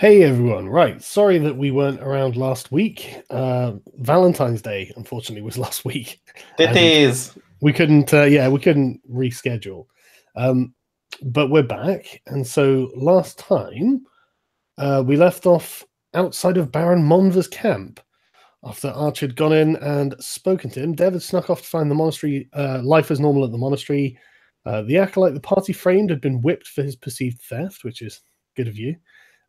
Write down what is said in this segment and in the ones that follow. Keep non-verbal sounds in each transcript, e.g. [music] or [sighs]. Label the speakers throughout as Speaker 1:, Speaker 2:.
Speaker 1: Hey everyone, right. Sorry that we weren't around last week. Uh, Valentine's Day, unfortunately, was [laughs] last week.
Speaker 2: It is.
Speaker 1: We couldn't, uh, yeah, we couldn't reschedule. Um, but we're back. And so last time uh, we left off outside of Baron Monva's camp. After Arch had gone in and spoken to him, Dev had snuck off to find the monastery, uh, life as normal at the monastery. Uh, the acolyte the party framed had been whipped for his perceived theft, which is good of you.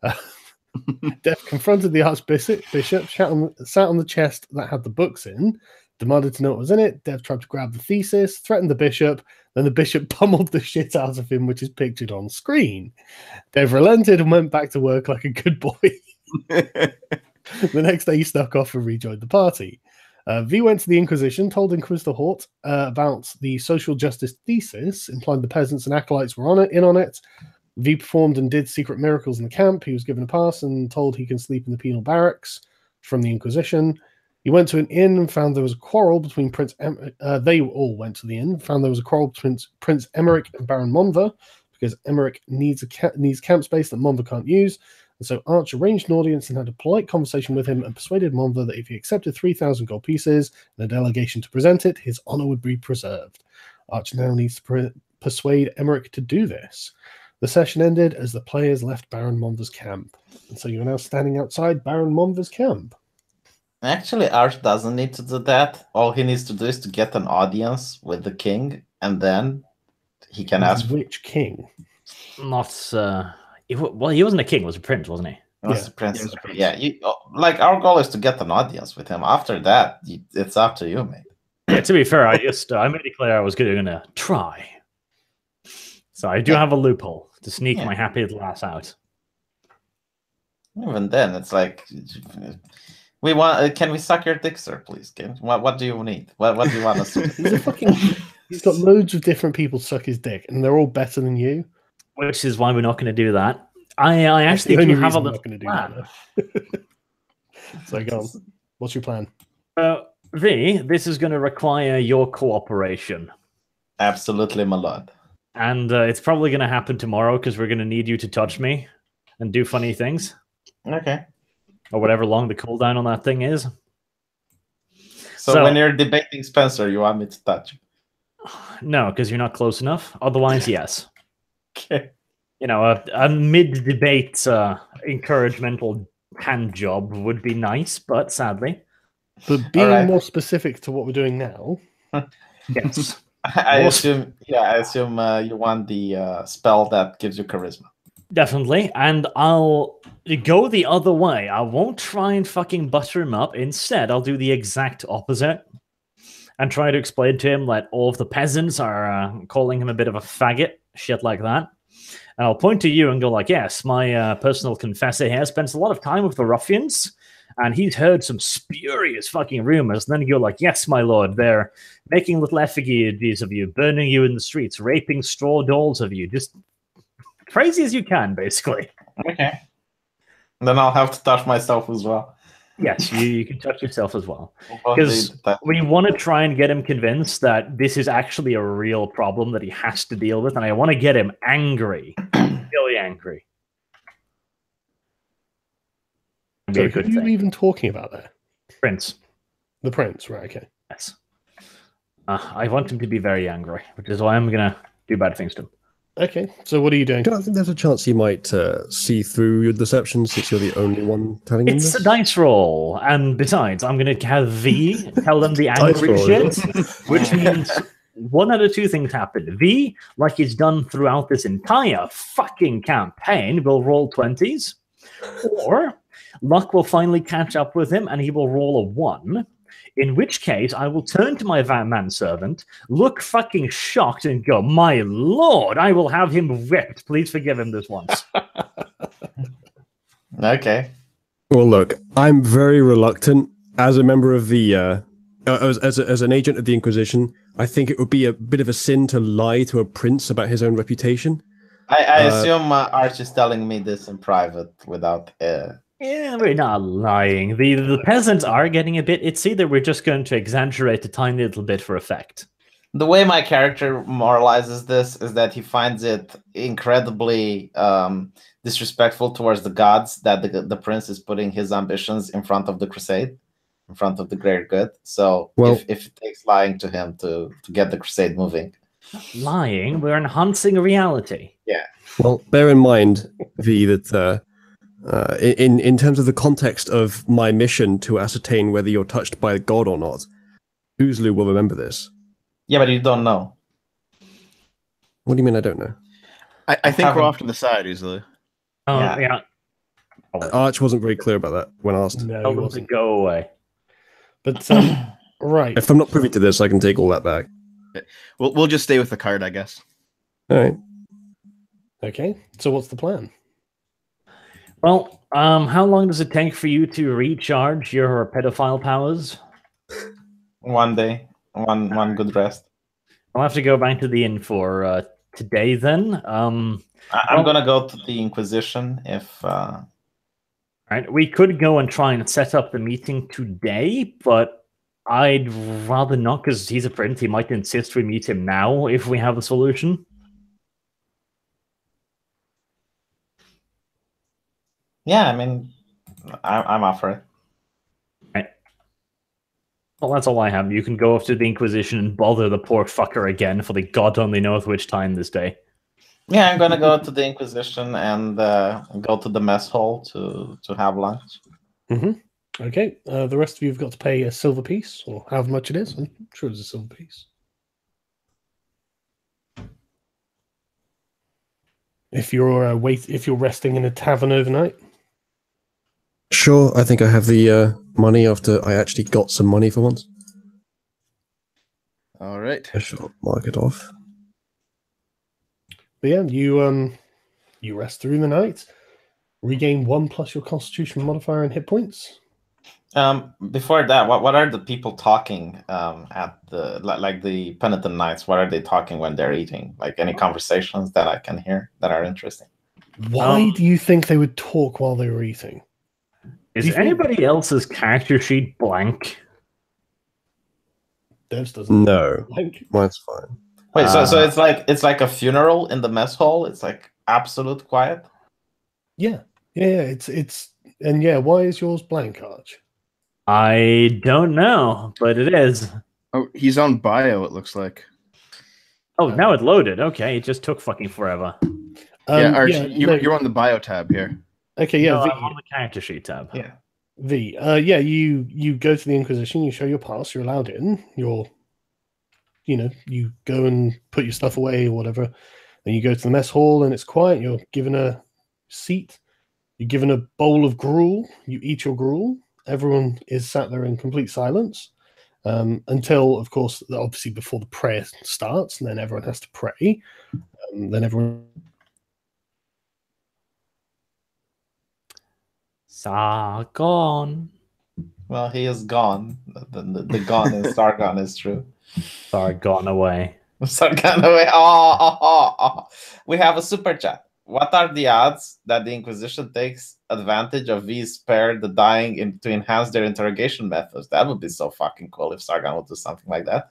Speaker 1: [laughs] [laughs] Dev confronted the archbishop, bishop, sat on, sat on the chest that had the books in, demanded to know what was in it. Dev tried to grab the thesis, threatened the bishop, then the bishop [laughs] pummeled the shit out of him, which is pictured on screen. Dev relented and went back to work like a good boy. [laughs] the next day, he snuck off and rejoined the party. Uh, v went to the Inquisition, told Inquisitor Hort uh, about the social justice thesis, implying the peasants and acolytes were on it, in on it. V performed and did secret miracles in the camp. He was given a pass and told he can sleep in the penal barracks from the Inquisition. He went to an inn and found there was a quarrel between Prince. Em- uh, they all went to the inn, found there was a quarrel between Prince Emeric and Baron Monva because Emmerich needs a ca- needs camp space that Monva can't use. And so Arch arranged an audience and had a polite conversation with him and persuaded Monva that if he accepted 3,000 gold pieces and a delegation to present it, his honor would be preserved. Arch now needs to per- persuade Emmerich to do this. The session ended as the players left Baron Monva's camp. And so you're now standing outside Baron Monva's camp.
Speaker 2: Actually, Arch doesn't need to do that. All he needs to do is to get an audience with the king, and then he can ask.
Speaker 1: Which king?
Speaker 3: Not uh, he, well, he wasn't a king; he was a prince, wasn't he?
Speaker 2: What's
Speaker 1: Yeah,
Speaker 2: the prince?
Speaker 1: yeah, it's a prince.
Speaker 2: Yeah, you, oh, like our goal is to get an audience with him. After that, you, it's up to you, mate.
Speaker 3: Yeah, to be fair, I just uh, I made it clear I was going to try. So I do have a loophole to sneak
Speaker 2: Yeah.
Speaker 3: my happy little ass out.
Speaker 2: Even then, it's like we want. Uh, can we suck your dick, sir? Please. Can, what What do you need? What What do you want us to
Speaker 1: He's a fucking. He's got loads of different people suck his dick, and they're all better than you.
Speaker 3: Which is why we're not going to do that. I I
Speaker 1: That's
Speaker 3: actually
Speaker 1: the only
Speaker 3: do have a
Speaker 1: reason we're
Speaker 3: little
Speaker 1: not going to do that. [laughs] so go on. What's your plan?
Speaker 3: Uh, v, this is going to require your cooperation.
Speaker 2: Absolutely, my lord.
Speaker 3: And uh, it's probably going to happen tomorrow because we're going to need you to touch me and do funny things
Speaker 2: Okay.
Speaker 3: or whatever long the cooldown on that thing is.
Speaker 2: So,
Speaker 3: So-
Speaker 2: when you're debating Spencer, you want me to touch? you?
Speaker 3: No, because you're not close enough. Otherwise, [laughs] yes.
Speaker 2: Okay.
Speaker 3: You know, a, a mid debate uh, encouragemental hand job would be nice, but sadly,
Speaker 1: But being
Speaker 2: right.
Speaker 1: more specific to what we're doing now, [laughs]
Speaker 3: yes.
Speaker 2: I assume. Yeah, I assume uh, you want the uh, spell that gives you charisma.
Speaker 3: Definitely. And I'll go the other way. I won't try and fucking butter him up. Instead, I'll do the exact opposite and try to explain to him that all of the peasants are uh, calling him a bit of a faggot, shit like that. And I'll point to you and go like, yes, my uh, personal confessor here spends a lot of time with the ruffians, and he's heard some spurious fucking rumors. And then you're like, yes, my lord, they're making little effigies of you, burning you in the streets, raping straw dolls of you, just crazy as you can, basically.
Speaker 2: Okay. Then I'll have to touch myself as well.
Speaker 3: Yes, you, you can touch yourself as well. [laughs] Because. We want to try and get him convinced that this is actually a real problem that he has to deal with, and I want to get him angry, [clears throat] really angry. Be
Speaker 1: so
Speaker 3: a
Speaker 1: who
Speaker 3: good
Speaker 1: are you even talking about there?
Speaker 3: Prince.
Speaker 1: The prince, right? Okay.
Speaker 3: Yes. Uh, I want him to be very angry, which is why I'm gonna do bad things to him.
Speaker 1: Okay. So what are you doing?
Speaker 4: Do I think there's a chance he might uh, see through your deception since you're the only one telling him
Speaker 3: It's
Speaker 4: this?
Speaker 3: a dice roll, and besides, I'm gonna have V [laughs] tell them the
Speaker 4: Dice
Speaker 3: angry
Speaker 4: roll,
Speaker 3: shit, [laughs] which means one out of two things happen. V, like he's done throughout this entire fucking campaign, will roll twenties, or luck will finally catch up with him, and he will roll a one. In which case, I will turn to my van manservant, look fucking shocked, and go, "My lord, I will have him whipped. Please forgive him this once." [laughs]
Speaker 2: Okay.
Speaker 4: Well, look, I'm very reluctant as a member of the, uh, uh, as, as, a, as an agent of the Inquisition. I think it would be a bit of a sin to lie to a prince about his own reputation.
Speaker 2: I, I
Speaker 4: Uh,
Speaker 2: assume uh, Arch is telling me this in private without. Uh,
Speaker 3: Yeah, we're not lying. The the peasants are getting a bit itsy that we're just going to exaggerate a tiny little bit for effect.
Speaker 2: the way my character moralizes this is that he finds it incredibly um, disrespectful towards the gods that the, the prince is putting his ambitions in front of the crusade in front of the greater good so
Speaker 4: Well-
Speaker 2: if, if it takes lying to him to to get the crusade moving
Speaker 3: Lying, we're enhancing reality. Yeah.
Speaker 4: Well, bear in mind, V, that uh, uh, in in terms of the context of my mission to ascertain whether you're touched by God or not, Uzulu will remember this.
Speaker 2: yeah but you don't know
Speaker 4: What do you mean? I don't know.
Speaker 5: I, I think we're off to the side easily.
Speaker 3: Oh,
Speaker 2: Yeah.
Speaker 3: yeah.
Speaker 4: Arch wasn't very clear about that when asked.
Speaker 1: No,
Speaker 3: Tell
Speaker 1: he
Speaker 3: them to
Speaker 1: wasn't.
Speaker 3: go away.
Speaker 1: But [clears throat] um, right,
Speaker 4: If I'm not privy to this, I can take all that back.
Speaker 5: We'll we'll just stay with the card, I guess.
Speaker 4: All right.
Speaker 1: okay. So what's the plan?
Speaker 3: Well, um, how long does it take for you to recharge your pedophile powers?
Speaker 2: one day one one good rest
Speaker 3: I'll have to go back to the inn for uh, today then. Um,
Speaker 2: I, i'm
Speaker 3: Well-
Speaker 2: gonna go to the inquisition if uh
Speaker 3: right, we could go and try and set up the meeting today, but I'd rather not because he's a prince. He might insist we meet him now if we have a solution.
Speaker 2: Yeah i mean I, i'm up for it
Speaker 3: Well, that's all I have. You can go off to the Inquisition and bother the poor fucker again for the god only knoweth which time this day.
Speaker 2: Yeah, I'm gonna go to the Inquisition and uh, go to the mess hall to to have lunch.
Speaker 1: Okay. Uh, the rest of you have got to pay a silver piece, or however much it is. I'm sure it's a silver piece. If you're uh, wait, if you're resting in a tavern overnight,
Speaker 4: Sure, I think I have the uh, money after I actually got some money for once.
Speaker 5: All right.
Speaker 4: I shall mark it off.
Speaker 1: but yeah, you um, you rest through the night, regain one plus your Constitution modifier and hit points.
Speaker 2: Um, before that, what what are the people talking um, at the like the penitent knights? What are they talking when they're eating? Like any conversations that I can hear that are interesting?
Speaker 1: Why
Speaker 3: Um,
Speaker 1: do you think they would talk while they were eating?
Speaker 3: Is
Speaker 1: Do think-
Speaker 3: anybody else's character sheet blank?
Speaker 1: Devs doesn't
Speaker 4: No,
Speaker 1: like.
Speaker 4: mine's fine.
Speaker 2: Wait, so so
Speaker 3: Uh,
Speaker 2: it's like it's like a funeral in the mess hall. It's like absolute quiet.
Speaker 1: Yeah, yeah, yeah. It's it's and yeah. Why is yours blank, Arch?
Speaker 3: I don't know, but it is.
Speaker 5: Oh, he's on bio. It looks like.
Speaker 3: Oh, now it loaded. Okay, it just took fucking forever.
Speaker 5: yeah,
Speaker 1: Um,
Speaker 5: Arch,
Speaker 1: yeah,
Speaker 5: you,
Speaker 1: no,
Speaker 5: you're on the bio tab here.
Speaker 1: Okay. Yeah,
Speaker 3: no,
Speaker 1: v,
Speaker 3: I'm on the character sheet tab.
Speaker 2: Yeah.
Speaker 1: v. Uh, yeah, you you go to the Inquisition. You show your pass. You're allowed in. You're, you know, you go and put your stuff away or whatever. Then you go to the mess hall and it's quiet. You're given a seat. You're given a bowl of gruel. You eat your gruel. Everyone is sat there in complete silence um, until, of course, obviously before the prayer starts, and then everyone has to pray. Um, then everyone
Speaker 3: Sargon.
Speaker 2: Well, he is gone. The, the, the gone is Sargon is true.
Speaker 3: Sargon away. [laughs]
Speaker 2: Sargon away. Oh, oh, oh, oh. We have a super chat. What are the odds that the Inquisition takes advantage of these spared the dying in, to enhance their interrogation methods? That would be so fucking cool if Sargon would do something like that.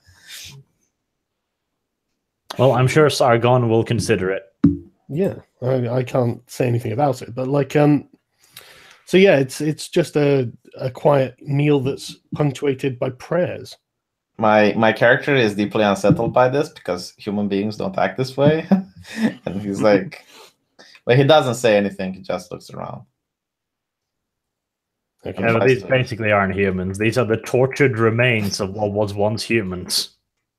Speaker 3: Well, I'm sure Sargon will consider it.
Speaker 1: Yeah, I, I can't say anything about it, but like, um, so yeah, it's it's just a a quiet meal that's punctuated by prayers.
Speaker 2: My my character is deeply unsettled by this because human beings don't act this way, [laughs] and he's like, [laughs] but he doesn't say anything. He just looks around.
Speaker 1: Okay,
Speaker 3: Yeah, but these basically aren't humans. These are the tortured remains of what was once humans.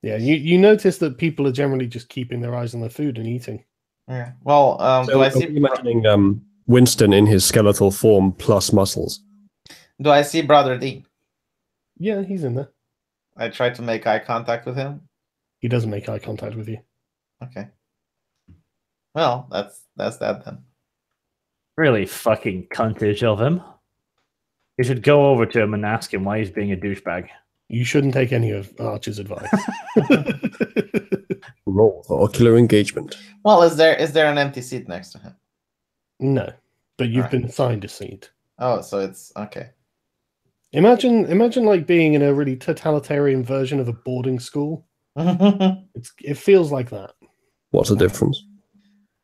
Speaker 1: yeah, you you notice that people are generally just keeping their eyes on their food and eating.
Speaker 2: Yeah. Well, um,
Speaker 4: So
Speaker 2: do I see?
Speaker 4: we imagining um, Winston in his skeletal form plus muscles?
Speaker 2: Do I see Brother D?
Speaker 1: Yeah, he's in there.
Speaker 2: I try to make eye contact with him.
Speaker 1: He doesn't make eye contact with you.
Speaker 2: Okay. Well, that's that's that then.
Speaker 3: Really fucking cuntish of him. You should go over to him and ask him why he's being a douchebag.
Speaker 1: You shouldn't take any of Archer's advice.
Speaker 4: Roll for ocular engagement.
Speaker 2: Well, is there is there an empty seat next to him?
Speaker 1: No, but you've
Speaker 2: Alright.
Speaker 1: been assigned a seat.
Speaker 2: Oh, so it's okay.
Speaker 1: Imagine, imagine like being in a really totalitarian version of a boarding school. [laughs] It's it feels like that.
Speaker 4: What's the difference?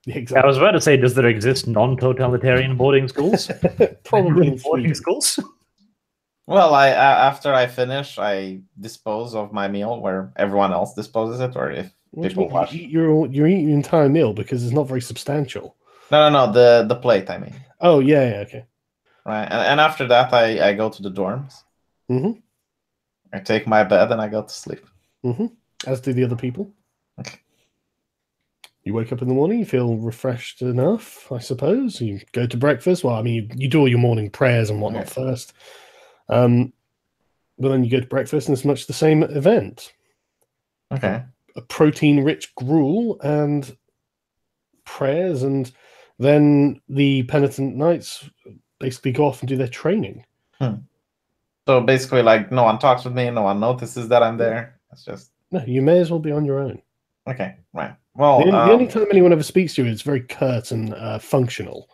Speaker 3: I was about to say, does there exist non-totalitarian boarding schools? [laughs]
Speaker 1: Probably in [laughs]
Speaker 3: boarding schools.
Speaker 2: well, I a- after I finish, I dispose of my meal where everyone else disposes it, or if
Speaker 1: What you
Speaker 2: people watch.
Speaker 1: You eat your you eat your entire meal because it's not very substantial.
Speaker 2: No, no, no. The the plate. I mean,
Speaker 1: Oh yeah, yeah, okay.
Speaker 2: right. And, and after that, I I go to the dorms.
Speaker 1: Mhm.
Speaker 2: I take my bed and I go to sleep.
Speaker 1: As do the other people.
Speaker 2: Okay.
Speaker 1: You wake up in the morning, you feel refreshed enough, I suppose. You go to breakfast. Well, I mean, you, you do all your morning prayers and whatnot
Speaker 2: Okay.
Speaker 1: first. Um, but then you go to breakfast, and it's much the same event.
Speaker 2: Okay.
Speaker 1: a protein rich gruel and prayers and then the penitent knights basically go off and do their training
Speaker 2: So basically, like no one talks with me, no one notices that I'm there. It's just
Speaker 1: no you may as well be on your own
Speaker 2: okay, right. Well,
Speaker 1: the, only, the
Speaker 2: um,
Speaker 1: only time anyone ever speaks to you is very curt and uh, functional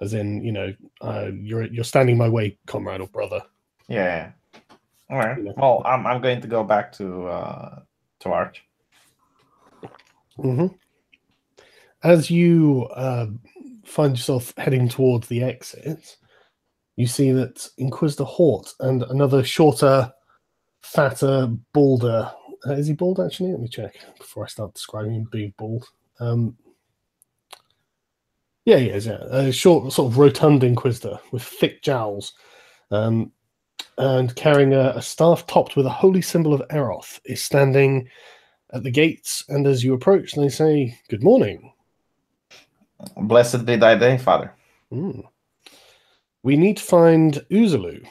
Speaker 1: as in you know uh, you're you're standing my way comrade or brother
Speaker 2: yeah. All right.
Speaker 1: You know.
Speaker 2: Well, I'm I'm going to go back to uh to Arch.
Speaker 1: hmm As you uh, find yourself heading towards the exit, you see that Inquisitor Hort and another shorter, fatter, balder. Uh, is he bald actually? Let me check before I start describing him being bald. Um, yeah, he is. Yeah, a short, sort of rotund Inquisitor with thick jowls, um, and carrying a, a staff topped with a holy symbol of Eroth, is standing at the gates, and as you approach, they say, Good morning.
Speaker 2: Blessed be thy day, Father.
Speaker 1: Hmm. We need to find Uzulu.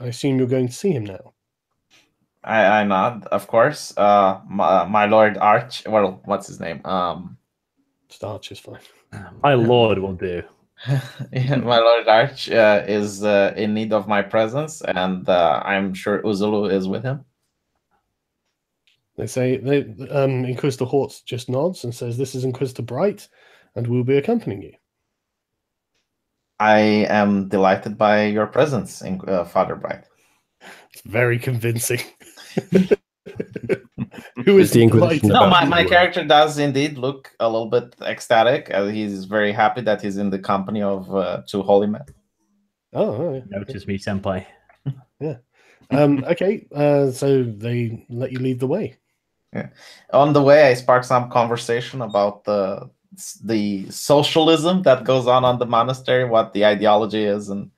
Speaker 1: I assume you're going to see him now.
Speaker 2: I I nod, of course. Uh, my, my Lord Arch. Well, what's his name? Um,
Speaker 1: Starch is fine. [laughs]
Speaker 3: My lord will do. [laughs]
Speaker 2: yeah, my Lord Arch uh, is uh, in need of my presence, and uh, I'm sure Uzulu is with him.
Speaker 1: They say, they, um, Inquisitor Hort just nods and says, This is Inquisitor Bright, and we'll be accompanying you.
Speaker 2: I am delighted by your presence, in, uh, Father Bright.
Speaker 1: It's very convincing. [laughs] Who is
Speaker 4: the
Speaker 1: the
Speaker 4: Inquisition?
Speaker 2: No, my, my character does indeed look a little bit ecstatic. Uh, he's very happy that he's in the company of uh, two holy men.
Speaker 1: Oh, oh, yeah.
Speaker 3: Notice me, senpai. [laughs]
Speaker 1: Um, okay, uh, so they let you lead the way. Yeah.
Speaker 2: On the way, I sparked some conversation about the the socialism that goes on on the monastery, what the ideology is, and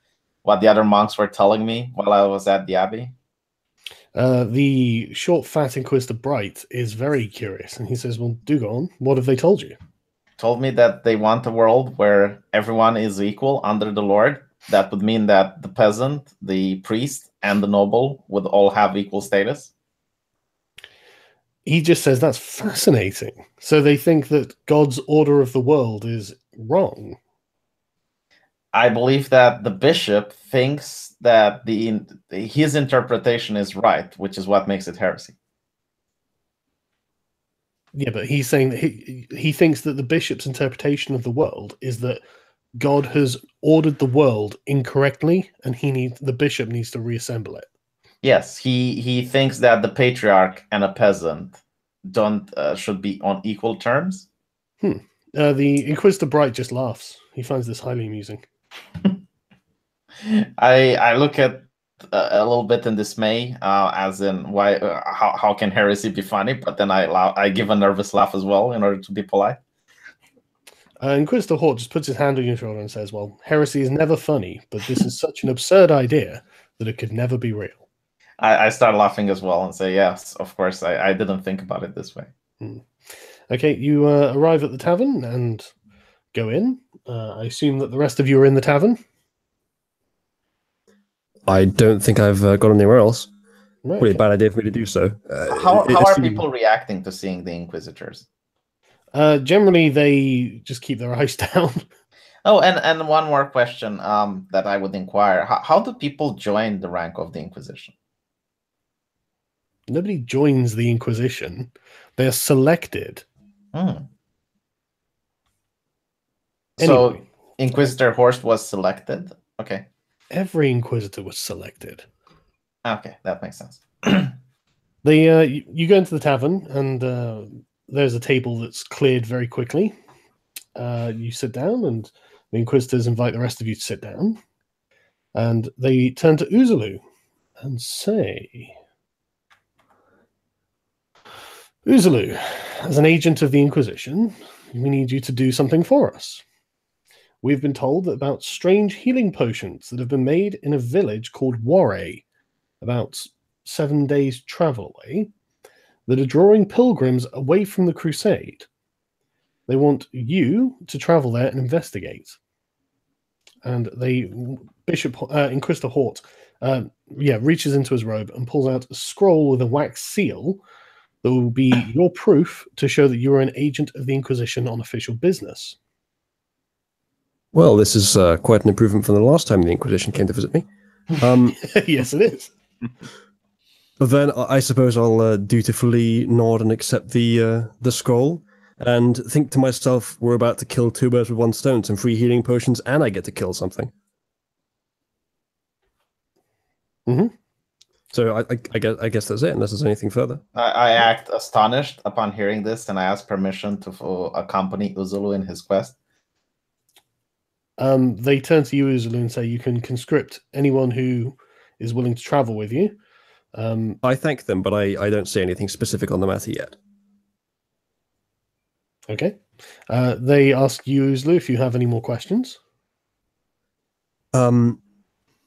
Speaker 2: what the other monks were telling me while I was at the abbey.
Speaker 1: Uh, the short, fat Inquisitor Bright is very curious, and he says, Well, do go on. What have they told you?
Speaker 2: Told me that they want a world where everyone is equal under the Lord. That would mean that the peasant, the priest, and the noble would all have equal status.
Speaker 1: He just says that's fascinating. So they think that God's order of the world is wrong.
Speaker 2: I believe that the bishop thinks that the his interpretation is right, which is what makes it heresy.
Speaker 1: Yeah, but he's saying that he he thinks that the bishop's interpretation of the world is that God has ordered the world incorrectly, and he needs the bishop needs to reassemble it.
Speaker 2: Yes, he he thinks that the patriarch and a peasant don't uh, should be on equal terms.
Speaker 1: Uh, the Inquisitor Bright just laughs. He finds this highly amusing. [laughs]
Speaker 2: I I look at uh, a little bit in dismay, uh, as in why uh, how how can heresy be funny? But then I allow, I give a nervous laugh as well in order to be polite.
Speaker 1: Uh, Inquisitor Hort just puts his hand on your shoulder and says, "Well, heresy is never funny, but this is such an absurd idea that it could never be real."
Speaker 2: I, I start laughing as well and say, yes, of course, I, I didn't think about it this way.
Speaker 1: Okay, you uh, arrive at the tavern and go in. Uh, I assume that the rest of you are in the tavern.
Speaker 4: I don't think I've uh, gone anywhere else.
Speaker 1: Right.
Speaker 4: Probably a bad idea for me to do so. Uh,
Speaker 2: How,
Speaker 4: it-
Speaker 2: how are people reacting to seeing the Inquisitors?
Speaker 1: Uh, generally, they just keep their [laughs] eyes down.
Speaker 2: Oh, and, and one more question um, that I would inquire: how, how do people join the rank of the Inquisition?
Speaker 1: Nobody joins the Inquisition. They are selected.
Speaker 2: Hmm. So Inquisitor Horst was selected. Okay,
Speaker 1: every Inquisitor was selected.
Speaker 2: okay, that makes sense. [clears throat]
Speaker 1: They, uh, you, you go into the tavern, and uh, there's a table that's cleared very quickly. Uh, you sit down, and the Inquisitors invite the rest of you to sit down. And they turn to Uzulu and say, Uzulu, as an agent of the Inquisition, we need you to do something for us. We've been told about strange healing potions that have been made in a village called Warre, about seven days' travel away, that are drawing pilgrims away from the crusade. They want you to travel there and investigate. And they, Bishop uh, Inquisitor Hort, uh, yeah, reaches into his robe and pulls out a scroll with a wax seal that will be your proof to show that you are an agent of the Inquisition on official business.
Speaker 4: Well, this is uh, quite an improvement from the last time the Inquisition came to visit me. Um, [laughs]
Speaker 1: yes, it is.
Speaker 4: then I suppose I'll uh, dutifully nod and accept the uh, the scroll, and think to myself, we're about to kill two birds with one stone: some free healing potions, and I get to kill something.
Speaker 1: Mhm.
Speaker 4: So I, I, I guess I guess that's it. Unless there's anything further.
Speaker 2: I, I act astonished upon hearing this, and I ask permission to uh, accompany Uzulu in his quest.
Speaker 1: Um, they turn to you, Uzulu, and say you can conscript anyone who is willing to travel with you. Um,
Speaker 4: I thank them, but I, I don't say anything specific on the matter yet.
Speaker 1: okay. Uh, they ask you, Uzulu, if you have any more questions.
Speaker 4: Um,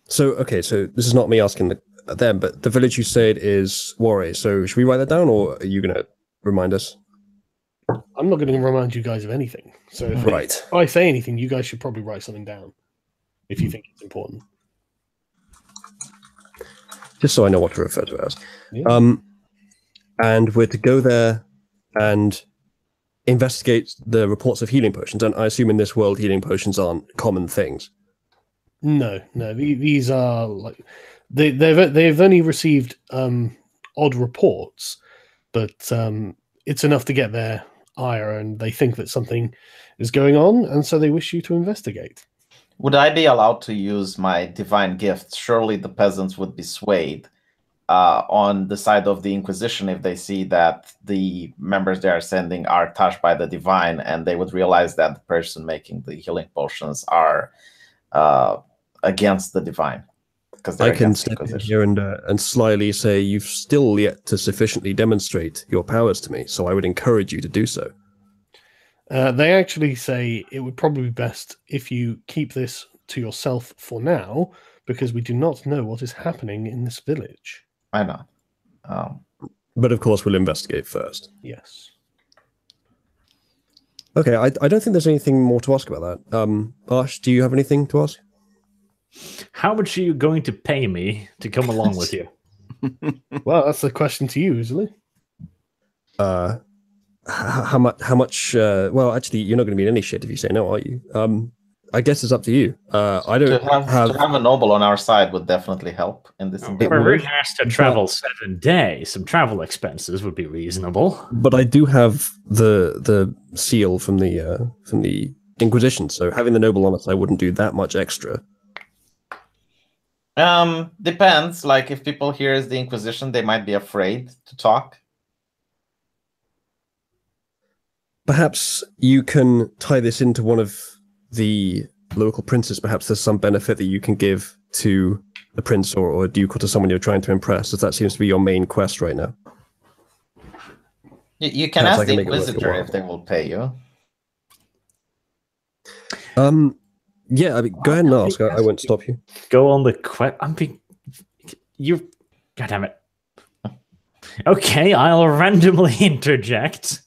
Speaker 4: so okay, so this is not me asking the, them, but the village you said is Warre. So should we write that down, or are you gonna remind us?
Speaker 1: I'm not going to remind you guys of anything. So if,
Speaker 4: Right.
Speaker 1: if I say anything, you guys should probably write something down if you think it's important.
Speaker 4: Just so I know what to refer to as.
Speaker 1: Yeah.
Speaker 4: Um, and we're to go there and investigate the reports of healing potions. And I assume in this world, healing potions aren't common things.
Speaker 1: No, no, these are like they they've they've only received um, odd reports, but um, it's enough to get their ire, and they think that something is going on, and so they wish you to investigate.
Speaker 2: Would I be allowed to use my divine gift? Surely the peasants would be swayed uh, on the side of the Inquisition if they see that the members they are sending are touched by the divine, and they would realize that the person making the healing potions are uh, against the divine. Because
Speaker 4: I can step in here and uh, and slyly say you've still yet to sufficiently demonstrate your powers to me. So I would encourage you to do so.
Speaker 1: Uh, they actually say it would probably be best if you keep this to yourself for now, because we do not know what is happening in this village.
Speaker 2: Why not? Um,
Speaker 4: But of course, we'll investigate first.
Speaker 1: Yes.
Speaker 4: Okay, I, I don't think there's anything more to ask about that. Um, Ash, do you have anything to ask?
Speaker 3: How much are you going to pay me to come along with you? [laughs]
Speaker 1: Well, that's the question to you, isn't it?
Speaker 4: Uh, h- how much? How much? Uh, well, actually, you're not going to be in any shit if you say no, are you? Um, I guess it's up to you. Uh, I don't
Speaker 2: have,
Speaker 4: have.
Speaker 2: to have a noble on our side would definitely help in this.
Speaker 3: If
Speaker 2: endeavor.
Speaker 3: we're asked to travel seven days, some travel expenses would be reasonable.
Speaker 4: but I do have the the seal from the uh, from the Inquisition. So having the noble on us, I wouldn't do that much extra.
Speaker 2: Um, depends. Like if people hear is the Inquisition, they might be afraid to talk.
Speaker 4: Perhaps you can tie this into one of the local princes. Perhaps there's some benefit that you can give to the prince or, or a duke or to someone you're trying to impress, as that seems to be your main quest right now.
Speaker 2: You, you can
Speaker 4: Perhaps
Speaker 2: ask
Speaker 4: can
Speaker 2: the
Speaker 4: make it worth your
Speaker 2: Inquisitor if they will pay you.
Speaker 4: Um, yeah, I mean, go ahead and ask. I, I won't stop you.
Speaker 3: Go on the quest. I'm being. You. God damn it. Okay, I'll randomly interject.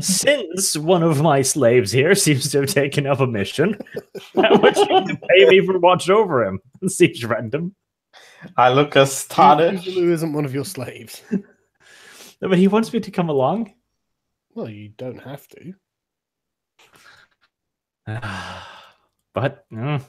Speaker 3: Since one of my slaves here seems to have taken up a mission, how much you can pay me for watch over him? Seems random.
Speaker 2: I look astonished.
Speaker 1: Uzulu isn't one of your slaves.
Speaker 3: No, But he wants me to come along.
Speaker 1: Well, you don't have to.
Speaker 3: But mm,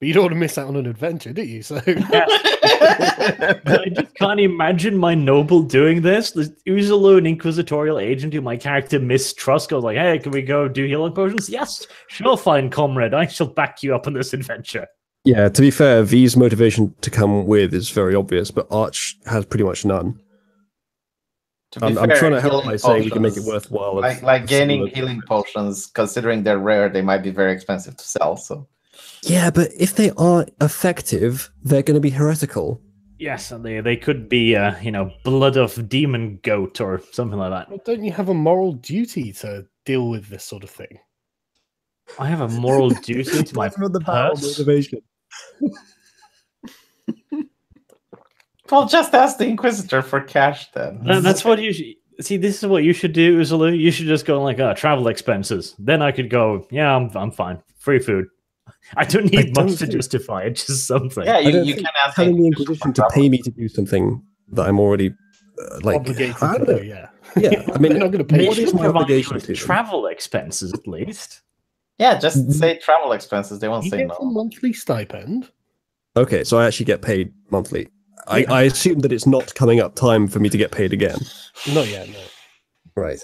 Speaker 1: But you don't want to miss out on an adventure, do you? So [laughs]
Speaker 3: But I just can't imagine my noble doing this. The Uzulu, an inquisitorial agent who my character mistrusts, goes like, "Hey, can we go do healing potions?" Yes, sure, fine, comrade. I shall back you up on this adventure.
Speaker 4: Yeah, to be fair, V's motivation to come with is very obvious, but Arch has pretty much none.
Speaker 2: To be
Speaker 4: I'm, I'm trying to help
Speaker 2: healing
Speaker 4: by saying we can make it worthwhile.
Speaker 2: Like like gaining
Speaker 4: similar-
Speaker 2: healing potions, considering they're rare, they might be very expensive to sell. So
Speaker 4: Yeah, but if they are effective, they're going to be heretical.
Speaker 3: Yes, and they they could be, uh, you know, blood of demon goat or something like that.
Speaker 1: Well, don't you have a moral duty to deal with this sort of thing?
Speaker 3: I have a moral [laughs] duty to my
Speaker 4: From the
Speaker 3: purse.
Speaker 4: motivation.
Speaker 2: Well, just ask the Inquisitor for cash then.
Speaker 3: That- that's what you should see. This is what you should do, Uzalu. You should just go like, uh, travel expenses. Then I could go, yeah, I'm, I'm fine. Free food. I don't need
Speaker 4: don't
Speaker 3: much to
Speaker 4: think-
Speaker 3: justify it. [laughs] Just something.
Speaker 2: Yeah,
Speaker 4: I
Speaker 2: you,
Speaker 4: don't
Speaker 2: you
Speaker 4: think
Speaker 2: can ask the
Speaker 4: Telling the
Speaker 2: Inquisition
Speaker 4: Inquisition
Speaker 2: for
Speaker 4: to pay me to do something that I'm already uh, like
Speaker 1: Obligated to
Speaker 4: don't
Speaker 1: do,
Speaker 4: know.
Speaker 1: yeah.
Speaker 4: Yeah, I mean,
Speaker 1: They're not going to pay
Speaker 3: They
Speaker 4: what
Speaker 1: you.
Speaker 4: is
Speaker 3: should
Speaker 4: my
Speaker 3: provide you
Speaker 4: obligation
Speaker 3: with
Speaker 4: to them?
Speaker 3: travel expenses at least.
Speaker 2: Yeah, just say travel expenses. They won't
Speaker 1: He
Speaker 2: say
Speaker 1: gets a
Speaker 2: no.
Speaker 1: monthly stipend.
Speaker 4: Okay, so I actually get paid monthly. I, I assume that it's not coming up time for me to get paid again.
Speaker 1: Not yet, no.
Speaker 4: Right.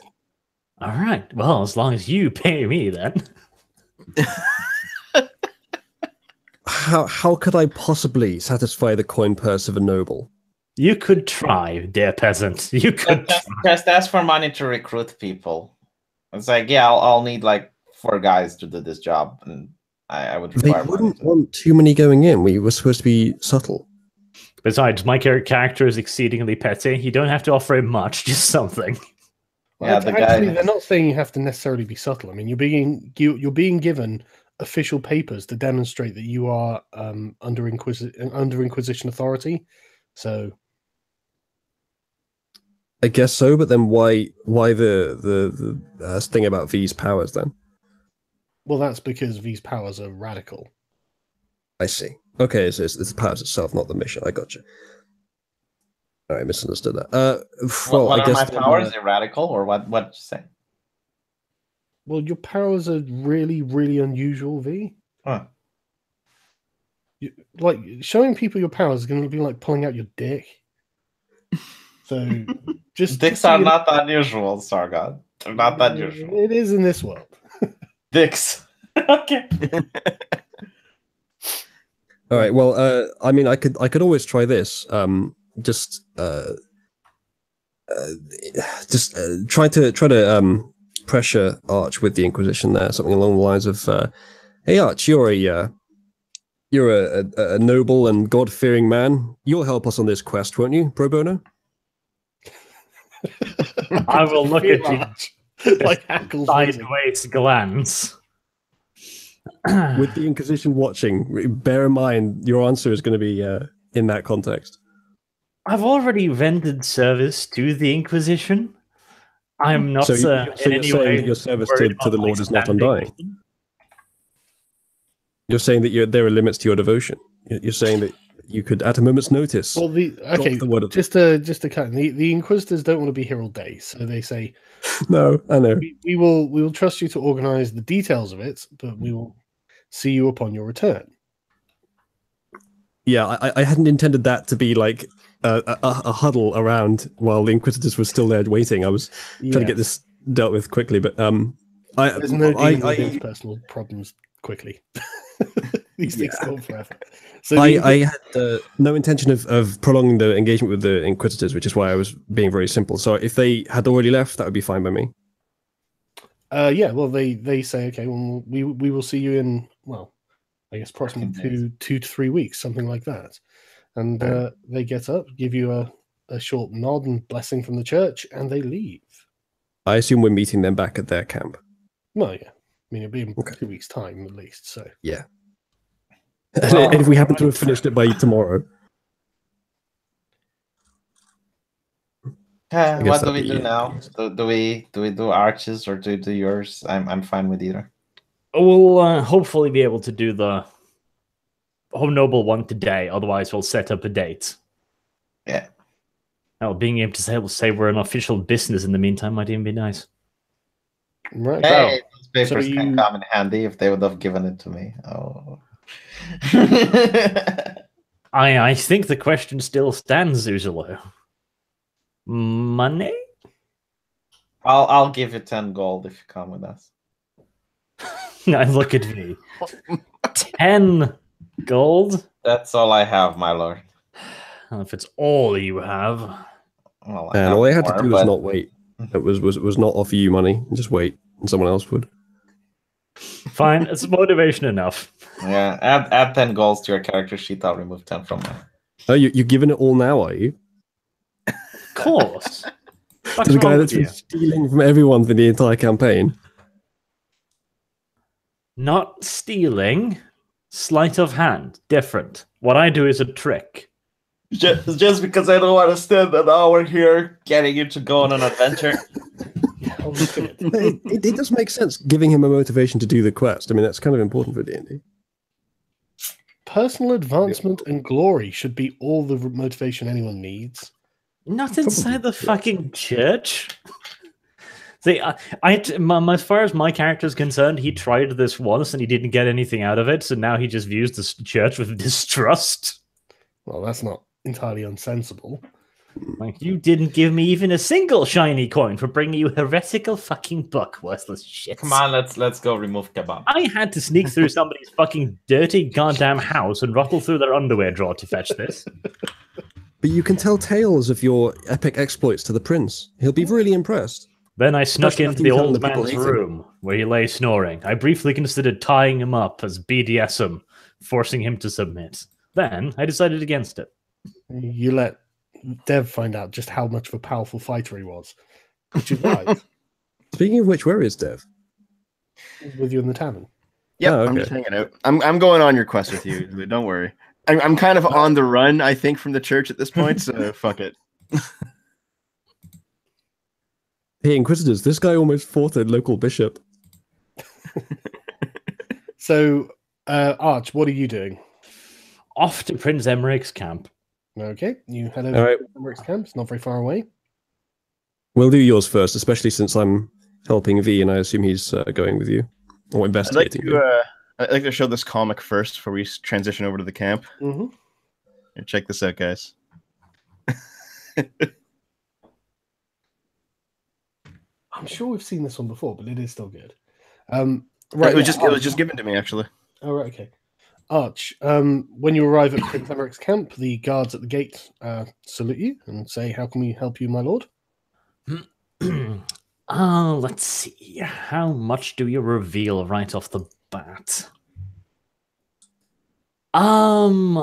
Speaker 3: All right. Well, as long as you [laughs] pay me, then.
Speaker 4: How how could I possibly satisfy the coin purse of a noble?
Speaker 3: You could try, dear peasant. You could.
Speaker 2: Just, just ask for money to recruit people. It's like, yeah, I'll, I'll need like four guys to do this job, and I, I would
Speaker 4: They
Speaker 2: require money.
Speaker 4: wouldn't
Speaker 2: to-
Speaker 4: want too many going in. We were supposed to be subtle.
Speaker 3: Besides, my character is exceedingly petty. You don't have to offer him much, [laughs] just something.
Speaker 1: Well,
Speaker 2: Yeah,
Speaker 1: act-
Speaker 2: the guy-
Speaker 1: actually, they're not saying you have to necessarily be subtle. I mean, you're being you, you're being given official papers to demonstrate that you are um, under inquisi- under Inquisition authority. So
Speaker 4: I guess so, but then why why the the, the uh, thing about V's powers then?
Speaker 1: Well, that's because these powers are radical.
Speaker 4: I see. Okay, so it's, it's the powers itself, not the mission. I got you. All right, misunderstood that. Uh,
Speaker 2: What,
Speaker 4: well,
Speaker 2: what
Speaker 4: I
Speaker 2: are
Speaker 4: guess
Speaker 2: my powers?
Speaker 4: uh,
Speaker 2: Radical or what? What you say?
Speaker 1: Well, your powers are really, really unusual, V.
Speaker 2: Huh.
Speaker 1: You, like showing people your powers is going to be like pulling out your dick. So [laughs] just
Speaker 2: Dicks
Speaker 1: just
Speaker 2: are
Speaker 1: you-
Speaker 2: not unusual, Sargon. They're not that usual.
Speaker 1: It is in this world. [laughs]
Speaker 2: Dicks. [laughs] okay.
Speaker 4: All right. Well, uh, I mean, I could I could always try this. Um, just uh, uh just uh, try to try to um pressure Arch with the Inquisition there, something along the lines of, uh, "Hey Arch, you're a uh, you're a, a, a noble and God fearing man. You'll help us on this quest, won't you, pro bono?" [laughs]
Speaker 3: I will look at you
Speaker 1: you. [laughs] like Hackles. really.
Speaker 3: sideways glance. [clears throat]
Speaker 4: With the Inquisition watching, bear in mind your answer is going to be uh, in that context.
Speaker 3: I've already rendered service to the Inquisition. I'm not
Speaker 4: so you-
Speaker 3: uh,
Speaker 4: so
Speaker 3: in
Speaker 4: you're
Speaker 3: any
Speaker 4: saying
Speaker 3: way
Speaker 4: that your service to, to the Lord is not undying.
Speaker 3: them.
Speaker 4: You're saying that you're, there are limits to your devotion. You're you're saying that you could, at a moment's notice,
Speaker 1: Well, the okay,
Speaker 4: the word of
Speaker 1: just to just to cut the the Inquisitors don't want to be here all day, so they say [laughs]
Speaker 4: no, I know.
Speaker 1: we, we will we will trust you to organize the details of it, but we will see you upon your return.
Speaker 4: Yeah, I, I hadn't intended that to be like a, a, a huddle around while the Inquisitors were still there waiting. I was trying to get this dealt with quickly, but um, I,
Speaker 1: There's no
Speaker 4: I,
Speaker 1: with
Speaker 4: I,
Speaker 1: personal problems quickly. [laughs] These things go forever. So
Speaker 4: I,
Speaker 1: the-
Speaker 4: I had uh, no intention of, of prolonging the engagement with the Inquisitors, which is why I was being very simple. So if they had already left, that would be fine by me.
Speaker 1: Uh, yeah, well, they they say okay, well, we we will see you in well, I guess approximately
Speaker 2: Fucking
Speaker 1: two two to three weeks, something like that. And
Speaker 4: Okay.
Speaker 1: uh, they get up, give you a, a short nod and blessing from the church, and they leave.
Speaker 4: I assume we're meeting them back at their camp.
Speaker 1: Well, yeah, I mean it'll be in
Speaker 4: Okay.
Speaker 1: two weeks' time at least. So
Speaker 4: and if we happen to have finished it by tomorrow,
Speaker 2: Uh, what do we
Speaker 4: be-
Speaker 2: do now? Do, do we do we do arches or do we do yours? I'm I'm fine with either.
Speaker 3: We'll uh, hopefully be able to do the Home Noble one today. Otherwise, we'll set up a date.
Speaker 2: Yeah.
Speaker 3: Now, being able to say, say we're an official business in the meantime might even be nice.
Speaker 1: right,
Speaker 2: Hey, those
Speaker 1: so
Speaker 2: papers can
Speaker 1: you-
Speaker 2: come in handy if they would have given it to me. Oh.
Speaker 3: I I think the question still stands, Uzalo. Money?
Speaker 2: I'll I'll give you ten gold if you come with us. [laughs]
Speaker 3: I look at me. Ten gold?
Speaker 2: That's all I have, my lord.
Speaker 3: Well, if it's all you have,
Speaker 2: Well, I
Speaker 4: And
Speaker 2: have
Speaker 4: all they had to
Speaker 2: more,
Speaker 4: do was
Speaker 2: but-
Speaker 4: not wait. It was was was not offer you money. Just wait, and someone else would.
Speaker 3: Fine, it's motivation enough.
Speaker 2: Yeah, add add ten goals to your character sheet. I'll remove ten from mine.
Speaker 4: Oh, you, you're giving it all now, are you?
Speaker 3: Of course. [laughs]
Speaker 4: To the guy
Speaker 3: wrong
Speaker 4: that's
Speaker 3: with
Speaker 4: been
Speaker 3: you?
Speaker 4: stealing from everyone for the entire campaign.
Speaker 3: Not stealing, sleight of hand, different. What I do is a trick.
Speaker 2: Just, just because I don't want to spend an hour here getting you to go on an adventure. [laughs]
Speaker 1: Look at it.
Speaker 4: it, it, it does make sense giving him a motivation to do the quest. I mean, that's kind of important for D and D.
Speaker 1: Personal advancement and glory should be all the motivation anyone needs.
Speaker 3: Not inside the
Speaker 4: yes.
Speaker 3: fucking church. See, I, I, m- as far as my character is concerned, he tried this once and he didn't get anything out of it, so now he just views the church with distrust.
Speaker 1: Well, that's not entirely unsensible.
Speaker 3: Like, you didn't give me even a single shiny coin for bringing you heretical fucking book, worthless shit.
Speaker 2: Come on, let's let's go remove kebab.
Speaker 3: I had to sneak through somebody's fucking dirty goddamn house and ruffle through their underwear drawer to fetch this.
Speaker 4: But you can tell tales of your epic exploits to the prince. He'll be really impressed.
Speaker 3: Then I snuck
Speaker 4: Especially
Speaker 3: into the old
Speaker 4: the
Speaker 3: man's
Speaker 4: hate him.
Speaker 3: room where he lay snoring. I briefly considered tying him up as BDSM, forcing him to submit. Then I decided against it.
Speaker 1: You let Dev find out just how much of a powerful fighter he was, which is right [laughs]
Speaker 4: Speaking of which, where is Dev?
Speaker 1: with you in the tavern.
Speaker 5: Yeah,
Speaker 4: Oh,
Speaker 5: I'm just hanging out. I'm I'm going on your quest with you. [laughs] Don't worry. I'm I'm kind of on the run. I think from the church at this point. So [laughs] fuck it.
Speaker 4: Hey, Inquisitors, this guy almost fought a local bishop.
Speaker 1: So, uh, Arch, what are you doing?
Speaker 3: Off to Prince Emmerich's camp.
Speaker 1: Okay, you head over
Speaker 4: All right.
Speaker 1: to Emmerich camp. It's not very far away.
Speaker 4: We'll do yours first, especially since I'm helping V, and I assume he's uh, going with you or
Speaker 5: I'd like to uh, I'd like to show this comic first before we transition over to the camp.
Speaker 1: hmm
Speaker 5: Here, check this out, guys. [laughs]
Speaker 1: I'm sure we've seen this one before, but it is still good. Um,
Speaker 5: Right, it was
Speaker 1: yeah,
Speaker 5: just it was just given to me actually.
Speaker 1: Oh, right, okay. Arch, um, when you arrive at Prince Emmerich's camp, the guards at the gate uh, salute you and say, How can we help you, my lord? [clears throat]
Speaker 3: uh, let's see. How much do you reveal right off the bat? Um,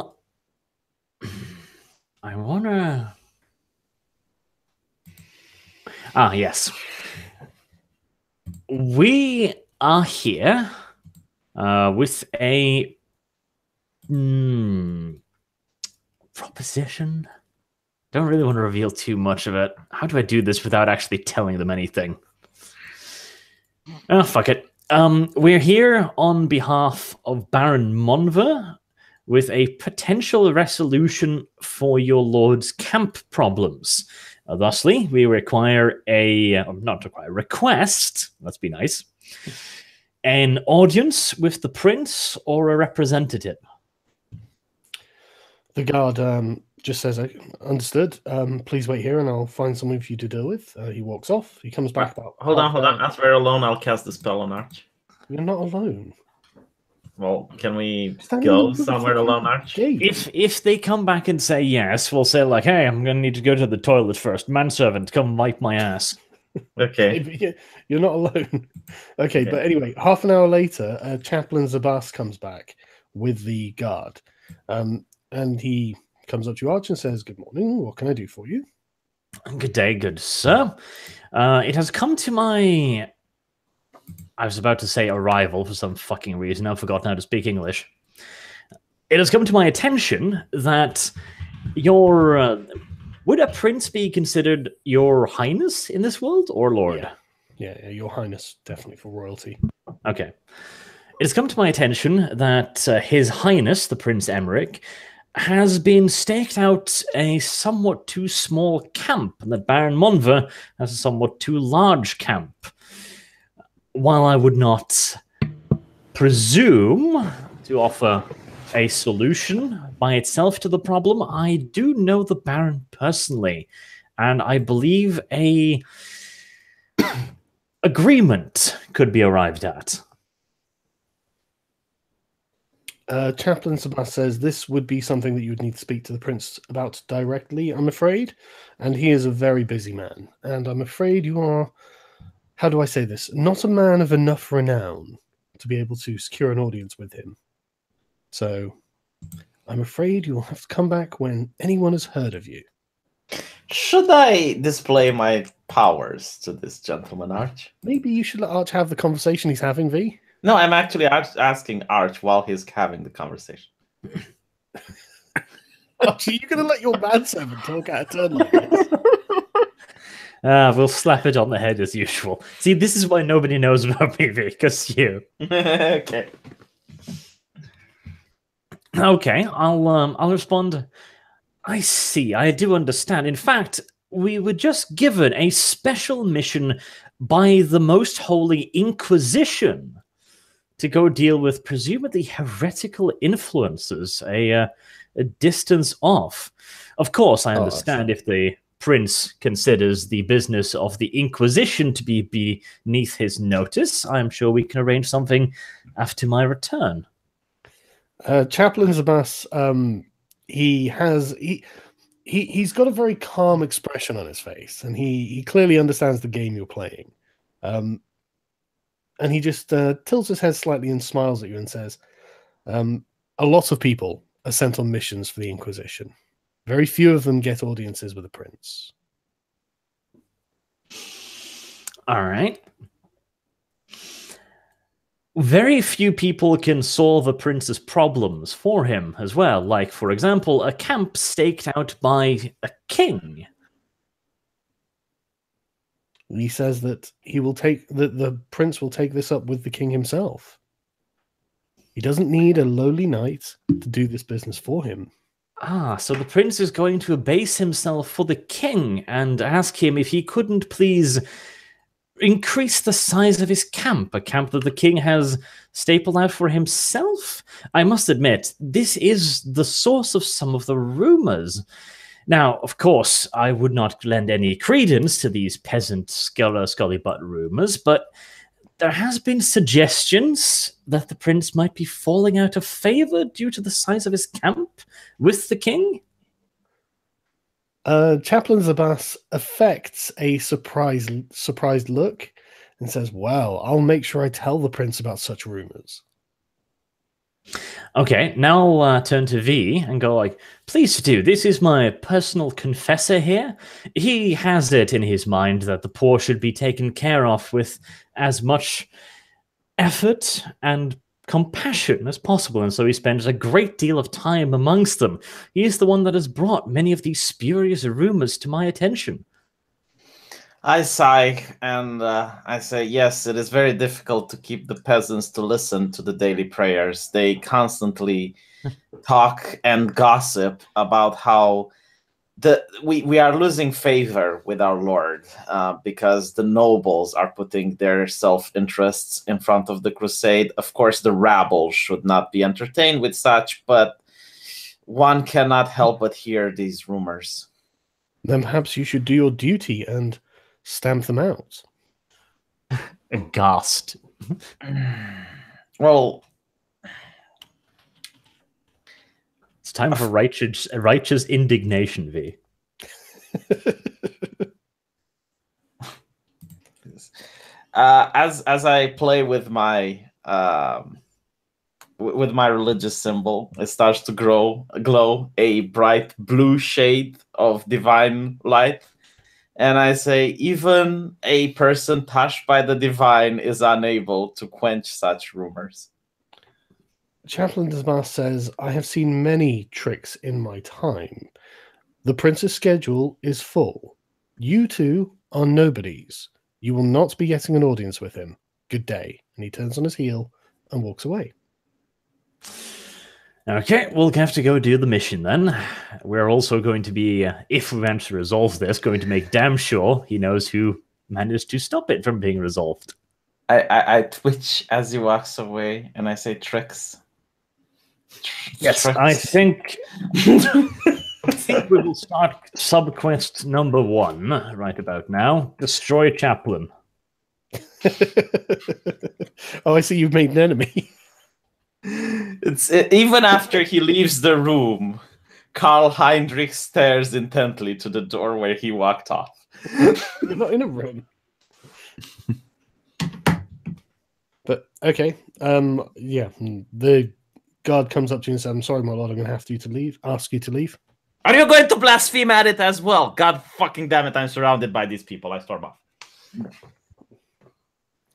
Speaker 3: [clears throat] I wanna. Ah, yes. We are here uh, with a mm, proposition. Don't really want to reveal too much of it. How do I do this without actually telling them anything? Oh, fuck it. Um, we're here on behalf of Baron Monver with a potential resolution for your lord's camp problems. Uh, thusly, we require a uh, not require request. Let's be nice. An audience with the prince or a representative.
Speaker 1: The guard um, just says, "Okay, Understood. Um, please wait here and I'll find something for you to deal with. Uh, he walks off. He comes back about.
Speaker 2: Hold on, hold on.
Speaker 1: hour.
Speaker 2: As we're alone, I'll cast the spell on Arch.
Speaker 1: You're not alone.
Speaker 2: Well, can we go somewhere alone, Arch?
Speaker 3: If if they come back and say yes, we'll say like, "Hey, I'm gonna need to go to the toilet first. Manservant, come wipe my ass."
Speaker 2: Okay. [laughs]
Speaker 1: You- You're not alone. okay, [laughs]
Speaker 2: Okay.
Speaker 1: but anyway, half an hour later, uh, Chaplain Zabas comes back with the guard. Um, and he comes up to Arch, and says, Good morning. What can I do for you?
Speaker 3: Good day, good sir. Uh, it has come to my. I was about to say arrival for some fucking reason. I've forgotten how to speak English. It has come to my attention that your. Uh, would a prince be considered your highness in this world or lord?
Speaker 1: Yeah. Yeah, yeah, Your Highness, definitely for royalty.
Speaker 3: Okay. It has come to my attention that uh, His Highness, the Prince Emmerich, has been staked out a somewhat too small camp, and that Baron Monver has a somewhat too large camp. While I would not presume to offer a solution by itself to the problem, I do know the Baron personally, and I believe a [clears throat] agreement could be arrived at.
Speaker 1: Uh, Chaplain Sabas says this would be something that you would need to speak to the prince about directly, I'm afraid. And he is a very busy man. And I'm afraid you are, how do I say this, not a man of enough renown to be able to secure an audience with him. So I'm afraid you'll have to come back when anyone has heard of you.
Speaker 2: Should I display my powers to this gentleman, Arch?
Speaker 1: Maybe you should let Arch have the conversation he's having, V.
Speaker 2: No, I'm actually asking Arch while he's having the conversation. [laughs]
Speaker 1: Arch, are you going to let your manservant talk out of turn like this? [laughs]
Speaker 3: Ah, we'll slap it on the head as usual. See, this is why nobody knows about me, because you. [laughs]
Speaker 2: okay.
Speaker 3: Okay, I'll um, I'll respond. I see. I do understand. In fact, we were just given a special mission by the Most Holy Inquisition to go deal with presumably heretical influences a uh, a distance off. Of course, I
Speaker 4: Oh,
Speaker 3: understand if the prince considers the business of the Inquisition to be beneath his notice. I'm sure we can arrange something after my return.
Speaker 1: Uh, Chaplain Zabas, um, he has he, he he's got a very calm expression on his face, and he he clearly understands the game you're playing. Um, and he just uh, tilts his head slightly and smiles at you and says, um, "A lot of people are sent on missions for the Inquisition. Very few of them get audiences with the prince."
Speaker 3: All right. Very few people can solve a prince's problems for him as well. Like, for example, a camp staked out by a king.
Speaker 1: He says that he will take that the prince will take this up with the king himself. He doesn't need a lowly knight to do this business for him.
Speaker 3: Ah, so the prince is going to abase himself for the king and ask him if he couldn't please increase the size of his camp, a camp that the king has stapled out for himself. I must admit, this is the source of some of the rumors. Now, of course, I would not lend any credence to these peasant sculler scullybutt rumors, but there has been suggestions that the prince might be falling out of favor due to the size of his camp with the king.
Speaker 1: Uh, Chaplain Zabas affects a surprised surprised look and says, "Well, I'll make sure I tell the prince about such rumors."
Speaker 3: Okay, now I'll uh, turn to V and go like, please do. This is my personal confessor here. He has it in his mind that the poor should be taken care of with as much effort and compassion as possible, and so he spends a great deal of time amongst them. He is the one that has brought many of these spurious rumors to my attention.
Speaker 2: I sigh and uh, I say, yes, it is very difficult to keep the peasants to listen to the daily prayers. They constantly [laughs] talk and gossip about how the we, we are losing favor with our Lord uh, because the nobles are putting their self interests in front of the crusade. Of course, the rabble should not be entertained with such, but one cannot help but hear these rumors.
Speaker 1: Then perhaps you should do your duty and stamp them out.
Speaker 3: Aghast.
Speaker 2: Well,
Speaker 3: It's time for righteous, righteous indignation, V.
Speaker 2: uh, as as I play with my um, w- with my religious symbol, it starts to grow glow a bright blue shade of divine light, and I say, even a person touched by the divine is unable to quench such rumors.
Speaker 1: Chaplain Desmas says, I have seen many tricks in my time. The prince's schedule is full. You two are nobodies. You will not be getting an audience with him. Good day. And he turns on his heel and walks away.
Speaker 3: Okay, we'll have to go do the mission then. We're also going to be, uh, if we manage to resolve this, going to make damn sure he knows who managed to stop it from being resolved.
Speaker 2: I, I, I twitch as he walks away, and I say tricks. Tr-
Speaker 3: Yes, I think I think we will start subquest number one right about now. Destroy Chaplain. [laughs]
Speaker 1: oh, I see you've made an enemy. [laughs]
Speaker 2: It's even after he leaves the room, Karl Heinrich stares intently to the door where he walked off.
Speaker 1: You're not in a room. but okay. Um. Yeah. mm, The guard comes up to you and says, "I'm sorry, my lord. I'm going to have to, to leave. Ask you to leave."
Speaker 2: Are you going to blaspheme at it as well? God fucking damn it! I'm surrounded by these people. I storm off.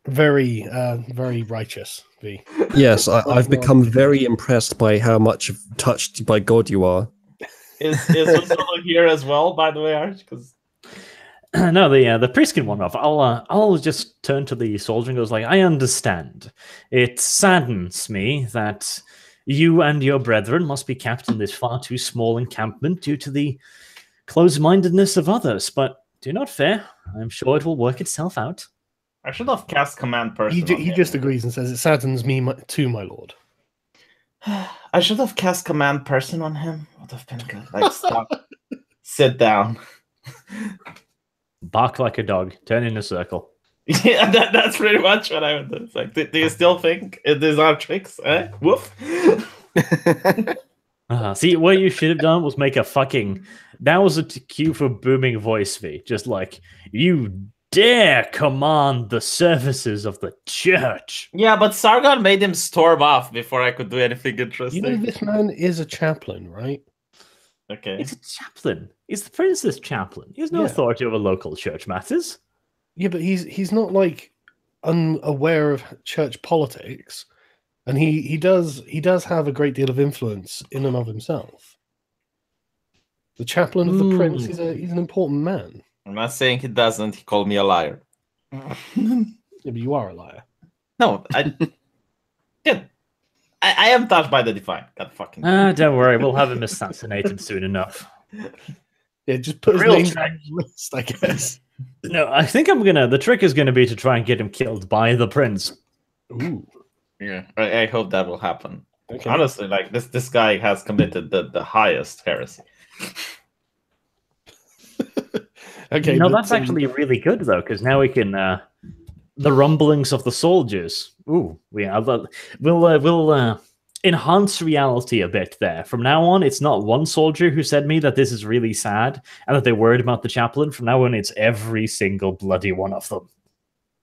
Speaker 1: Very, uh, very righteous. V.
Speaker 4: Yes, I, I've become very impressed by how much touched by God you are.
Speaker 2: Is is Ursula [laughs] here as well? By the way, Arch, because [clears throat]
Speaker 3: no, the uh, the priest can one off. I'll uh, I'll just turn to the soldier and goes like, I understand. It saddens me that you and your brethren must be kept in this far too small encampment due to the close-mindedness of others. But do not fear. I'm sure it will work itself out.
Speaker 2: I should have cast command person.
Speaker 1: He, ju-
Speaker 2: on
Speaker 1: he
Speaker 2: him.
Speaker 1: just agrees and says, "It saddens me my, too, my lord." [sighs]
Speaker 2: I should have cast command person on him. Would have been good. Like stop, [laughs] sit down.
Speaker 3: Bark like a dog. Turn in a circle. [laughs]
Speaker 2: Yeah, that, that's pretty much what I would do. It's like, do, do you still think it- these are tricks? Eh? Woof. [laughs]
Speaker 3: Uh, see, what you should have done was make a fucking. That was a t- cue for booming voice V. Just like, you dare command the services of the church.
Speaker 2: yeah, but Sargon made him storm off before I could do anything interesting.
Speaker 1: You know, this man is a chaplain, right?
Speaker 2: okay.
Speaker 3: It's a chaplain. He's the prince's chaplain. He has no
Speaker 1: Yeah.
Speaker 3: authority over local church matters.
Speaker 1: Yeah, but he's he's not like unaware of church politics, and he he does he does have a great deal of influence in and of himself. The chaplain of the hmm.
Speaker 3: prince.
Speaker 1: is a he's an important man.
Speaker 2: I'm not saying he doesn't. He called me a liar. [laughs]
Speaker 1: Yeah, but you are a liar.
Speaker 2: no, I. [laughs] yeah, I, I am touched by the divine. God fucking.
Speaker 3: Ah, don't worry. We'll have him assassinated soon enough. [laughs]
Speaker 1: Yeah, just put his
Speaker 2: Real
Speaker 1: name on the list, I guess.
Speaker 3: No, I think I'm gonna. The trick is gonna be to try and get him killed by the prince.
Speaker 1: Ooh.
Speaker 2: yeah, I, I hope that will happen.
Speaker 1: Okay.
Speaker 2: Honestly, like this, this guy has committed the, the highest heresy.
Speaker 1: Okay.
Speaker 3: no,
Speaker 1: but,
Speaker 3: that's
Speaker 1: um,
Speaker 3: actually really good though, because now we can. Uh, the rumblings of the soldiers. Ooh, we have. Uh, we'll uh, we'll uh, enhance reality a bit there. From now on, it's not one soldier who said me that this is really sad and that they're worried about the chaplain. From now on, it's every single bloody one of them.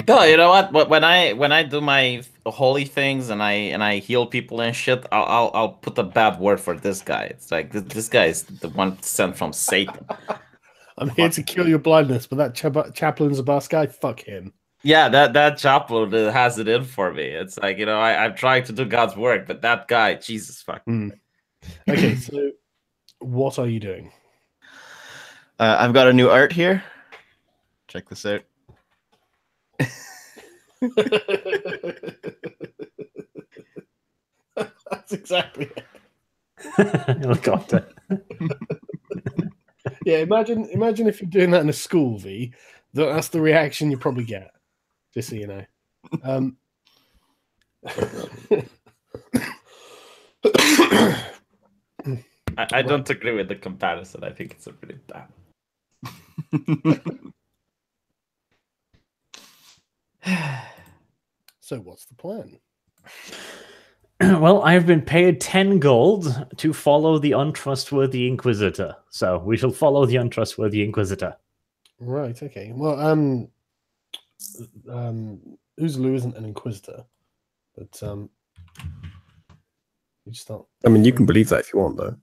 Speaker 2: No, you know what? When I when I do my holy things and I and I heal people and shit, I'll I'll, I'll put a bad word for this guy. It's like this, this guy is the one sent from Satan.
Speaker 1: I'm here to cure your blindness, but that chap- chaplain's a boss guy. Fuck him.
Speaker 2: Yeah, that that chapel uh, has it in for me. It's like you know I I'm trying to do God's work, but that guy, Jesus fuck.
Speaker 1: Okay, so what are you doing?
Speaker 5: Uh, I've got a new art here. Check this out. [laughs]
Speaker 1: That's exactly it. [laughs]
Speaker 3: Helicopter. [laughs]
Speaker 1: Yeah, imagine imagine if you're doing that in a school, V. that- That's the reaction you probably get. Just so you know. Um,
Speaker 2: I, I don't agree with the comparison. I think it's a pretty bad. [sighs]
Speaker 1: so what's the plan? [clears throat]
Speaker 3: well, I have been paid 10 gold to follow the untrustworthy Inquisitor. So we shall follow the untrustworthy Inquisitor.
Speaker 1: Right. Okay. Well, um, um, Uzulu isn't an inquisitor, but um, you just not.
Speaker 4: I mean, you can believe that if you want, though.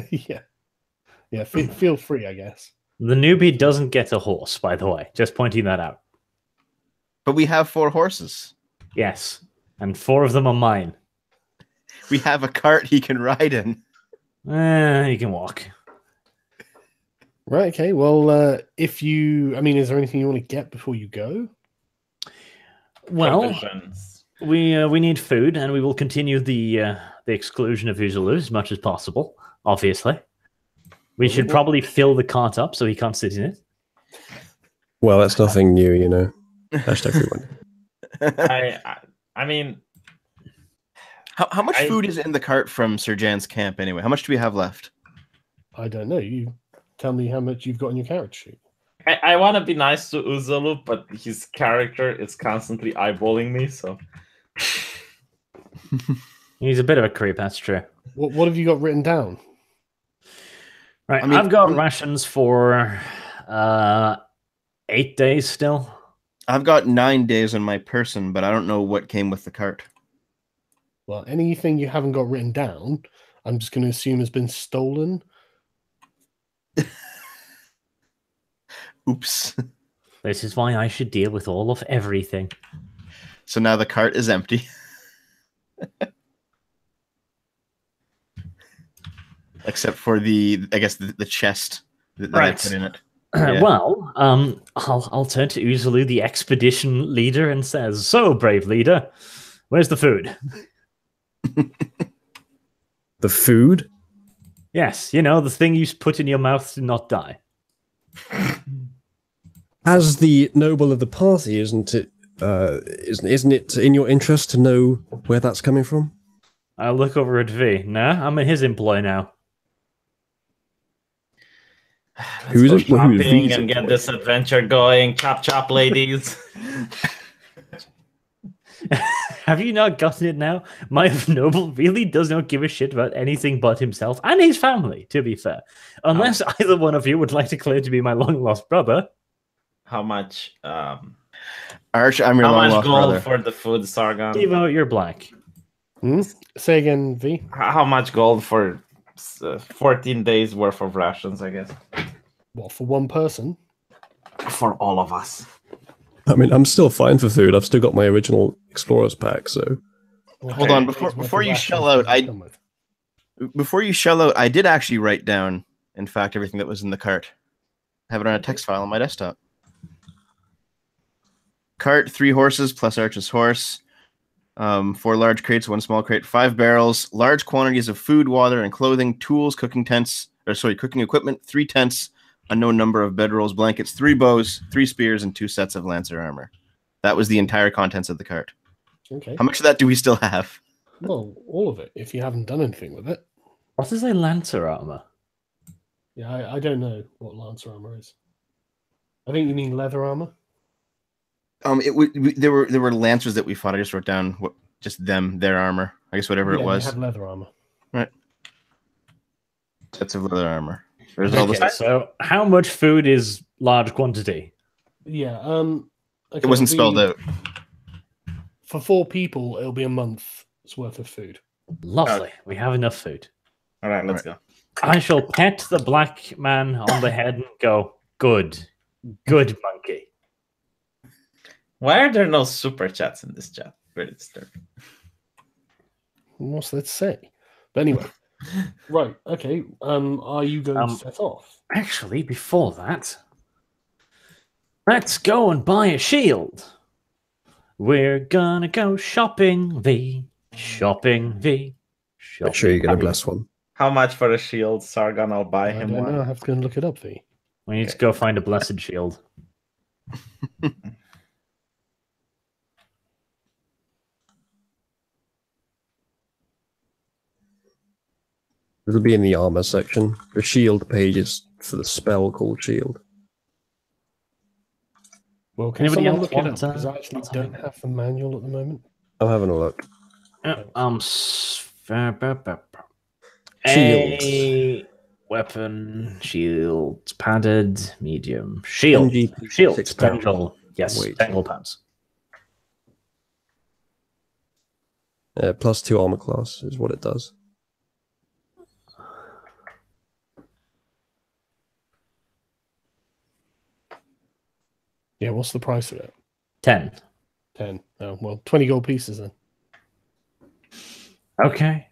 Speaker 4: [laughs]
Speaker 1: yeah. Yeah. Feel, feel free, I guess.
Speaker 3: The newbie doesn't get a horse, by the way. Just pointing that out.
Speaker 5: But we have four horses.
Speaker 3: Yes. And four of them are mine.
Speaker 5: We have a cart he can ride in.
Speaker 3: Eh, you can walk.
Speaker 1: Right. Okay. Well, uh, if you, I mean, is there anything you want to get before you go?
Speaker 3: Well,
Speaker 2: Provisions.
Speaker 3: we uh, we need food, and we will continue the uh, the exclusion of Uzulu as much as possible. Obviously, we should probably fill the cart up so he can't sit in it.
Speaker 4: Well, that's nothing new, you know. Hashtag everyone. [laughs]
Speaker 2: I, I I mean
Speaker 5: How, how much
Speaker 2: I-
Speaker 5: food is in the cart from Sir Jan's camp anyway? How much do we have left?
Speaker 1: I don't know. You tell me how much you've got in your character sheet.
Speaker 2: I, I want to be nice to Uzulu, but his character is constantly eyeballing me. So [laughs]
Speaker 3: He's a bit of a creep, that's true.
Speaker 1: What What have you got written down?
Speaker 3: Right,
Speaker 5: I mean-
Speaker 3: I've got rations for uh eight days still.
Speaker 5: I've got nine days on my person, but I don't know what came with the cart.
Speaker 1: Well, anything you haven't got written down, I'm just going to assume has been stolen. [laughs]
Speaker 5: Oops.
Speaker 3: This is why I should deal with all of everything.
Speaker 5: So now the cart is empty. [laughs] Except for the, I guess, the, the chest that, that I put in it. Yeah. [clears throat]
Speaker 3: well, um, I'll I'll turn to Uzulu, the expedition leader, and says, "So, brave leader, where's the food?" [laughs]
Speaker 4: The food?
Speaker 3: Yes, you know the thing you put in your mouth to not die. [laughs]
Speaker 4: As the noble of the party, isn't it? Uh, isn't isn't it in your interest to know where that's coming from?
Speaker 3: I look over at V. Nah, I'm in his employ now.
Speaker 2: Let's
Speaker 4: Who's
Speaker 2: go
Speaker 4: it? Well, who's
Speaker 2: shopping
Speaker 4: these
Speaker 2: and get this adventure going. Chop chop, ladies. [laughs] [laughs]
Speaker 3: Have you not gotten it now? My [laughs] noble really does not give a shit about anything but himself and his family, to be fair. Unless either one of you would like to claim to be my long lost brother.
Speaker 2: How much? Um,
Speaker 5: Arch, I'm your
Speaker 2: how
Speaker 5: long
Speaker 2: much
Speaker 5: lost
Speaker 2: gold
Speaker 5: brother.
Speaker 2: for the food, Sargon?
Speaker 3: Devo, you're black.
Speaker 1: Hmm? Say again, V.
Speaker 2: H- How much gold for uh, 14 days worth of rations? I guess
Speaker 1: What for one person?
Speaker 2: for all of us.
Speaker 4: I mean, I'm still fine for food. I've still got my original explorers pack, so
Speaker 5: Hold on, before- before you shell out, I- Before you shell out, I did actually write down, in fact, everything that was in the cart. I have it on a text file on my desktop. Cart, three horses plus Arch's horse. Um, four large crates, one small crate, five barrels, large quantities of food, water, and clothing, tools, cooking tents, or sorry, cooking equipment, three tents, unknown number of bedrolls, blankets, three bows, three spears, and two sets of lancer armor. That was the entire contents of the cart.
Speaker 1: Okay.
Speaker 5: How much of that do we still have?
Speaker 1: Well, all of it. If you haven't done anything with it.
Speaker 3: What is a lancer armor?
Speaker 1: Yeah, I, I don't know what lancer armor is. I think you mean leather armor.
Speaker 5: Um, it w- w- there were there were lancers that we fought. I just wrote down what just them, their armor. I guess whatever
Speaker 1: Yeah,
Speaker 5: it
Speaker 1: they
Speaker 5: was.
Speaker 1: had leather armor. Right.
Speaker 5: Sets of leather armor. There's all
Speaker 3: Okay,
Speaker 5: the
Speaker 3: so how much food is large quantity?
Speaker 1: Yeah. Um.
Speaker 5: It wasn't
Speaker 1: the-
Speaker 5: spelled out.
Speaker 1: For four people, it'll be a month's worth of food.
Speaker 3: Lovely. We have enough food.
Speaker 2: All right, let's go.
Speaker 3: I shall pet the black man on the head and go, good, good monkey.
Speaker 2: Why are there no super chats in this chat? Very disturbing.
Speaker 1: What's that say? But anyway, [laughs] right. Okay. Um. Are you going
Speaker 3: Um,
Speaker 1: to set off?
Speaker 3: Actually, before that, let's go and buy a shield. We're gonna go shopping, V. Shopping, V. Shopping.
Speaker 4: make sure you're going to bless one.
Speaker 2: How much for a shield, Sargon? I'll buy
Speaker 1: I
Speaker 2: him
Speaker 1: don't know. I have to go and look it up. V. [laughs]
Speaker 3: We need to go find a blessed shield. [laughs]
Speaker 4: It'll be in the armor section. The shield page is for the spell called shield.
Speaker 1: Well, can
Speaker 3: Anybody
Speaker 1: someone
Speaker 3: else
Speaker 1: look it up?
Speaker 3: want,
Speaker 1: Because I actually
Speaker 3: want
Speaker 1: don't have the manual at the moment.
Speaker 4: I'm having a look.
Speaker 3: Uh, Um, s-. A weapon, shields, padded, medium, shield,
Speaker 4: NGP,
Speaker 3: shield,
Speaker 4: six pound.
Speaker 3: tangle, yes,
Speaker 4: Wait.
Speaker 3: tangle pants.
Speaker 4: Uh, plus two armor class is what it does.
Speaker 1: Yeah. What's the price of it?
Speaker 3: Ten.
Speaker 1: Ten. Oh well, twenty gold pieces then.
Speaker 3: Okay.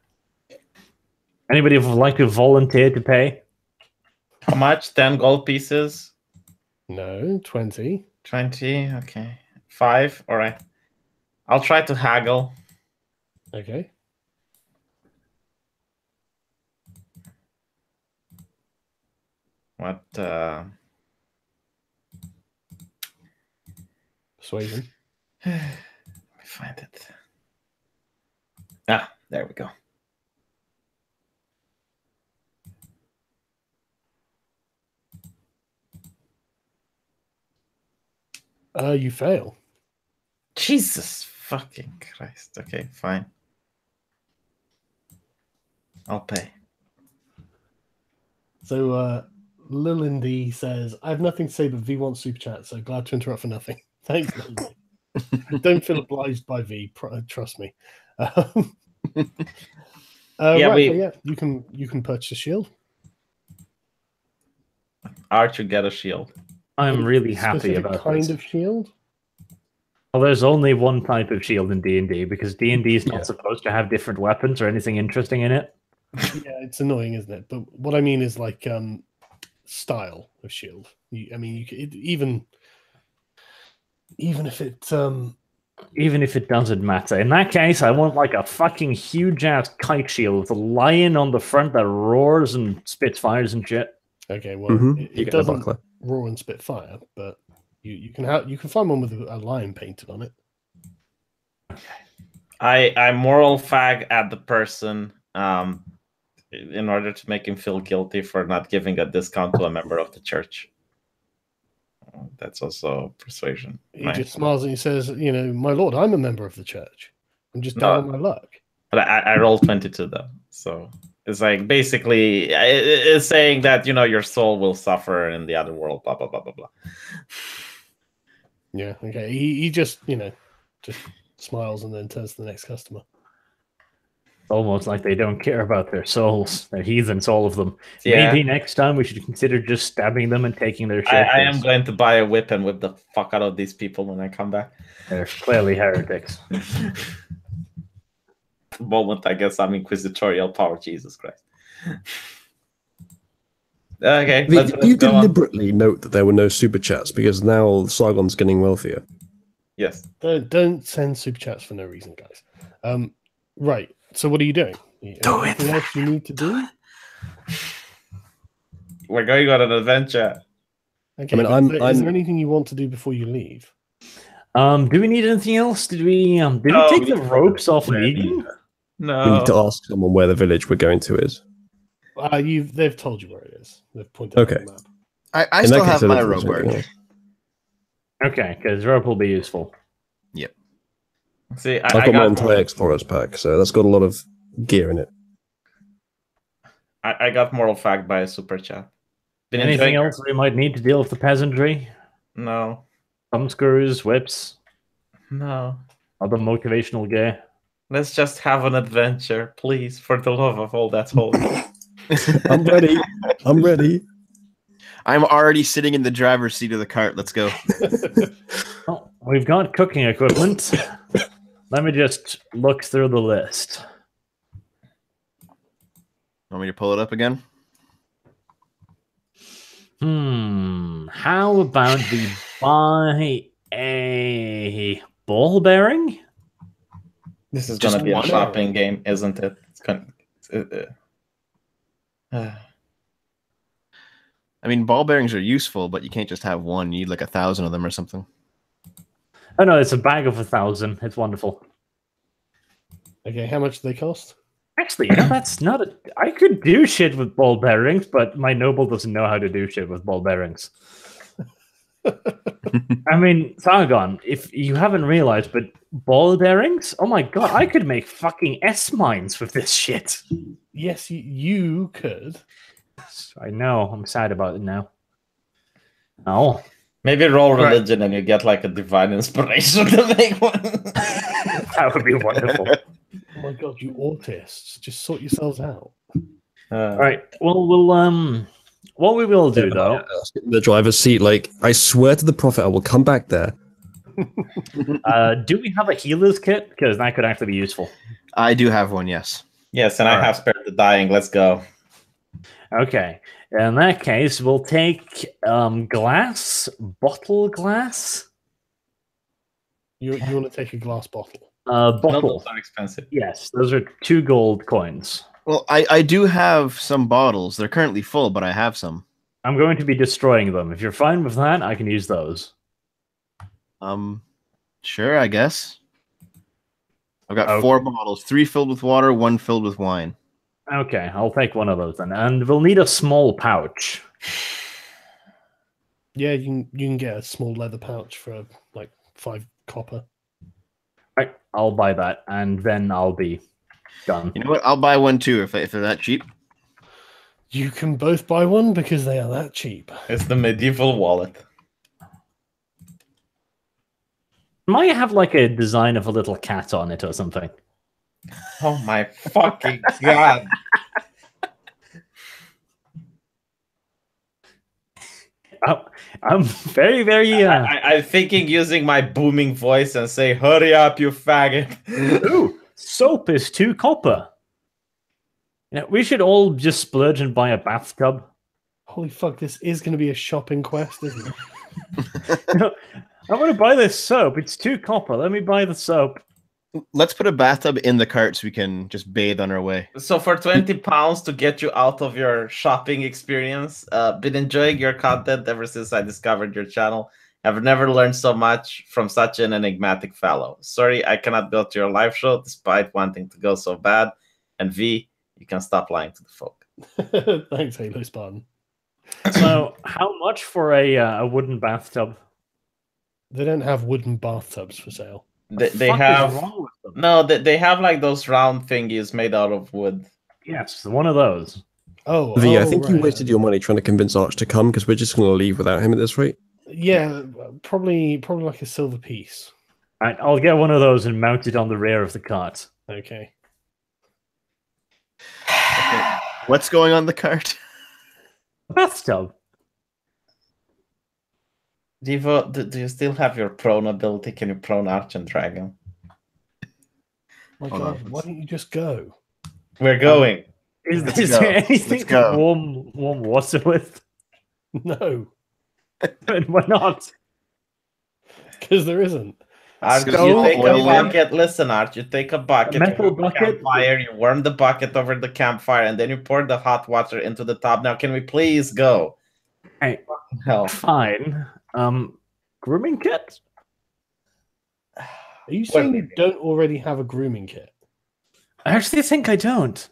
Speaker 3: Anybody would like to volunteer to pay?
Speaker 2: How much? 10 gold pieces?
Speaker 1: No, twenty.
Speaker 2: 20? Okay. Five? All right. I'll try to haggle.
Speaker 1: Okay.
Speaker 2: What? Uh...
Speaker 1: Persuasion. [sighs]
Speaker 2: Let me find it. Ah, there we go.
Speaker 1: Uh, you fail.
Speaker 2: Jesus fucking Christ. Okay, fine. I'll pay.
Speaker 1: So uh Lilindy says, I have nothing to say but V wants super chat, so glad to interrupt for nothing. Thanks, Lilindy. Don't feel obliged by V, pr- trust me. Um, uh,
Speaker 2: Yeah,
Speaker 1: right,
Speaker 2: we-
Speaker 1: yeah, you can you can purchase a shield.
Speaker 2: Archer, get a shield.
Speaker 3: I'm really happy
Speaker 1: Specific
Speaker 3: about
Speaker 1: kind
Speaker 3: this.
Speaker 1: of shield.
Speaker 3: Well, there's only one type of shield in D and D because D and D is not
Speaker 4: Yeah.
Speaker 3: supposed to have different weapons or anything interesting in it.
Speaker 1: Yeah, it's annoying, isn't it? But what I mean is like um style of shield. You, I mean, you can, it, even even if it um
Speaker 3: Even if it doesn't matter. In that case, I want like a fucking huge ass kite shield with a lion on the front that roars and spits fires and shit.
Speaker 1: okay, well,
Speaker 4: Mhm.
Speaker 1: it,
Speaker 4: You
Speaker 1: it doesn't roar and spit fire, but you you can have you can find one with a, a lion painted on it.
Speaker 2: I I moral fag at the person um in order to make him feel guilty for not giving a discount to a member of the church. That's also persuasion.
Speaker 1: He
Speaker 2: right?
Speaker 1: just smiles and he says, "You know, my lord, I'm a member of the church. I'm just
Speaker 2: No.
Speaker 1: down on my luck."
Speaker 2: But I, I rolled 22 though. So it's like basically it's saying that you know your soul will suffer in the other world, blah blah blah blah blah.
Speaker 1: Yeah, okay. He he just you know just smiles and then turns to the next customer.
Speaker 3: Almost like they don't care about their souls. They're heathens, all of them.
Speaker 2: Yeah.
Speaker 3: Maybe next time we should consider just stabbing them and taking their shit.
Speaker 2: I, I am
Speaker 3: 'cause
Speaker 2: going to buy a whip and whip the fuck out of these people when I come back.
Speaker 3: They're clearly heretics. [laughs]
Speaker 2: moment I guess I'm inquisitorial power, Jesus Christ. [laughs] okay,
Speaker 4: The-
Speaker 2: let's, let's
Speaker 4: you
Speaker 2: go on.
Speaker 4: deliberately note that there were no super chats because now Sargon's getting wealthier.
Speaker 2: Yes.
Speaker 1: Don't don't send super chats for no reason, guys. Um, right. So what are you doing?
Speaker 3: Do it.
Speaker 1: Anything else you need to do?
Speaker 2: We're going on an adventure.
Speaker 1: Okay.
Speaker 4: mean,
Speaker 1: but
Speaker 4: I'm-
Speaker 1: is,
Speaker 4: I'm-
Speaker 1: there anything you want to do before you leave?
Speaker 3: Um, do we need anything else? Did we um did
Speaker 2: No,
Speaker 3: we take
Speaker 2: we-
Speaker 3: the ropes off
Speaker 4: Ready.
Speaker 3: Negan?
Speaker 4: We need to ask someone where the village we're going to is.
Speaker 1: Uh, you've they've told you where it is. They've pointed out
Speaker 4: Okay.
Speaker 1: the map.
Speaker 5: I, I
Speaker 4: In
Speaker 5: still
Speaker 4: case,
Speaker 5: have
Speaker 4: I
Speaker 5: my
Speaker 4: don't think
Speaker 5: rope
Speaker 4: anything
Speaker 5: work.
Speaker 4: else.
Speaker 3: Okay, because rope will be useful.
Speaker 2: See, I,
Speaker 4: I've
Speaker 2: I
Speaker 4: got my
Speaker 2: got
Speaker 4: entire Explorers pack, so that's got a lot of gear in it.
Speaker 2: I, I got moral fact by a super chat. Been
Speaker 3: Anything
Speaker 2: enjoying-
Speaker 3: else we might need to deal with the peasantry?
Speaker 2: No.
Speaker 3: Thumb screws, whips,
Speaker 2: No.
Speaker 3: other motivational gear.
Speaker 2: Let's just have an adventure, please, for the love of all that's holy. [laughs]
Speaker 4: I'm ready. I'm ready.
Speaker 5: I'm already sitting in the driver's seat of the cart. Let's go. [laughs]
Speaker 3: Oh, we've got cooking equipment. [laughs] Let me just look through the list.
Speaker 5: Want me to pull it up again?
Speaker 3: Hmm. How about the buy a ball bearing?
Speaker 2: this is gonna be a
Speaker 5: one?
Speaker 2: shopping game, isn't it? It's gonna. it's- uh, uh,
Speaker 5: I mean, ball bearings are useful, but you can't just have one. You need like a thousand of them or something.
Speaker 3: Oh no, it's a bag of a thousand. It's wonderful.
Speaker 1: Okay, how much do they cost?
Speaker 3: Actually, know, that's not a. I could do shit with ball bearings, but my noble doesn't know how to do shit with ball bearings. [laughs] I mean, Sargon, if you haven't realized, but ball bearings, oh my god, I could make fucking S mines with this shit.
Speaker 1: Yes, you, you could.
Speaker 3: I know, I'm sad about it now. Oh,
Speaker 2: maybe roll
Speaker 5: Right.
Speaker 2: religion and you get like a divine inspiration to make one. [laughs]
Speaker 3: that would be wonderful.
Speaker 1: Oh my god, you autists! Just sort yourselves out.
Speaker 2: Uh,
Speaker 3: All right, well, we'll um, what we will do though.
Speaker 4: In the driver's seat, like I swear to the prophet, I will come back there. [laughs]
Speaker 3: Uh, do we have a healer's kit? Because that could actually be useful.
Speaker 5: I do have one, yes.
Speaker 2: Yes, and I
Speaker 3: Alright.
Speaker 2: have spared the dying. Let's go.
Speaker 3: Okay. In that case, we'll take um glass, bottle glass,
Speaker 1: You you want to take a glass bottle?
Speaker 3: uh,
Speaker 2: No,
Speaker 3: bottle.
Speaker 2: those are expensive.
Speaker 3: Yes, those are two gold coins.
Speaker 5: Well, I, I do have some bottles. They're currently full, but I have some.
Speaker 3: I'm going to be destroying them. If you're fine with that, I can use those.
Speaker 5: Um, sure, I guess. I've got
Speaker 3: Okay.
Speaker 5: four bottles: three filled with water, one filled with wine.
Speaker 3: Okay, I'll take one of those then, and we'll need a small pouch.
Speaker 1: Yeah, you can you can get a small leather pouch for like five copper.
Speaker 3: Right, I'll buy that, and then I'll be Done.
Speaker 5: You know what? I'll buy one too if, if they're that cheap.
Speaker 1: You can both buy one because they are that cheap.
Speaker 2: It's the medieval wallet.
Speaker 3: Might have like a design of a little cat on it or something.
Speaker 2: Oh my fucking god!
Speaker 3: I'm, I'm very, very. Uh,
Speaker 2: I, I'm thinking using my booming voice and say, "Hurry up, you faggot!"
Speaker 3: Ooh, soap is two copper. You know, we should all just splurge and buy a bathtub.
Speaker 1: Holy fuck, this is going to be a shopping quest, isn't it? [laughs]
Speaker 3: I want to buy this soap. It's two copper. Let me buy the soap.
Speaker 5: Let's put a bathtub in the cart so we can just bathe on our way.
Speaker 2: So for twenty pounds to get you out of your shopping experience, uh, been enjoying your content ever since I discovered your channel. I've never learned so much from such an enigmatic fellow. Sorry, I cannot go to your live show despite wanting to go so bad. And V, you can stop lying to the folk. [laughs]
Speaker 1: Thanks, Halo Spartan.
Speaker 3: So, how much for a uh, a wooden bathtub?
Speaker 1: They don't have wooden bathtubs for sale.
Speaker 2: They,
Speaker 3: The
Speaker 2: they
Speaker 3: fuck is
Speaker 2: have
Speaker 3: wrong with them?
Speaker 2: no, they, they have like those round thingies made out of wood.
Speaker 3: Yes, one of those.
Speaker 1: Oh,
Speaker 4: V, I
Speaker 1: oh,
Speaker 4: think you wasted your money trying to convince Arch to come because we're just going to leave without him at this rate.
Speaker 1: Yeah, probably, probably like a silver piece.
Speaker 3: Right, I'll get one of those and mount it on the rear of the cart.
Speaker 1: Okay. [sighs]
Speaker 5: What's going on the cart?
Speaker 3: Bathtub.
Speaker 2: Devo, do, do you still have your prone ability? Can you prone Arch and Dragon?
Speaker 1: My
Speaker 5: Hold
Speaker 1: God,
Speaker 5: on,
Speaker 1: why don't you just go?
Speaker 2: We're um, going.
Speaker 3: Is, [laughs]
Speaker 5: Let's
Speaker 3: is
Speaker 5: go.
Speaker 3: there anything
Speaker 5: Let's
Speaker 3: to
Speaker 5: go.
Speaker 3: warm warm water with? [laughs]
Speaker 1: No, [laughs]
Speaker 3: Why not?
Speaker 1: because there isn't.
Speaker 2: Arch,
Speaker 5: Stove,
Speaker 2: you take a
Speaker 5: oil lamp.
Speaker 2: bucket. Listen, Arch, you take a bucket,
Speaker 3: metal
Speaker 2: you put
Speaker 3: bucket?
Speaker 2: campfire, you warm the bucket over the campfire, and then you pour the hot water into the tub. Now, can we please go?
Speaker 3: Hey.
Speaker 2: Hell.
Speaker 3: Fine. Um, grooming kit.
Speaker 1: Are you saying you don't already have a grooming kit?
Speaker 3: I actually think I don't.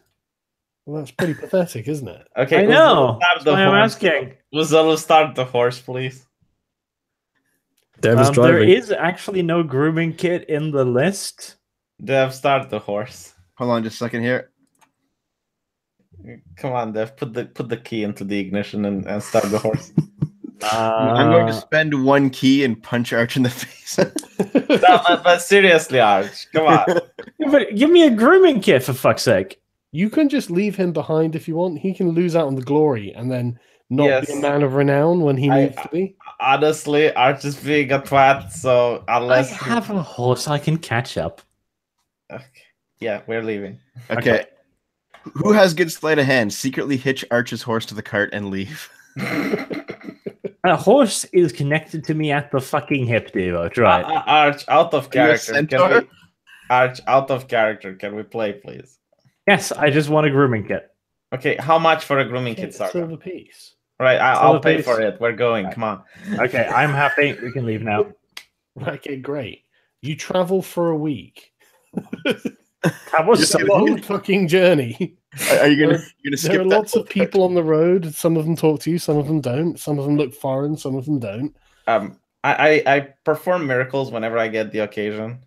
Speaker 1: Well, that's pretty pathetic, isn't it?
Speaker 2: Okay,
Speaker 3: I know.
Speaker 2: Uzulu,
Speaker 3: That's
Speaker 2: Start the
Speaker 3: why I'm
Speaker 2: horse.
Speaker 3: asking.
Speaker 2: Uzulu, start the horse, please.
Speaker 4: Dev is
Speaker 3: Um,
Speaker 4: driving.
Speaker 3: is actually no grooming kit in the list.
Speaker 2: Dev, start the horse.
Speaker 5: Hold on just a second here.
Speaker 2: Come on, Dev, put the put the key into the ignition and, and start the horse. [laughs]
Speaker 5: I'm going to
Speaker 3: Uh,
Speaker 5: spend one key and punch Arch in the [laughs] face.
Speaker 2: no, but, but seriously, Arch, come on.
Speaker 3: yeah, [laughs] but give me a grooming kit for fuck's sake.
Speaker 1: You can just leave him behind if you want. He can lose out on the glory and then not be a man of renown when he
Speaker 2: I-
Speaker 1: needs to be.
Speaker 2: Honestly, Arch is being a twat, so unless
Speaker 3: I have a horse. I can catch up.
Speaker 2: Okay. yeah, we're leaving.
Speaker 5: okay. Who has good sleight of hand? Secretly hitch Arch's horse to the cart and leave. [laughs]
Speaker 3: A horse is connected to me at the fucking hip, Devo. Right.
Speaker 2: Uh, uh, Arch, out of
Speaker 5: Are you a
Speaker 2: character. Can we, Arch, out of character. Can we play, please?
Speaker 3: yes, I just want a grooming kit.
Speaker 2: Okay, how much for a grooming kit,
Speaker 1: It's
Speaker 2: Sarga?
Speaker 1: silver piece.
Speaker 2: Right, I, I'll pay
Speaker 3: piece.
Speaker 2: for it. We're going. Come on.
Speaker 3: Okay, I'm happy. We can leave now. [laughs]
Speaker 1: Okay, great. You travel for a week.
Speaker 3: That was
Speaker 1: It's a
Speaker 3: so
Speaker 1: long fucking journey.
Speaker 5: Are, are you gonna
Speaker 1: There-
Speaker 5: you gonna skip
Speaker 1: There are lots of people on the road. Some of them talk to you, some of them don't. Some of them look foreign, some of them don't.
Speaker 2: Um, I, I, I perform miracles whenever I get the occasion.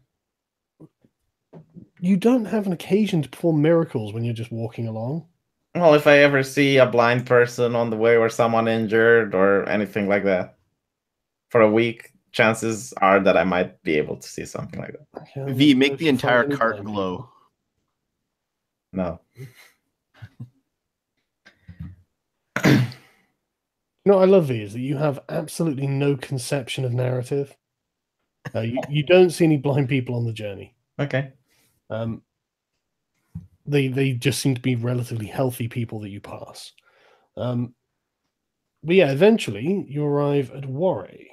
Speaker 1: You don't have an occasion to perform miracles when you're just walking along.
Speaker 2: Well, if I ever see a blind person on the way or someone injured or anything like that, for a week, chances are that I might be able to see something like that.
Speaker 1: Okay,
Speaker 5: V, make the entire
Speaker 1: finding
Speaker 5: cart glow.
Speaker 2: No. [laughs]
Speaker 1: You [clears throat] know what I love V is that you have absolutely no conception of narrative. Uh, you, you don't see any blind people on the journey.
Speaker 2: Okay.
Speaker 1: Um, they they just seem to be relatively healthy people that you pass. Um, but yeah, eventually you arrive at Warray.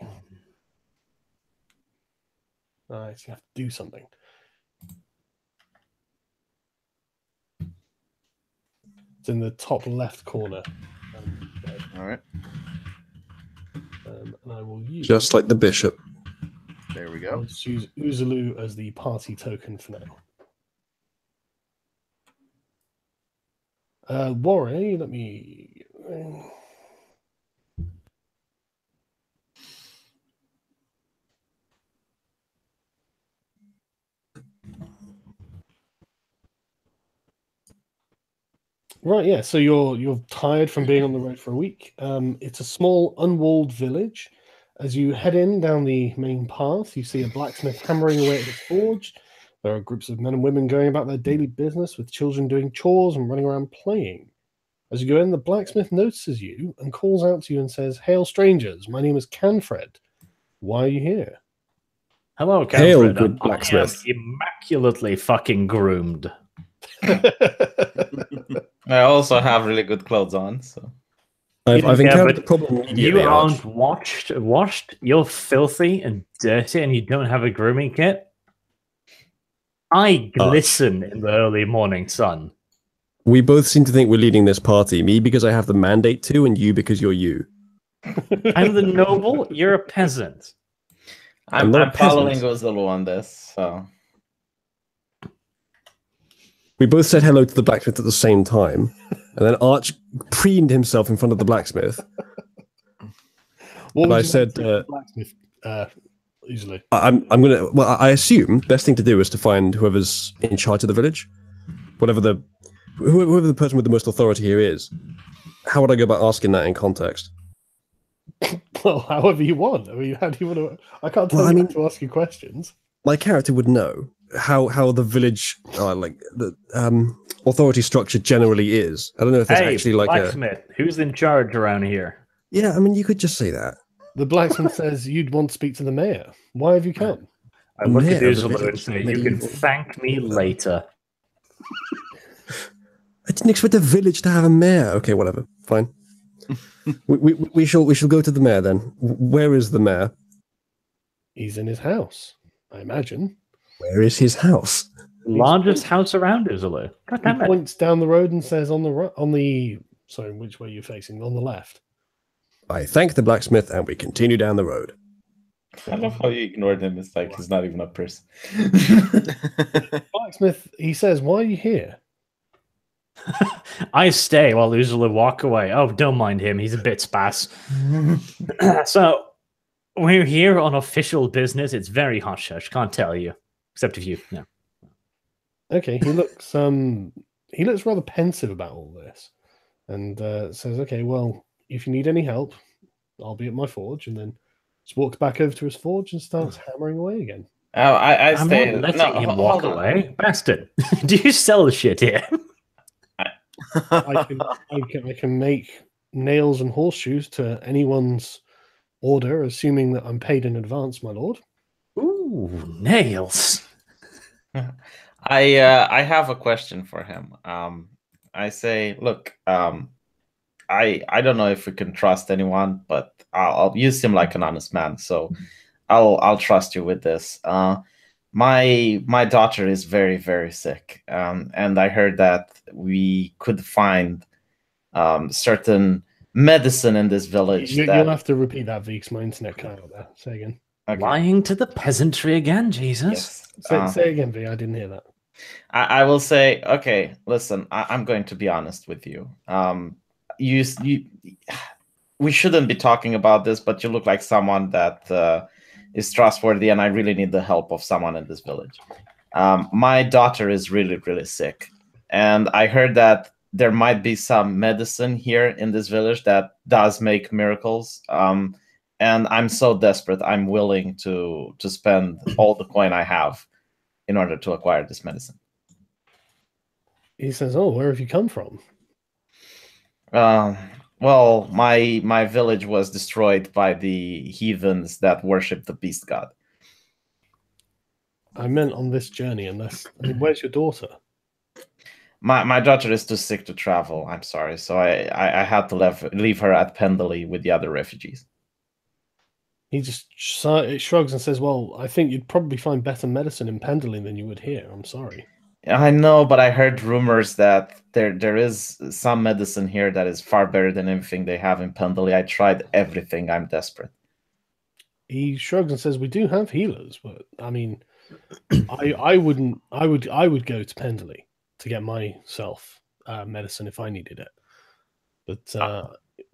Speaker 1: Right, so you have to do something. It's in the top left corner. Um.
Speaker 5: All right,
Speaker 1: Um, and I will use
Speaker 4: Just like the bishop.
Speaker 5: there we
Speaker 1: I'll
Speaker 5: go.
Speaker 1: just use Uzulu as the party token for now. Uh, Warray, let me. Right, yeah. So you're you're tired from being on the road for a week. Um, it's a small, unwalled village. As you head in down the main path, you see a blacksmith hammering away at his forge. There are groups of men and women going about their daily business, with children doing chores and running around playing. As you go in, the blacksmith notices you and calls out to you and says, "Hail, strangers! My name is Canfred. Why are you here?"
Speaker 3: Hello, Canfred.
Speaker 4: Hail,
Speaker 3: Canfred.
Speaker 4: good
Speaker 3: I am
Speaker 4: blacksmith.
Speaker 3: immaculately fucking groomed. [laughs] [laughs]
Speaker 2: I also have really good clothes on, so
Speaker 4: I've, I've
Speaker 3: Yeah,
Speaker 4: encountered
Speaker 3: but
Speaker 4: the problem.
Speaker 3: You aren't
Speaker 4: Arch.
Speaker 3: washed, washed. You're filthy and dirty, and you don't have a grooming kit. I
Speaker 4: Oh.
Speaker 3: glisten in the early morning sun.
Speaker 4: We both seem to think we're leading this party. Me because I have the mandate to, and you because you're you. [laughs]
Speaker 3: I'm the noble. You're a peasant.
Speaker 2: I'm,
Speaker 4: not a
Speaker 2: I'm following
Speaker 4: peasant.
Speaker 2: Uzulu on this. So
Speaker 4: We both said hello to the blacksmith at the same time, and then Arch preened himself in front of the blacksmith.
Speaker 1: What
Speaker 4: And I
Speaker 1: you
Speaker 4: said,
Speaker 1: like to do
Speaker 4: uh,
Speaker 1: blacksmith, uh.
Speaker 4: I- I'm I'm gonna. Well, I assume best thing to do is to find whoever's in charge of the village, whatever the who- whoever the person with the most authority here is. How would I go about asking that in context? [laughs]
Speaker 1: Well, however you want. I mean, how do you want to? I can't tell
Speaker 4: Well, I mean-
Speaker 1: to ask you questions.
Speaker 4: My character would know how how the village, uh, like the um, authority structure generally is. I don't know if there's
Speaker 3: Hey,
Speaker 4: actually like a.
Speaker 3: blacksmith, who's in charge around here?
Speaker 4: Yeah, I mean, you could just say that.
Speaker 1: The blacksmith [laughs] says you'd want to speak to the mayor. Why have you come?
Speaker 3: I look at
Speaker 4: Mayor of the
Speaker 3: Uzulu and
Speaker 4: village,
Speaker 3: say, "You can [laughs] thank me [laughs] later."
Speaker 4: I didn't expect a village to have a mayor. Okay, whatever. Fine. we, we, we shall we shall go to the mayor then. Where is the mayor?
Speaker 1: He's in his house, I imagine.
Speaker 4: Where is his house?
Speaker 3: Largest house around Uzulu. God
Speaker 1: He
Speaker 3: it.
Speaker 1: points down the road and says, "On the right, on the sorry, which way you're facing? On the left."
Speaker 4: I thank the blacksmith and we continue down the road.
Speaker 2: I love how you ignored him. It's like he's not even a person. [laughs]
Speaker 1: Blacksmith, he says, "Why are you here?" [laughs]
Speaker 3: I stay while Uzulu walk away. Oh, don't mind him. He's a bit spas. [laughs] so we're here on official business. It's very hush hush. Can't tell you, except if you. No.
Speaker 1: Okay, he looks um he looks rather pensive about all this, and uh, says, "Okay, well, if you need any help, I'll be at my forge." And then just walks back over to his forge and starts hammering away again.
Speaker 2: Oh, I, I
Speaker 3: I'm
Speaker 2: stay.
Speaker 3: not letting
Speaker 2: no,
Speaker 3: him walk
Speaker 2: on.
Speaker 3: away, bastard. [laughs] Do you sell the shit here?
Speaker 1: I can, I can I can make nails and horseshoes to anyone's order, assuming that I'm paid in advance, my lord.
Speaker 3: Ooh, nails. [laughs]
Speaker 2: I uh, I have a question for him. Um, I say, look, um, I I don't know if we can trust anyone, but I'll, I'll you seem like an honest man, so I'll I'll trust you with this. Uh, my my daughter is very very sick, um, and I heard that we could find um, certain medicine in this village.
Speaker 1: You,
Speaker 2: that,
Speaker 1: You'll have to repeat that, Veeks. My internet cut out there. Say again.
Speaker 2: Okay,
Speaker 3: Lying to the peasantry again, Jesus.
Speaker 2: yes.
Speaker 1: Say,
Speaker 2: Uh,
Speaker 1: say again, V. I didn't hear that.
Speaker 2: I, I will say, okay, listen, I, I'm going to be honest with you. Um, you, you, we shouldn't be talking about this, but you look like someone that uh, is trustworthy, and I really need the help of someone in this village. Um, my daughter is really, really sick, and I heard that there might be some medicine here in this village that does make miracles. Um, and I'm so desperate, I'm willing to to spend all the coin I have in order to acquire this medicine.
Speaker 1: He says, "Oh, where have you come from?"
Speaker 2: Um, well, my my village was destroyed by the heathens that worship the beast god.
Speaker 1: I meant on this journey. Unless, I mean, where's your daughter?
Speaker 2: My my daughter is too sick to travel. I'm sorry, so I I, I had to leave leave her at Pendley with the other refugees.
Speaker 1: He just shrugs and says, "Well, I think you'd probably find better medicine in Pendling than you would here. I'm sorry."
Speaker 2: I know, but I heard rumors that there there is some medicine here that is far better than anything they have in Pendley. I tried everything. I'm desperate.
Speaker 1: He shrugs and says, "We do have healers, but I mean, [clears throat] I I wouldn't. I would I would go to Pendley to get myself uh, medicine if I needed it. But uh,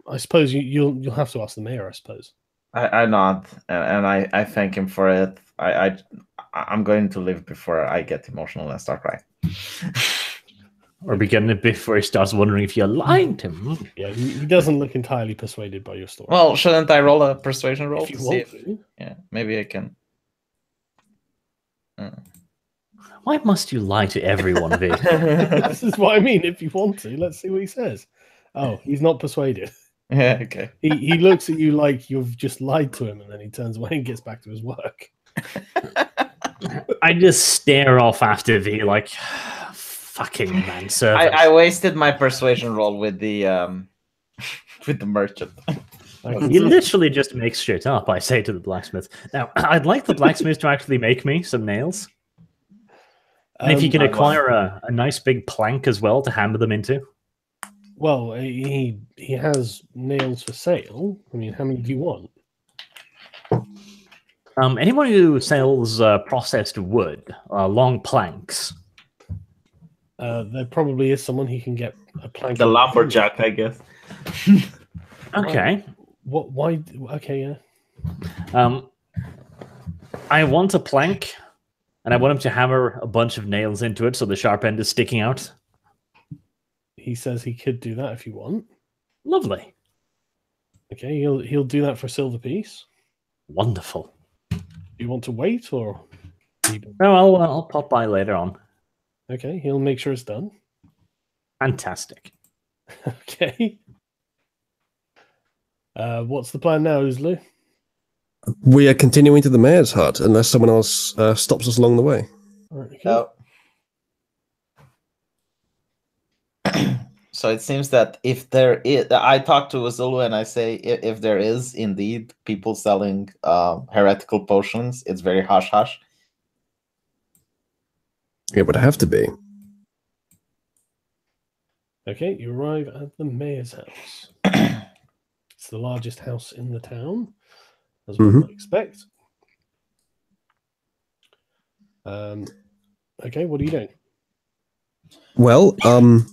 Speaker 1: I suppose you, you'll you'll have to ask the mayor. I suppose.
Speaker 2: I, I nod and, and I, I thank him for it. I, I I'm going to live before I get emotional and start crying. [laughs]
Speaker 3: Or begin it before he starts wondering if you're lying to him.
Speaker 1: Yeah, he, he doesn't look entirely persuaded by your story.
Speaker 2: Well, shouldn't I roll a persuasion roll
Speaker 1: if you
Speaker 2: to see
Speaker 1: want
Speaker 2: if yeah, maybe I can. Uh.
Speaker 3: Why must you lie to everyone, Vic? [laughs]
Speaker 1: this is what I mean. If you want to, let's see what he says. Oh, he's not persuaded.
Speaker 2: Yeah, [laughs] okay.
Speaker 1: He he looks at you like you've just lied to him, and then he turns away and gets back to his work.
Speaker 3: I just stare off after V like fucking
Speaker 2: I,
Speaker 3: manservant.
Speaker 2: I wasted my persuasion roll with the um [laughs] with the merchant.
Speaker 1: Like,
Speaker 3: He literally just makes shit up, I say to the blacksmith. Now, [clears throat] I'd like the blacksmith to actually make me some nails. And if you
Speaker 1: um,
Speaker 3: can
Speaker 2: I
Speaker 3: acquire a, a nice big plank as well to hammer them into.
Speaker 1: Well, he he has nails for sale. I mean, how many do you want?
Speaker 3: Um, anyone who sells uh, processed wood, uh, long planks,
Speaker 1: Uh, there probably is someone he can get a plank.
Speaker 2: The
Speaker 1: of-
Speaker 2: lumberjack, I guess. [laughs]
Speaker 3: okay.
Speaker 1: What? Why? Okay, yeah.
Speaker 3: Um, I want a plank, and I want him to hammer a bunch of nails into it so the sharp end is sticking out.
Speaker 1: He says he could do that if you want.
Speaker 3: Lovely,
Speaker 1: Okay, he'll he'll do that for a silver piece.
Speaker 3: wonderful.
Speaker 1: Do you want to wait or?
Speaker 3: No, I'll uh, I'll pop by later on.
Speaker 1: Okay, he'll make sure it's done.
Speaker 3: Fantastic. [laughs]
Speaker 1: Okay. Uh, what's the plan now, Uzulu?
Speaker 4: We are continuing to the mayor's hut unless someone else uh, stops us along the way.
Speaker 1: All right, okay.
Speaker 2: So, so it seems that if there is, I talk to Uzulu and I say if, if there is indeed people selling um, heretical potions, it's very hush hush.
Speaker 4: It would have to be.
Speaker 1: Okay, you arrive at the mayor's house. [clears throat] it's the largest house in the town, as one
Speaker 4: Mhm.
Speaker 1: might expect. Um, okay, what are you doing?
Speaker 4: Well, um,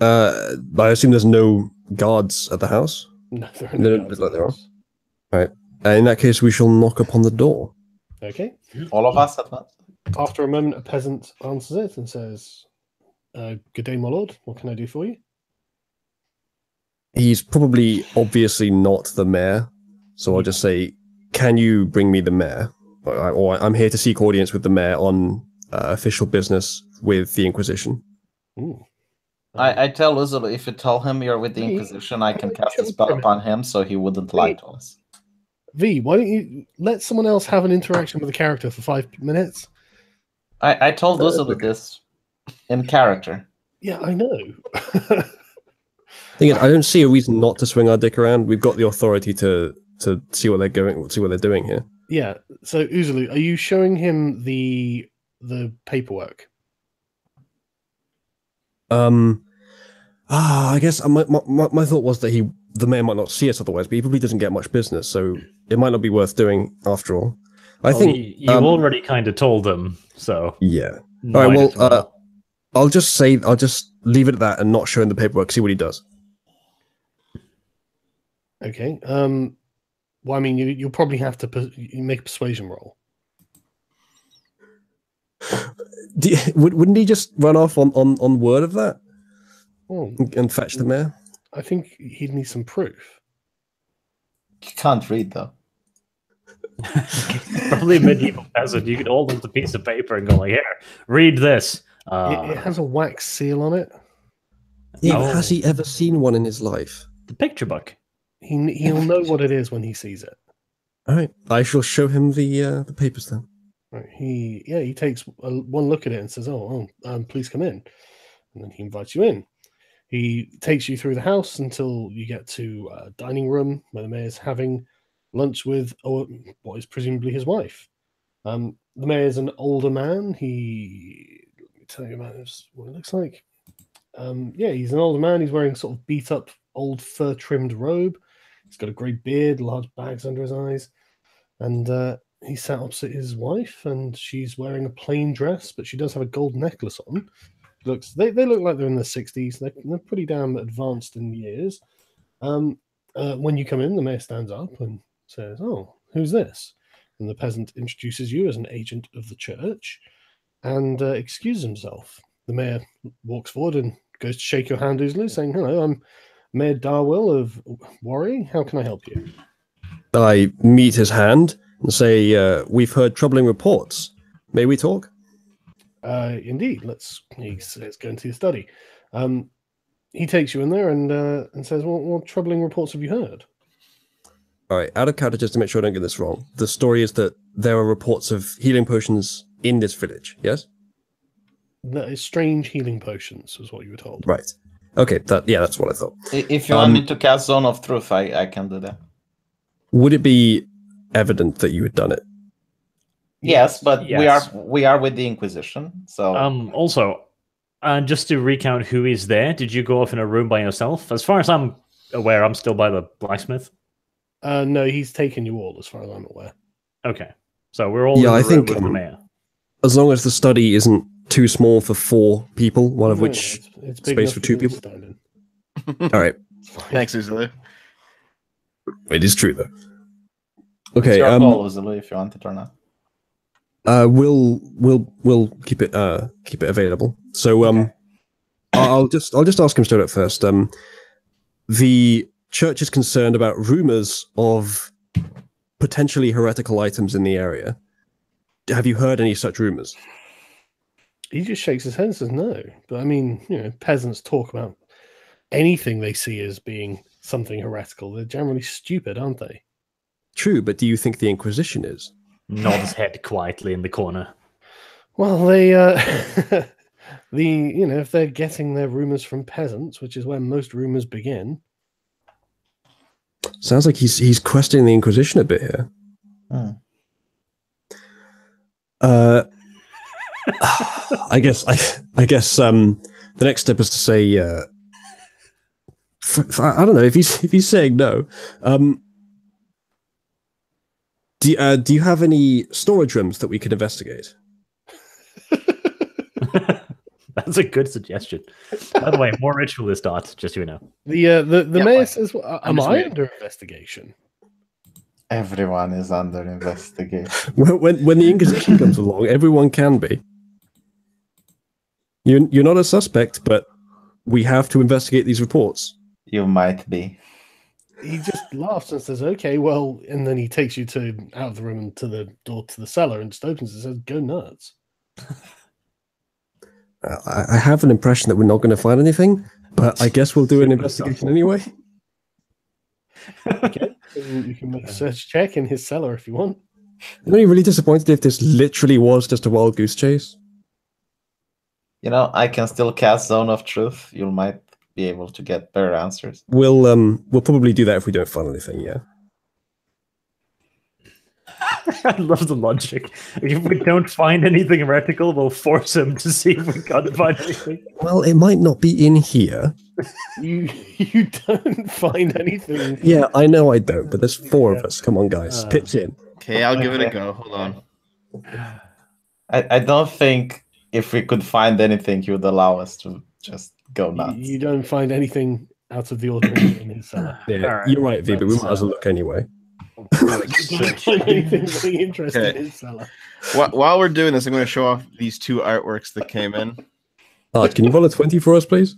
Speaker 4: uh, I assume there's no guards at the house.
Speaker 1: No, there are
Speaker 4: No,
Speaker 1: no
Speaker 4: no,
Speaker 1: guards
Speaker 4: like
Speaker 1: in the
Speaker 4: there are.
Speaker 1: house.
Speaker 4: Uh, in that case, we shall knock upon the door.
Speaker 1: Okay.
Speaker 2: All of us at once.
Speaker 1: After a moment, a peasant answers it and says, uh, "Good day, my lord. What can I do for you?"
Speaker 4: He's probably obviously not the mayor, so I'll just say, "Can you bring me the mayor?" Or, I- or I'm here to seek audience with the mayor on uh, official business with the Inquisition.
Speaker 1: Ooh.
Speaker 2: I, um, I tell Uzulu if you tell him you're with the
Speaker 1: Hey,
Speaker 2: Inquisition, I can cast a spell
Speaker 1: for a minute.
Speaker 2: upon him so he wouldn't lie
Speaker 1: Hey.
Speaker 2: to us.
Speaker 1: V, why don't you let someone else have an interaction with the character for five minutes?
Speaker 2: I, I told Uzulu this in character.
Speaker 1: Yeah, I know.
Speaker 4: Thing is, I don't see a reason not to swing our dick around. We've got the authority to to see what they're going, see what they're doing here.
Speaker 1: yeah. So Uzulu, are you showing him the the paperwork?
Speaker 4: Um, ah, I guess my, my my my thought was that he the mayor might not see us otherwise, but he probably doesn't get much business, so it might not be worth doing after all. I
Speaker 3: Well,
Speaker 4: think,
Speaker 3: you, you
Speaker 4: um,
Speaker 3: already kind of told them, so.
Speaker 4: yeah. All right, well, uh, I'll just say I'll just leave it at that and not show him the paperwork. See what he does.
Speaker 1: Okay. Um. Well, I mean, you you'll probably have to pers- you make a persuasion roll.
Speaker 4: Do you- [laughs] would, wouldn't he just run off on, on, on word of that
Speaker 1: Oh,
Speaker 4: and, and fetch the mayor?
Speaker 1: I think he'd need some proof.
Speaker 2: You can't read though. [laughs]
Speaker 3: Probably a medieval peasant. You could hold up a piece of paper and go like, "Here, read this." Uh,
Speaker 1: it, it has a wax seal on it.
Speaker 4: Yeah,
Speaker 3: Oh.
Speaker 4: has he ever seen one in his life?
Speaker 3: the picture book.
Speaker 1: He he'll know what it is when he sees it.
Speaker 4: All right, I shall show him the uh, the papers then.
Speaker 1: Right. He yeah he takes a, one look at it and says, "Oh, oh um, please come in," and then he invites you in. He takes you through the house until you get to a dining room where the mayor's having lunch with or what is presumably his wife. Um, the mayor's an older man. He let me tell you about his, what it looks like. Um, yeah, he's an older man. He's wearing sort of beat up old fur trimmed robe. He's got a grey beard, large bags under his eyes, and uh, he sat opposite his wife, and she's wearing a plain dress, but she does have a gold necklace on. Looks they, they look like they're in their sixties. They're, they're pretty damn advanced in years. Um, uh, when you come in, the mayor stands up and says, "Oh, who's this?" And the peasant introduces you as an agent of the church, and uh, excuses himself. the mayor walks forward and goes to shake your hand easily, saying, "Hello, I'm Mayor Darwell of Warry. How can I help you?"
Speaker 4: I meet his hand and say, uh, "We've heard troubling reports. May we talk?"
Speaker 1: Uh, indeed. Let's. let's "Go into your study." Um, he takes you in there and uh, and says, "What, what troubling reports have you heard?"
Speaker 4: All right, out of character, just to make sure I don't get this wrong. The story is that there are reports of healing potions in this village. Yes.
Speaker 1: That is strange healing potions, is what you were told.
Speaker 4: Right. Okay. That yeah, that's what I thought.
Speaker 2: If you
Speaker 4: Um,
Speaker 2: want me to cast Zone of Truth, I, I can do that.
Speaker 4: Would it be evident that you had done it?
Speaker 2: Yes, but we are we are with the Inquisition, so
Speaker 3: Um, also, uh, just to recount who is there, did you go off in a room by yourself? As far as I'm aware, I'm still by the blacksmith.
Speaker 1: Uh, no, he's taken you all, as far as I'm aware.
Speaker 3: Okay, so we're all
Speaker 4: Yeah,
Speaker 3: in the
Speaker 4: I
Speaker 3: room
Speaker 4: think,
Speaker 3: with the
Speaker 4: um,
Speaker 3: mayor.
Speaker 4: As long as the study isn't too small for four people, one of
Speaker 1: No,
Speaker 4: which.
Speaker 1: it's, it's
Speaker 4: space for two people? All right.
Speaker 1: It's [laughs] fine.
Speaker 5: Thanks, Uzulu.
Speaker 4: It is true though.
Speaker 2: It's
Speaker 4: Okay.
Speaker 2: your
Speaker 4: Um.
Speaker 2: call, Uzulu, if you want it or not.
Speaker 4: Uh. We'll we'll we'll keep it uh keep it available. So um. I'll I'll just I'll just ask him straight up first. Um. The church is concerned about rumors of potentially heretical items in the area. Have you heard any such rumors?
Speaker 1: He just shakes his head and says no. But I mean, you know, peasants talk about anything they see as being something heretical. They're generally stupid, aren't they?
Speaker 4: True, but do you think the Inquisition is?
Speaker 3: Nods head quietly in the corner.
Speaker 1: Well, they, uh, [laughs] the, you know, if they're getting their rumors from peasants, which is where most rumors begin,
Speaker 4: Sounds like he's he's questioning the Inquisition a bit here.
Speaker 2: Hmm.
Speaker 4: Uh, [sighs] I guess I I guess um the next step is to say uh, f- f- I don't know if he's if he's saying no. Um, do you- uh, do you have any storage rooms that we could investigate? [laughs] [laughs]
Speaker 3: That's a good suggestion. By the way, more ritualist art, just so you know.
Speaker 1: the uh, the the
Speaker 5: Yeah,
Speaker 1: mayor
Speaker 5: fine.
Speaker 1: says, well,
Speaker 5: I'm
Speaker 1: I
Speaker 5: waiting.
Speaker 1: under investigation?"
Speaker 2: Everyone is under investigation. [laughs]
Speaker 4: When when, when the Inquisition comes along, everyone can be. You're you're not a suspect, but we have to investigate these reports.
Speaker 2: You might be.
Speaker 1: He just laughs and says, "Okay, well," and then he takes you to out of the room and to the door to the cellar and just opens it and says, "Go nuts."
Speaker 4: Uh, I, I have an impression that we're not going to find anything, but I guess we'll do an investigation anyway. [laughs]
Speaker 1: Okay, you can make a search check in his cellar if you want.
Speaker 4: I'm only really disappointed if this literally was just a wild goose chase.
Speaker 2: You know, I can still cast Zone of Truth. You might be able to get better answers.
Speaker 4: We'll um we'll probably do that if we don't find anything. Yeah. [laughs]
Speaker 3: I love the logic. If we don't find anything heretical, we'll force him to see if we can't find anything.
Speaker 4: Well, it might not be in here. [laughs]
Speaker 1: You you don't find anything.
Speaker 4: Yeah, I know I don't, but there's four of us. Come on, guys,
Speaker 3: Uh,
Speaker 4: pitch in.
Speaker 5: Okay, I'll give it a go. Hold on.
Speaker 2: I, I don't think if we could find anything, he would allow us to just go
Speaker 1: You,
Speaker 2: nuts.
Speaker 1: you don't find anything out of the ordinary in his cellar.
Speaker 4: Yeah,
Speaker 3: Alright,
Speaker 4: you're right, V, but we might as well
Speaker 3: uh,
Speaker 4: look anyway.
Speaker 1: You [laughs] anything very interesting
Speaker 5: Okay.
Speaker 1: in his cellar.
Speaker 5: Wh- While we're doing this, I'm going to show off these two artworks that came in.
Speaker 4: Art, can you roll a twenty for us, please?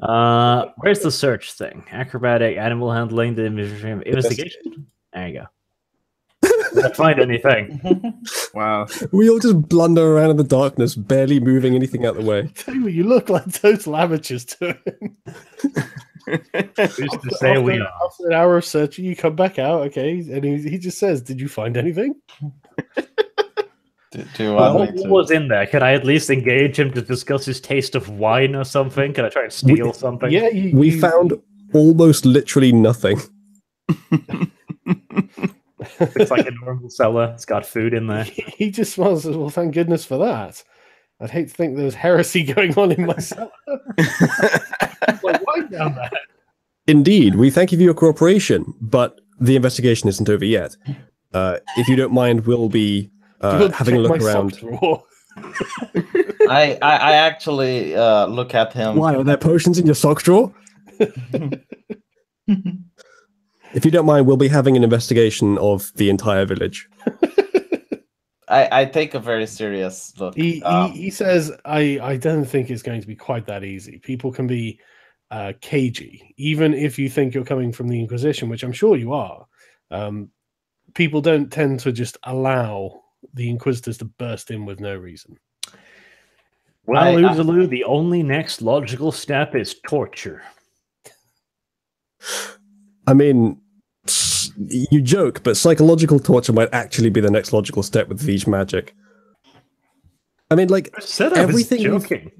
Speaker 3: Uh, where's the search thing? Acrobatic, animal handling, the investigation. investigation? There you go. Can't find anything. [laughs]
Speaker 5: Wow.
Speaker 4: We all just blunder around in the darkness, barely moving anything out the way.
Speaker 1: Tell you what, you look like total amateurs to him.
Speaker 3: Who's to say we
Speaker 1: after,
Speaker 3: are?
Speaker 1: after an hour of searching, you come back out, okay, and he, he just says, "Did you find anything?" [laughs]
Speaker 2: Do, do you want
Speaker 3: What
Speaker 2: to?
Speaker 3: was in there? Can I at least engage him to discuss his taste of wine or something? Can I try and steal something?
Speaker 1: Yeah, you,
Speaker 4: We
Speaker 1: you-
Speaker 4: found almost literally nothing. [laughs]
Speaker 3: It's like a normal cellar. It's got food in there. [laughs]
Speaker 1: He just smiles and says, "Well, thank goodness for that." I'd hate to think there was heresy going on in my [laughs] cellar. like, why down there?
Speaker 4: Indeed, we thank you for your cooperation, but the investigation isn't over yet. Uh, if you don't mind, we'll be uh, having a look around. [laughs]
Speaker 2: I, I, I actually uh, look at him.
Speaker 4: Why are there potions in your sock drawer? If you don't mind, we'll be having an investigation of the entire village. [laughs]
Speaker 2: I, I take a very serious look.
Speaker 1: He,
Speaker 2: Um,
Speaker 1: he he says, I I don't think it's going to be quite that easy. People can be uh, cagey, even if you think you're coming from the Inquisition, which I'm sure you are. Um, people don't tend to just allow the Inquisitors to burst in with no reason.
Speaker 3: Well,
Speaker 2: I- I-
Speaker 3: the only next logical step is torture.
Speaker 4: I mean, s- you joke, but psychological torture might actually be the next logical step with Vij magic. I mean, like
Speaker 3: I said I
Speaker 4: Everything
Speaker 3: was
Speaker 4: we've-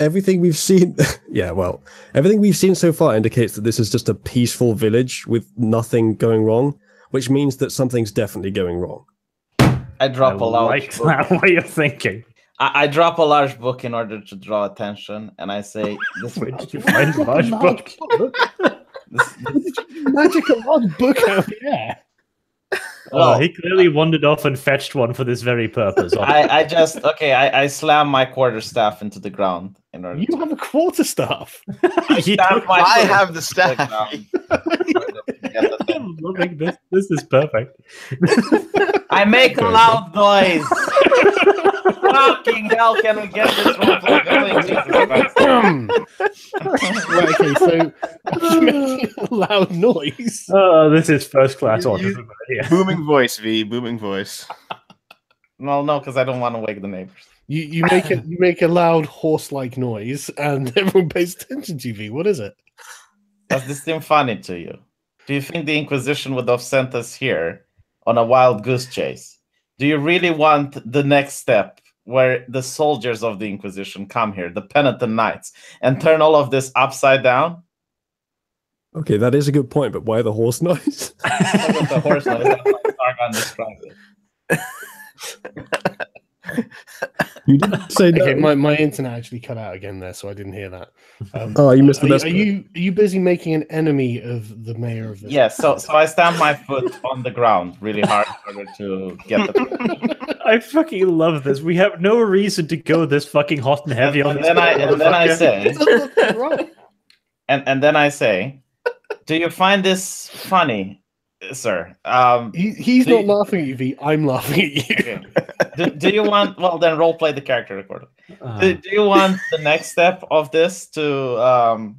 Speaker 4: everything we've seen. [laughs] yeah, well, everything we've seen so far indicates that this is just a peaceful village with nothing going wrong, which means that something's definitely going wrong.
Speaker 2: I
Speaker 3: I
Speaker 2: drop a large
Speaker 3: like
Speaker 2: book.
Speaker 3: that [laughs] way of thinking.
Speaker 2: I, I drop a large book in order to draw attention, and I say, [laughs] "This,
Speaker 3: Where did you find a large book?
Speaker 2: This, this
Speaker 1: Magic a large book out yeah.
Speaker 3: Oh,
Speaker 2: Well-
Speaker 3: he clearly wandered off and fetched one for this very purpose.
Speaker 2: I, I just okay. I, I slam my quarterstaff into the ground in order.
Speaker 1: You
Speaker 2: to
Speaker 1: have a quarter staff.
Speaker 3: You
Speaker 2: my
Speaker 5: I have the staff.
Speaker 2: ground in order to get the.
Speaker 3: I'm loving this. This is perfect.
Speaker 2: I make a loud noise. [laughs] Fucking hell! Can we get this roleplay [laughs] going?
Speaker 1: Right, okay, so you're making a loud noise.
Speaker 3: Oh, this is first class
Speaker 5: You-
Speaker 3: order.
Speaker 5: you-
Speaker 3: from here. [laughs]
Speaker 5: Booming voice, V. Booming voice.
Speaker 2: No, no, because I don't want to wake the neighbors.
Speaker 1: You you make a you make a loud horse-like noise, and [laughs] everyone pays attention to you. V. What is it?
Speaker 2: Does this seem funny to you? Do you think the Inquisition would have sent us here on a wild goose chase? Do you really want the next step where the soldiers of the Inquisition come here, the penitent knights, and turn all of this upside down?
Speaker 4: Okay, that is a good point, but why the horse noise? [laughs]
Speaker 2: Look at the horse noise. Sargon described it. [laughs]
Speaker 4: you didn't [laughs] say no.
Speaker 1: Okay, my, my internet actually cut out again there, so I didn't hear that. Um,
Speaker 4: oh, you missed the
Speaker 1: are, you-
Speaker 4: best.
Speaker 1: are
Speaker 4: part.
Speaker 1: you are you busy making an enemy of the mayor of this?
Speaker 2: Yes, so so I stamp my foot on the ground really hard in order to get the [laughs]
Speaker 3: I fucking love this. We have no reason to go this fucking hot and heavy
Speaker 2: and,
Speaker 3: on
Speaker 2: and
Speaker 3: this.
Speaker 2: then I and then I say and and then I say, do you find this funny, sir? Um,
Speaker 1: He, he's not
Speaker 2: you-
Speaker 1: laughing at you, V. I'm laughing at you.
Speaker 2: okay. do, do you want? Well, then role play the character accordingly.
Speaker 3: Ah.
Speaker 2: Do, do you want the next step of this to um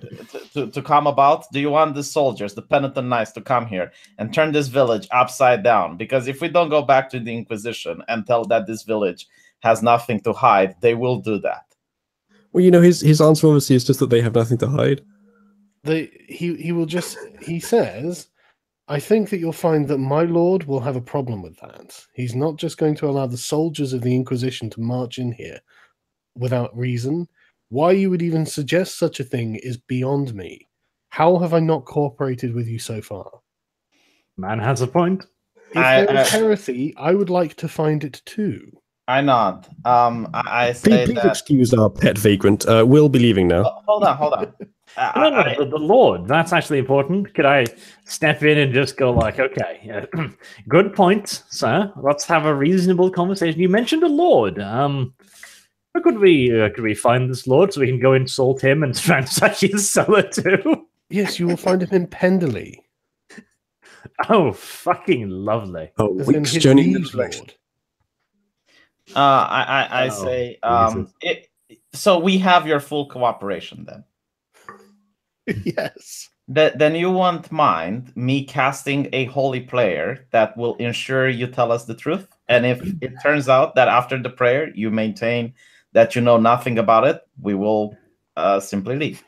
Speaker 2: to, to, to come about? Do you want the soldiers, the penitent knights, to come here and turn this village upside down? Because if we don't go back to the Inquisition and tell that this village has nothing to hide, they will do that.
Speaker 4: Well, you know, his his answer obviously is just that they have nothing to hide.
Speaker 1: the he he will just he says i think that you'll find that my lord will have a problem with that. He's not just going to allow the soldiers of the inquisition to march in here without reason. Why you would even suggest such a thing is beyond me. How have i not cooperated with you so far?
Speaker 3: Man has a point.
Speaker 1: if there is
Speaker 2: uh,
Speaker 1: heresy i would like to find it too
Speaker 2: I nod. Um, I, I
Speaker 4: Please,
Speaker 2: say
Speaker 4: please
Speaker 2: that.
Speaker 4: excuse our pet vagrant. Uh, we'll be leaving now.
Speaker 2: Oh, hold on, hold on. I- [laughs]
Speaker 3: No, no,
Speaker 2: I-
Speaker 3: the, the Lord. That's actually important. Could I step in and just go like, okay, uh, [clears throat] good point, sir. Let's have a reasonable conversation. You mentioned a Lord. Um, where could we uh, could we find this Lord so we can go insult him and [laughs] ransack his cellar too?
Speaker 1: yes you will find him in penderley [laughs]
Speaker 3: Oh, fucking lovely.
Speaker 4: Oh,
Speaker 1: as in
Speaker 4: week's journey in
Speaker 1: liege
Speaker 4: this direction.
Speaker 1: lord
Speaker 2: Uh, I, I, I
Speaker 3: Oh,
Speaker 2: say, um, it, so we have your full cooperation then. [laughs]
Speaker 1: yes
Speaker 2: Th- then you won't mind me casting a holy prayer that will ensure you tell us the truth. And if it turns out that after the prayer you maintain that you know nothing about it, we will uh, simply leave.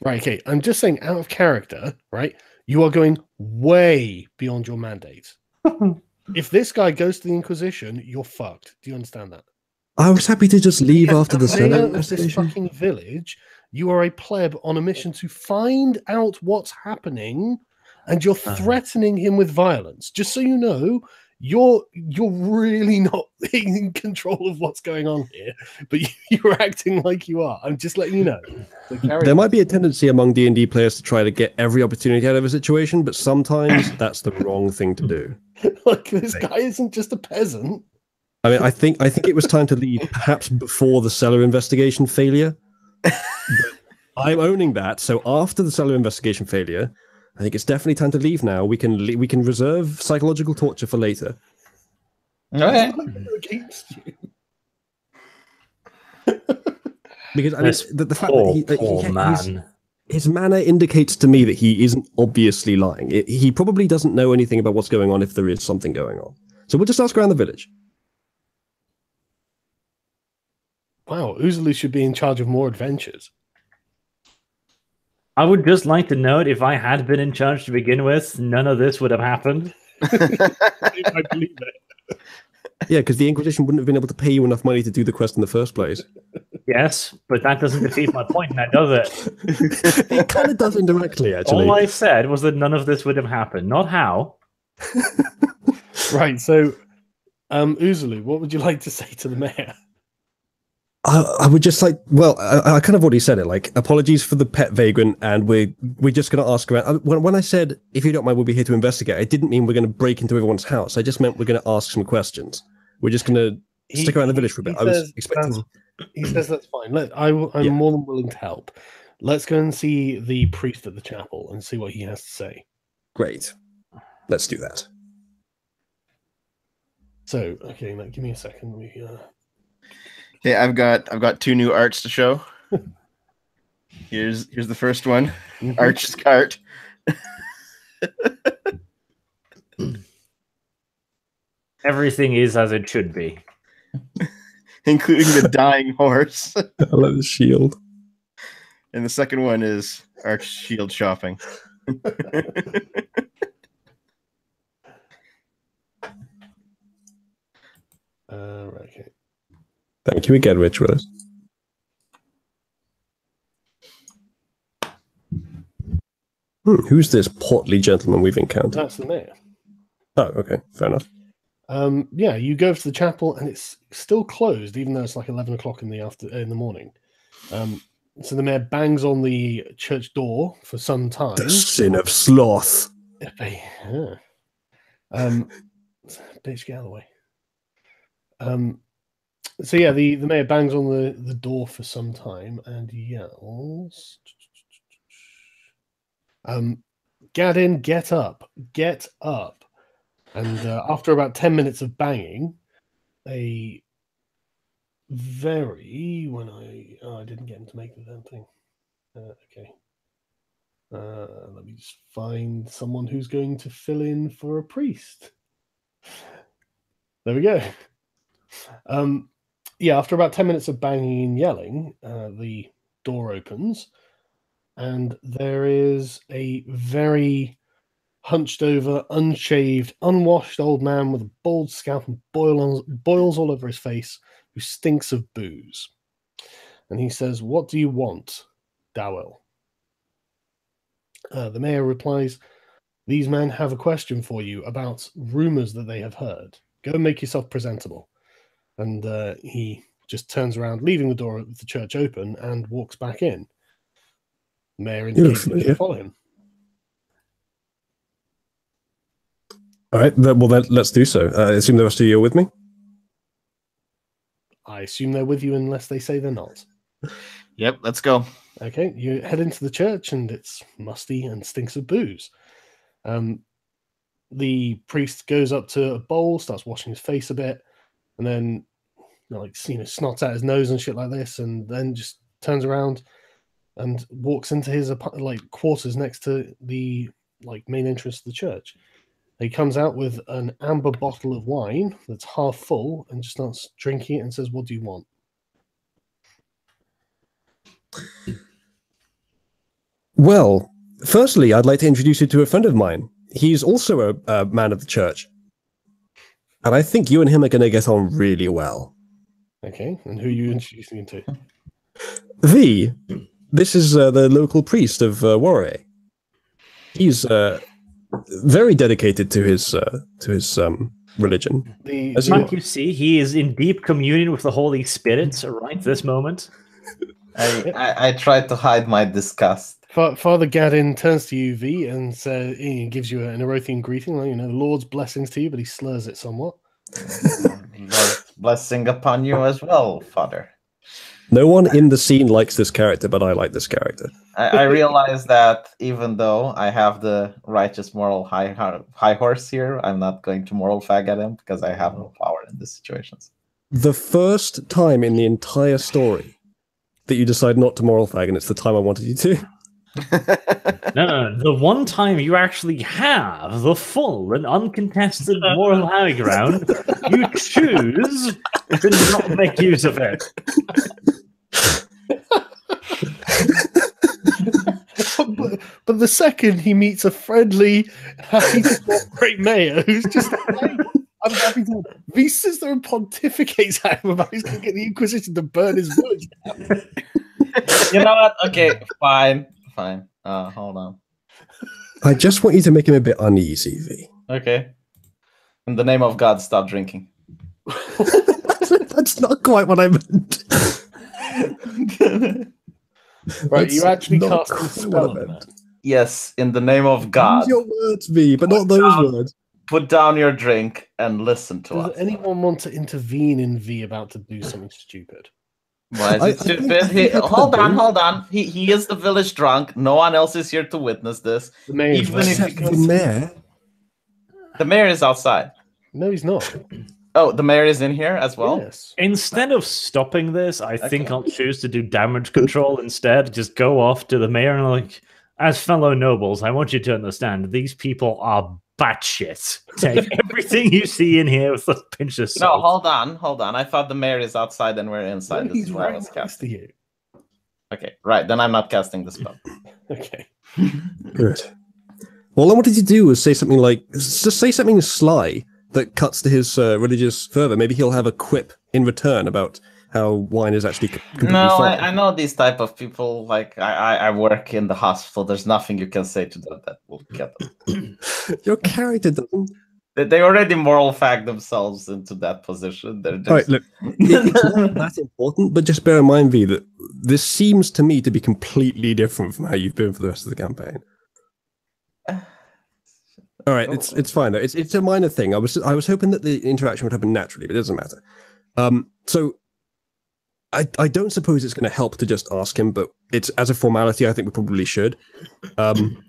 Speaker 1: Right, okay. I'm just saying, out of character, right? You are going way beyond your mandate. [laughs] if this guy goes to the Inquisition, you're fucked. Do you understand that?
Speaker 4: I was happy to just leave after the
Speaker 1: Mayor of this fucking village, you are a pleb on a mission to find out what's happening, and you're
Speaker 3: Uh-huh.
Speaker 1: threatening him with violence. Just so you know, you're you're really not [laughs] in control of what's going on here, but you, [laughs] you're acting like you are. I'm just letting you know. So
Speaker 4: There might be a tendency among D and D players to try to get every opportunity out of a situation, but sometimes [coughs] that's the wrong thing to do. [laughs]
Speaker 1: like this guy isn't just a peasant.
Speaker 4: I mean, I think I think it was time to leave, perhaps before the cellar investigation failure. I'm owning that. So after the cellar investigation failure, I think it's definitely time to leave now. We can le- we can reserve psychological torture for later.
Speaker 2: Okay.
Speaker 1: Against you.
Speaker 4: Because I mean,
Speaker 3: This
Speaker 4: the, the fact
Speaker 3: Poor,
Speaker 4: that he, that he-
Speaker 3: poor
Speaker 4: he's-
Speaker 3: man.
Speaker 4: his manner indicates to me that he isn't obviously lying. It, he probably doesn't know anything about what's going on if there is something going on. So we'll just ask around the village.
Speaker 1: Wow, Uzulu should be in charge of more adventures.
Speaker 3: I would just like to note if I had been in charge to begin with, none of this would have happened. [laughs]
Speaker 1: I believe it.
Speaker 4: Yeah, because the Inquisition wouldn't have been able to pay you enough money to do the quest in the first place.
Speaker 3: Yes, but that doesn't defeat my point now, does it? [laughs]
Speaker 4: it kind of does indirectly, actually.
Speaker 3: All I said was that none of this would have happened, not how. [laughs]
Speaker 1: Right, so um Uzulu, what would you like to say to the mayor?
Speaker 4: I, I would just like, well, I, I kind of already said it. Like, apologies for the pet vagrant, and we're we're just going to ask around. When, when I said, if you don't mind, we'll be here to investigate, I didn't mean we're going to break into everyone's house. I just meant we're going to ask some questions. We're just going to stick around the village for a bit. I was expecting.
Speaker 1: He says that's fine. Let, I, am
Speaker 4: Yeah.
Speaker 1: more than willing to help. Let's go and see the priest at the chapel and see what he has to say.
Speaker 4: Great. Let's do that.
Speaker 1: So, okay, now give me a second. We, uh,
Speaker 5: Okay, I've got I've got two new arts to show. Here's here's the first one.
Speaker 1: mhm.
Speaker 5: Arch's cart. [laughs]
Speaker 3: Everything is as it should be. [laughs]
Speaker 5: including the [laughs] dying horse.
Speaker 4: I love the shield.
Speaker 5: And the second one is Arch Shield shopping.
Speaker 1: Uh, right, okay.
Speaker 4: Thank you again, Rich Willis. Hmm, who's this portly gentleman we've encountered?
Speaker 1: That's the mayor.
Speaker 4: Oh, okay, fair enough.
Speaker 1: Um, yeah, you go to the chapel and it's still closed, even though it's like eleven o'clock in the after in the morning. Um, so the mayor bangs on the church door for some time.
Speaker 4: The sin of sloth.
Speaker 1: Yeah. Um, bitch, get out of the way. Um, so yeah, the, the mayor bangs on the, the door for some time and yells, um, Gadin, get up, get up. And uh, after about 10 minutes of banging, a very, when I, oh, I didn't get him to make the damn thing. Uh, okay. Uh, let me just find someone who's going to fill in for a priest. There we go. Um, yeah, after about 10 minutes of banging and yelling, uh, the door opens and there is a very hunched over, unshaved, unwashed old man with a bald scalp and boil on, boils all over his face who stinks of booze. And he says, What do you want, Dowell? Uh, the mayor replies, These men have a question for you about rumors that they have heard. Go make yourself presentable. And uh, he just turns around, leaving the door of the church open, and walks back in. The mayor
Speaker 4: You look
Speaker 1: indicates that you
Speaker 4: familiar.
Speaker 1: should follow him.
Speaker 4: All right, then, well, then let's do so. Uh, I assume the rest of you are with me?
Speaker 1: I assume they're with you unless they say they're not. [laughs]
Speaker 5: Yep, let's go.
Speaker 1: Okay, you head into the church and it's musty and stinks of booze. Um, the priest goes up to a bowl, starts washing his face a bit, and then you know, like you know snots out his nose and shit like this, and then just turns around and walks into his like quarters next to the like main entrance to the church. He comes out with an amber bottle of wine that's half full and just starts drinking it and says, "What do you want?"
Speaker 4: Well, firstly, I'd like to introduce you to a friend of mine. He's also a, a man of the church. And I think you and him are going to get on really well.
Speaker 1: Okay, and who are you introducing him to?
Speaker 4: V, this is uh, the local priest of uh, Warray. He's uh, very dedicated to his uh, to his um, religion.
Speaker 1: The,
Speaker 4: As
Speaker 1: the-
Speaker 3: Can't you see he is in deep communion with the Holy Spirit right this moment?
Speaker 2: I, I, I tried to hide my disgust.
Speaker 1: Fa- Father Gadin turns to you, V, and says, he gives you an Erothian greeting, like, you know, the Lord's blessings to you, but he slurs it somewhat. [laughs]
Speaker 2: Blessing upon you as well, Father.
Speaker 4: No one in the scene likes this character, but I like this character.
Speaker 2: I, I realize that even though I have the righteous moral high high horse here, I'm not going to moral fag at him because I have no power in these situations.
Speaker 4: The first time in the entire story that you decide not to moral fag, and it's the time I wanted you to.
Speaker 3: No, no, no. The one time you actually have the full and uncontested moral high ground, you choose to not make use of it.
Speaker 1: but, but the second he meets a friendly, happy to cooperate mayor who's just like, I'm happy to. V sits there and pontificates at him about he's going to get the Inquisition to burn his village. down.
Speaker 2: You know what? Okay, fine, fine. Uh, hold on.
Speaker 4: I just want you to make him a bit uneasy, V.
Speaker 2: Okay. In the name of God, stop drinking. [laughs]
Speaker 4: That's not quite what I meant. [laughs]
Speaker 1: Right,
Speaker 4: That's
Speaker 1: you actually
Speaker 4: not
Speaker 1: cast a spell on that.
Speaker 2: yes, in the name of God,
Speaker 4: Use your words, V, but not those
Speaker 2: down-
Speaker 4: words.
Speaker 2: put down your drink and listen to
Speaker 1: Does
Speaker 2: us.
Speaker 1: anyone want to intervene in V about to do something stupid?
Speaker 2: Why is
Speaker 4: I- I
Speaker 2: it stupid?
Speaker 4: I
Speaker 2: He,
Speaker 4: think
Speaker 2: hold on, hold on. He he is the village drunk. No one else is here to witness this.
Speaker 1: The mayor.
Speaker 2: Even if
Speaker 4: Except the mayor.
Speaker 2: The mayor is outside.
Speaker 1: No, he's not.
Speaker 2: Oh, the mayor is in here as well.
Speaker 1: yes.
Speaker 3: Instead of stopping this, I think I'll choose to do damage control instead. Just go off to the mayor and like, as fellow nobles, I want you to understand these people are batshit. Take [laughs] everything you see in here with a pinch of salt.
Speaker 2: No, hold on, hold on. I thought the mayor is outside and we're inside. This
Speaker 1: he's
Speaker 2: is why I was casting.
Speaker 1: you.
Speaker 2: Okay, right. Then I'm not casting the spell. [laughs]
Speaker 1: Okay.
Speaker 4: Good. All I wanted you to do was say something like, just say something sly that cuts to his uh, religious fervor. Maybe he'll have a quip in return about how wine is actually
Speaker 2: No. I, I know these type of people. Like I, I, I work in the hospital. There's nothing you can say to them that will get them. [clears throat]
Speaker 4: Your character doesn't.
Speaker 2: They, they already moral fag themselves into that position. They're just
Speaker 4: All right, look, it's not that important, but just bear in mind, V, that this seems to me to be completely different from how you've been for the rest of the campaign. [sighs] All right, it's it's fine though. It's it's a minor thing. I was I was hoping that the interaction would happen naturally, but it doesn't matter. Um, so I I don't suppose it's going to help to just ask him, but it's as a formality. I think we probably should. Um,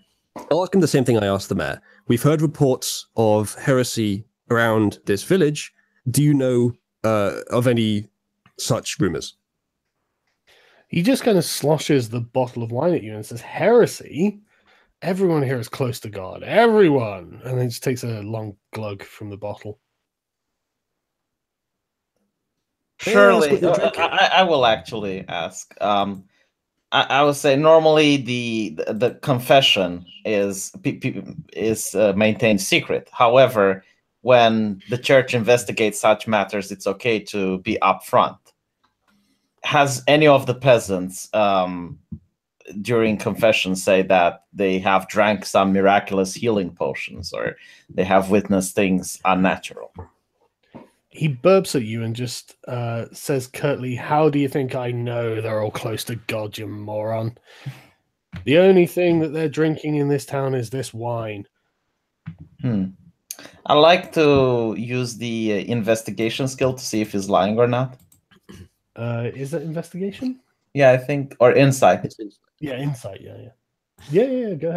Speaker 4: I'll ask him the same thing I asked the mayor. We've heard reports of heresy around this village. Do you know uh, of any such rumors?
Speaker 1: He just kind of sloshes the bottle of wine at you and says, Heresy? Everyone here is close to God. Everyone. And then just takes a long glug from the bottle.
Speaker 2: Surely,
Speaker 4: drinking.
Speaker 2: I, I will actually ask. Um, I, I would say normally the the, the confession is is uh, maintained secret. However, when the church investigates such matters, it's okay to be upfront. Has any of the peasants um, during confession say that they have drank some miraculous healing potions or they have witnessed things unnatural?
Speaker 1: He burps at you and just uh, says curtly, How do you think I know they're all close to God, you moron? [laughs] The only thing that they're drinking in this town is this wine.
Speaker 2: Hmm. I like to use the uh, investigation skill to see if he's lying or not.
Speaker 1: Uh, is that investigation?
Speaker 2: Yeah, I think, or insight.
Speaker 1: Yeah, insight. Yeah, yeah. Yeah, yeah, yeah, go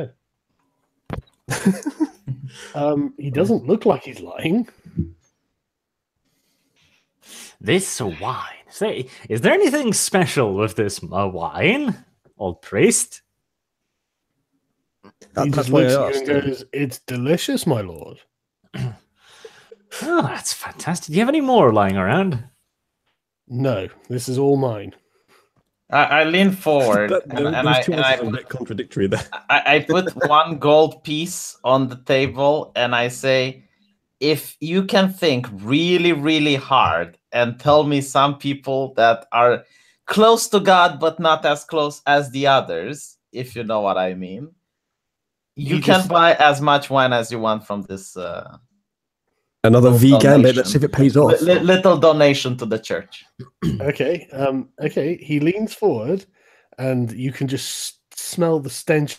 Speaker 1: ahead. [laughs] [laughs] um, he doesn't look like he's lying.
Speaker 3: This wine. Say, is there anything special with this uh, wine, old priest?
Speaker 4: That-
Speaker 1: he
Speaker 4: that's
Speaker 1: just
Speaker 4: why I
Speaker 1: looks at you
Speaker 4: asked.
Speaker 1: and goes, "It's delicious, my lord." [clears throat]
Speaker 3: Oh, that's fantastic. Do you have any more lying around?
Speaker 1: No, this is all mine.
Speaker 2: I, I lean forward [laughs]
Speaker 4: That-
Speaker 2: and,
Speaker 4: those
Speaker 2: and I,
Speaker 4: two
Speaker 2: and
Speaker 4: answers are bit contradictory there.
Speaker 2: I, I put [laughs] one gold piece on the table and I say, if you can think really, really hard and tell me some people that are close to God but not as close as the others, if you know what I mean, you
Speaker 1: You
Speaker 2: can
Speaker 1: just-
Speaker 2: buy as much wine as you want from this uh,
Speaker 4: Another
Speaker 2: Little
Speaker 4: V gambit. Let's see if it pays off.
Speaker 2: li- li- little donation to the church. [clears throat]
Speaker 1: Okay. Um. Okay. He leans forward, and you can just smell the stench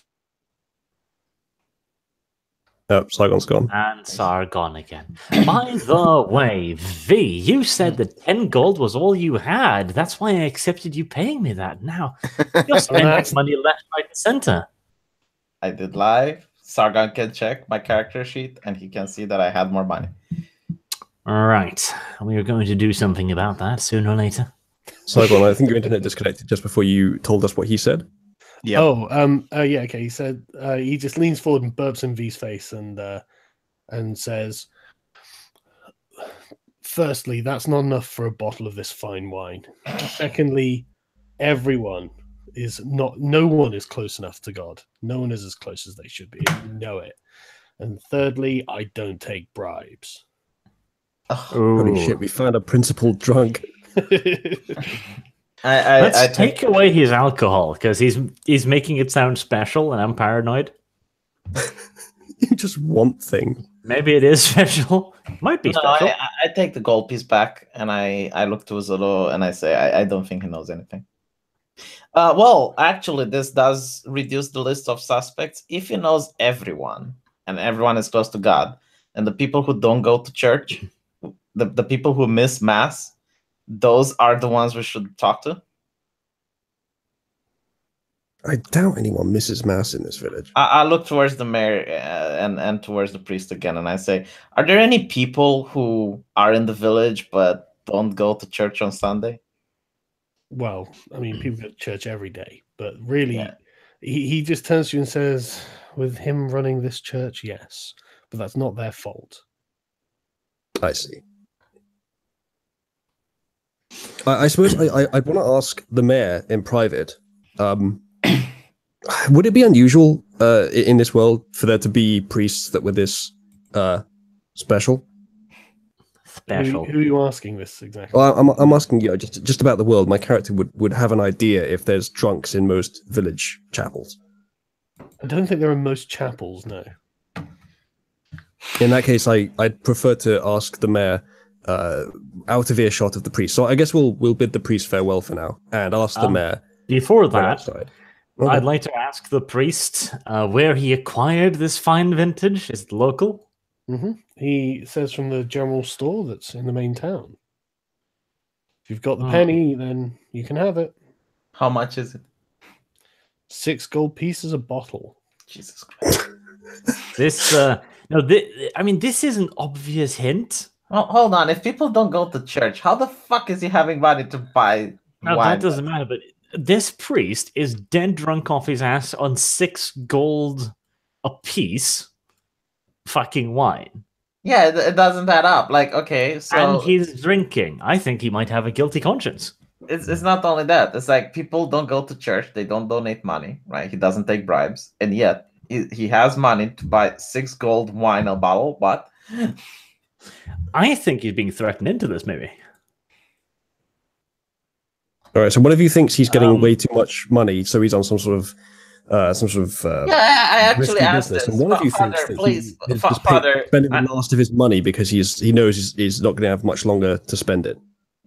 Speaker 4: Oh, Sargon's gone.
Speaker 3: And Sargon again. By the way, V, you said that 10 gold was all you had. That's why I accepted you paying me that. Now, [laughs] you're spending
Speaker 1: that's-
Speaker 3: money left, right, and center.
Speaker 2: I did live. Sargon can check my character sheet and he can see that I had more money.
Speaker 3: All right. We are going to do something about that sooner or later.
Speaker 4: Sargon, I think your internet disconnected just before you told us what he said.
Speaker 5: Yep.
Speaker 1: Oh, um, uh, yeah, okay. He said uh, he just leans forward and burps in V's face and uh, and says, "Firstly, that's not enough for a bottle of this fine wine. Secondly, everyone is not. No one is close enough to God. No one is as close as they should be. You know it. And thirdly, I don't take bribes."
Speaker 4: Holy
Speaker 3: Ooh.
Speaker 4: shit, we found a principled drunk. [laughs] [laughs]
Speaker 2: I, I,
Speaker 3: Let's
Speaker 2: I
Speaker 3: take away his alcohol because he's he's making it sound special, and I'm paranoid. [laughs]
Speaker 4: you just want things.
Speaker 3: Maybe it is [laughs] special. Might be
Speaker 2: No,
Speaker 3: special.
Speaker 2: I, I- I take the gold piece back and I, I look to Uzulu and I say, I, I don't think he knows anything. Uh, well, actually, this does reduce the list of suspects. If he knows everyone and everyone is close to God, and the people who don't go to church, the, the people who miss Mass, those are the ones we should talk to.
Speaker 4: I doubt anyone misses mass in this village.
Speaker 2: I, I look towards the mayor uh, and and towards the priest again, and I say, "Are there any people who are in the village but don't go to church on Sunday?"
Speaker 1: well, I mean, people go to church every day, but really,
Speaker 2: Yeah.
Speaker 1: he, he just turns to you and says, "With him running this church, yes, but that's not their fault."
Speaker 4: I see. I, I suppose I, I, I'd want to ask the mayor in private. Um, [clears throat] would it be unusual uh, in this world for there to be priests that were this uh, special?
Speaker 3: special.
Speaker 1: Who, who are you asking this exactly?
Speaker 4: Well, I'm, I'm asking you just just about the world. My character would, would have an idea if there's drunks in most village chapels.
Speaker 1: I don't think there are most chapels. No.
Speaker 4: In that case, I I'd prefer to ask the mayor uh, out of earshot of the priest. So I guess we'll we'll bid the priest farewell for now and ask the
Speaker 3: Um,
Speaker 4: mayor
Speaker 3: Before that,
Speaker 4: outside. Okay.
Speaker 3: I'd like to ask the priest uh, where he acquired this fine vintage. Is it local?
Speaker 1: hmm He says from the general store that's in the main town. If you've got the
Speaker 3: Oh.
Speaker 1: penny, then you can have it.
Speaker 2: How much is it?
Speaker 1: Six gold pieces a bottle.
Speaker 2: Jesus Christ! [laughs]
Speaker 3: This, uh, no, thi- I mean, this is an obvious hint.
Speaker 2: Well, hold on. If people don't go to church, how the fuck is he having money to buy wine?
Speaker 3: that doesn't matter, but this priest is dead drunk off his ass on six gold a piece fucking wine.
Speaker 2: Yeah, it, doesn't add up. Like, okay, so
Speaker 3: and he's drinking. I think he might have a guilty conscience.
Speaker 2: it's it's not only that. It's like people don't go to church, they don't donate money, right? He doesn't take bribes, and yet he, he has money to buy six gold wine a bottle. What? [laughs]
Speaker 3: I think he's being threatened into this, maybe.
Speaker 4: All right. So one of you thinks he's getting
Speaker 3: Um,
Speaker 4: way too much money, so he's on some sort of uh, some sort of uh,
Speaker 2: Yeah, I, I actually asked
Speaker 4: business,
Speaker 2: this.
Speaker 4: and one of
Speaker 2: Fa-
Speaker 4: you
Speaker 2: Father,
Speaker 4: thinks that
Speaker 2: please,
Speaker 4: he is
Speaker 2: Fa-
Speaker 4: just pay-
Speaker 2: Father,
Speaker 4: spending
Speaker 2: I,
Speaker 4: the last of his money because he's he knows he's, he's not going to have much longer to spend it.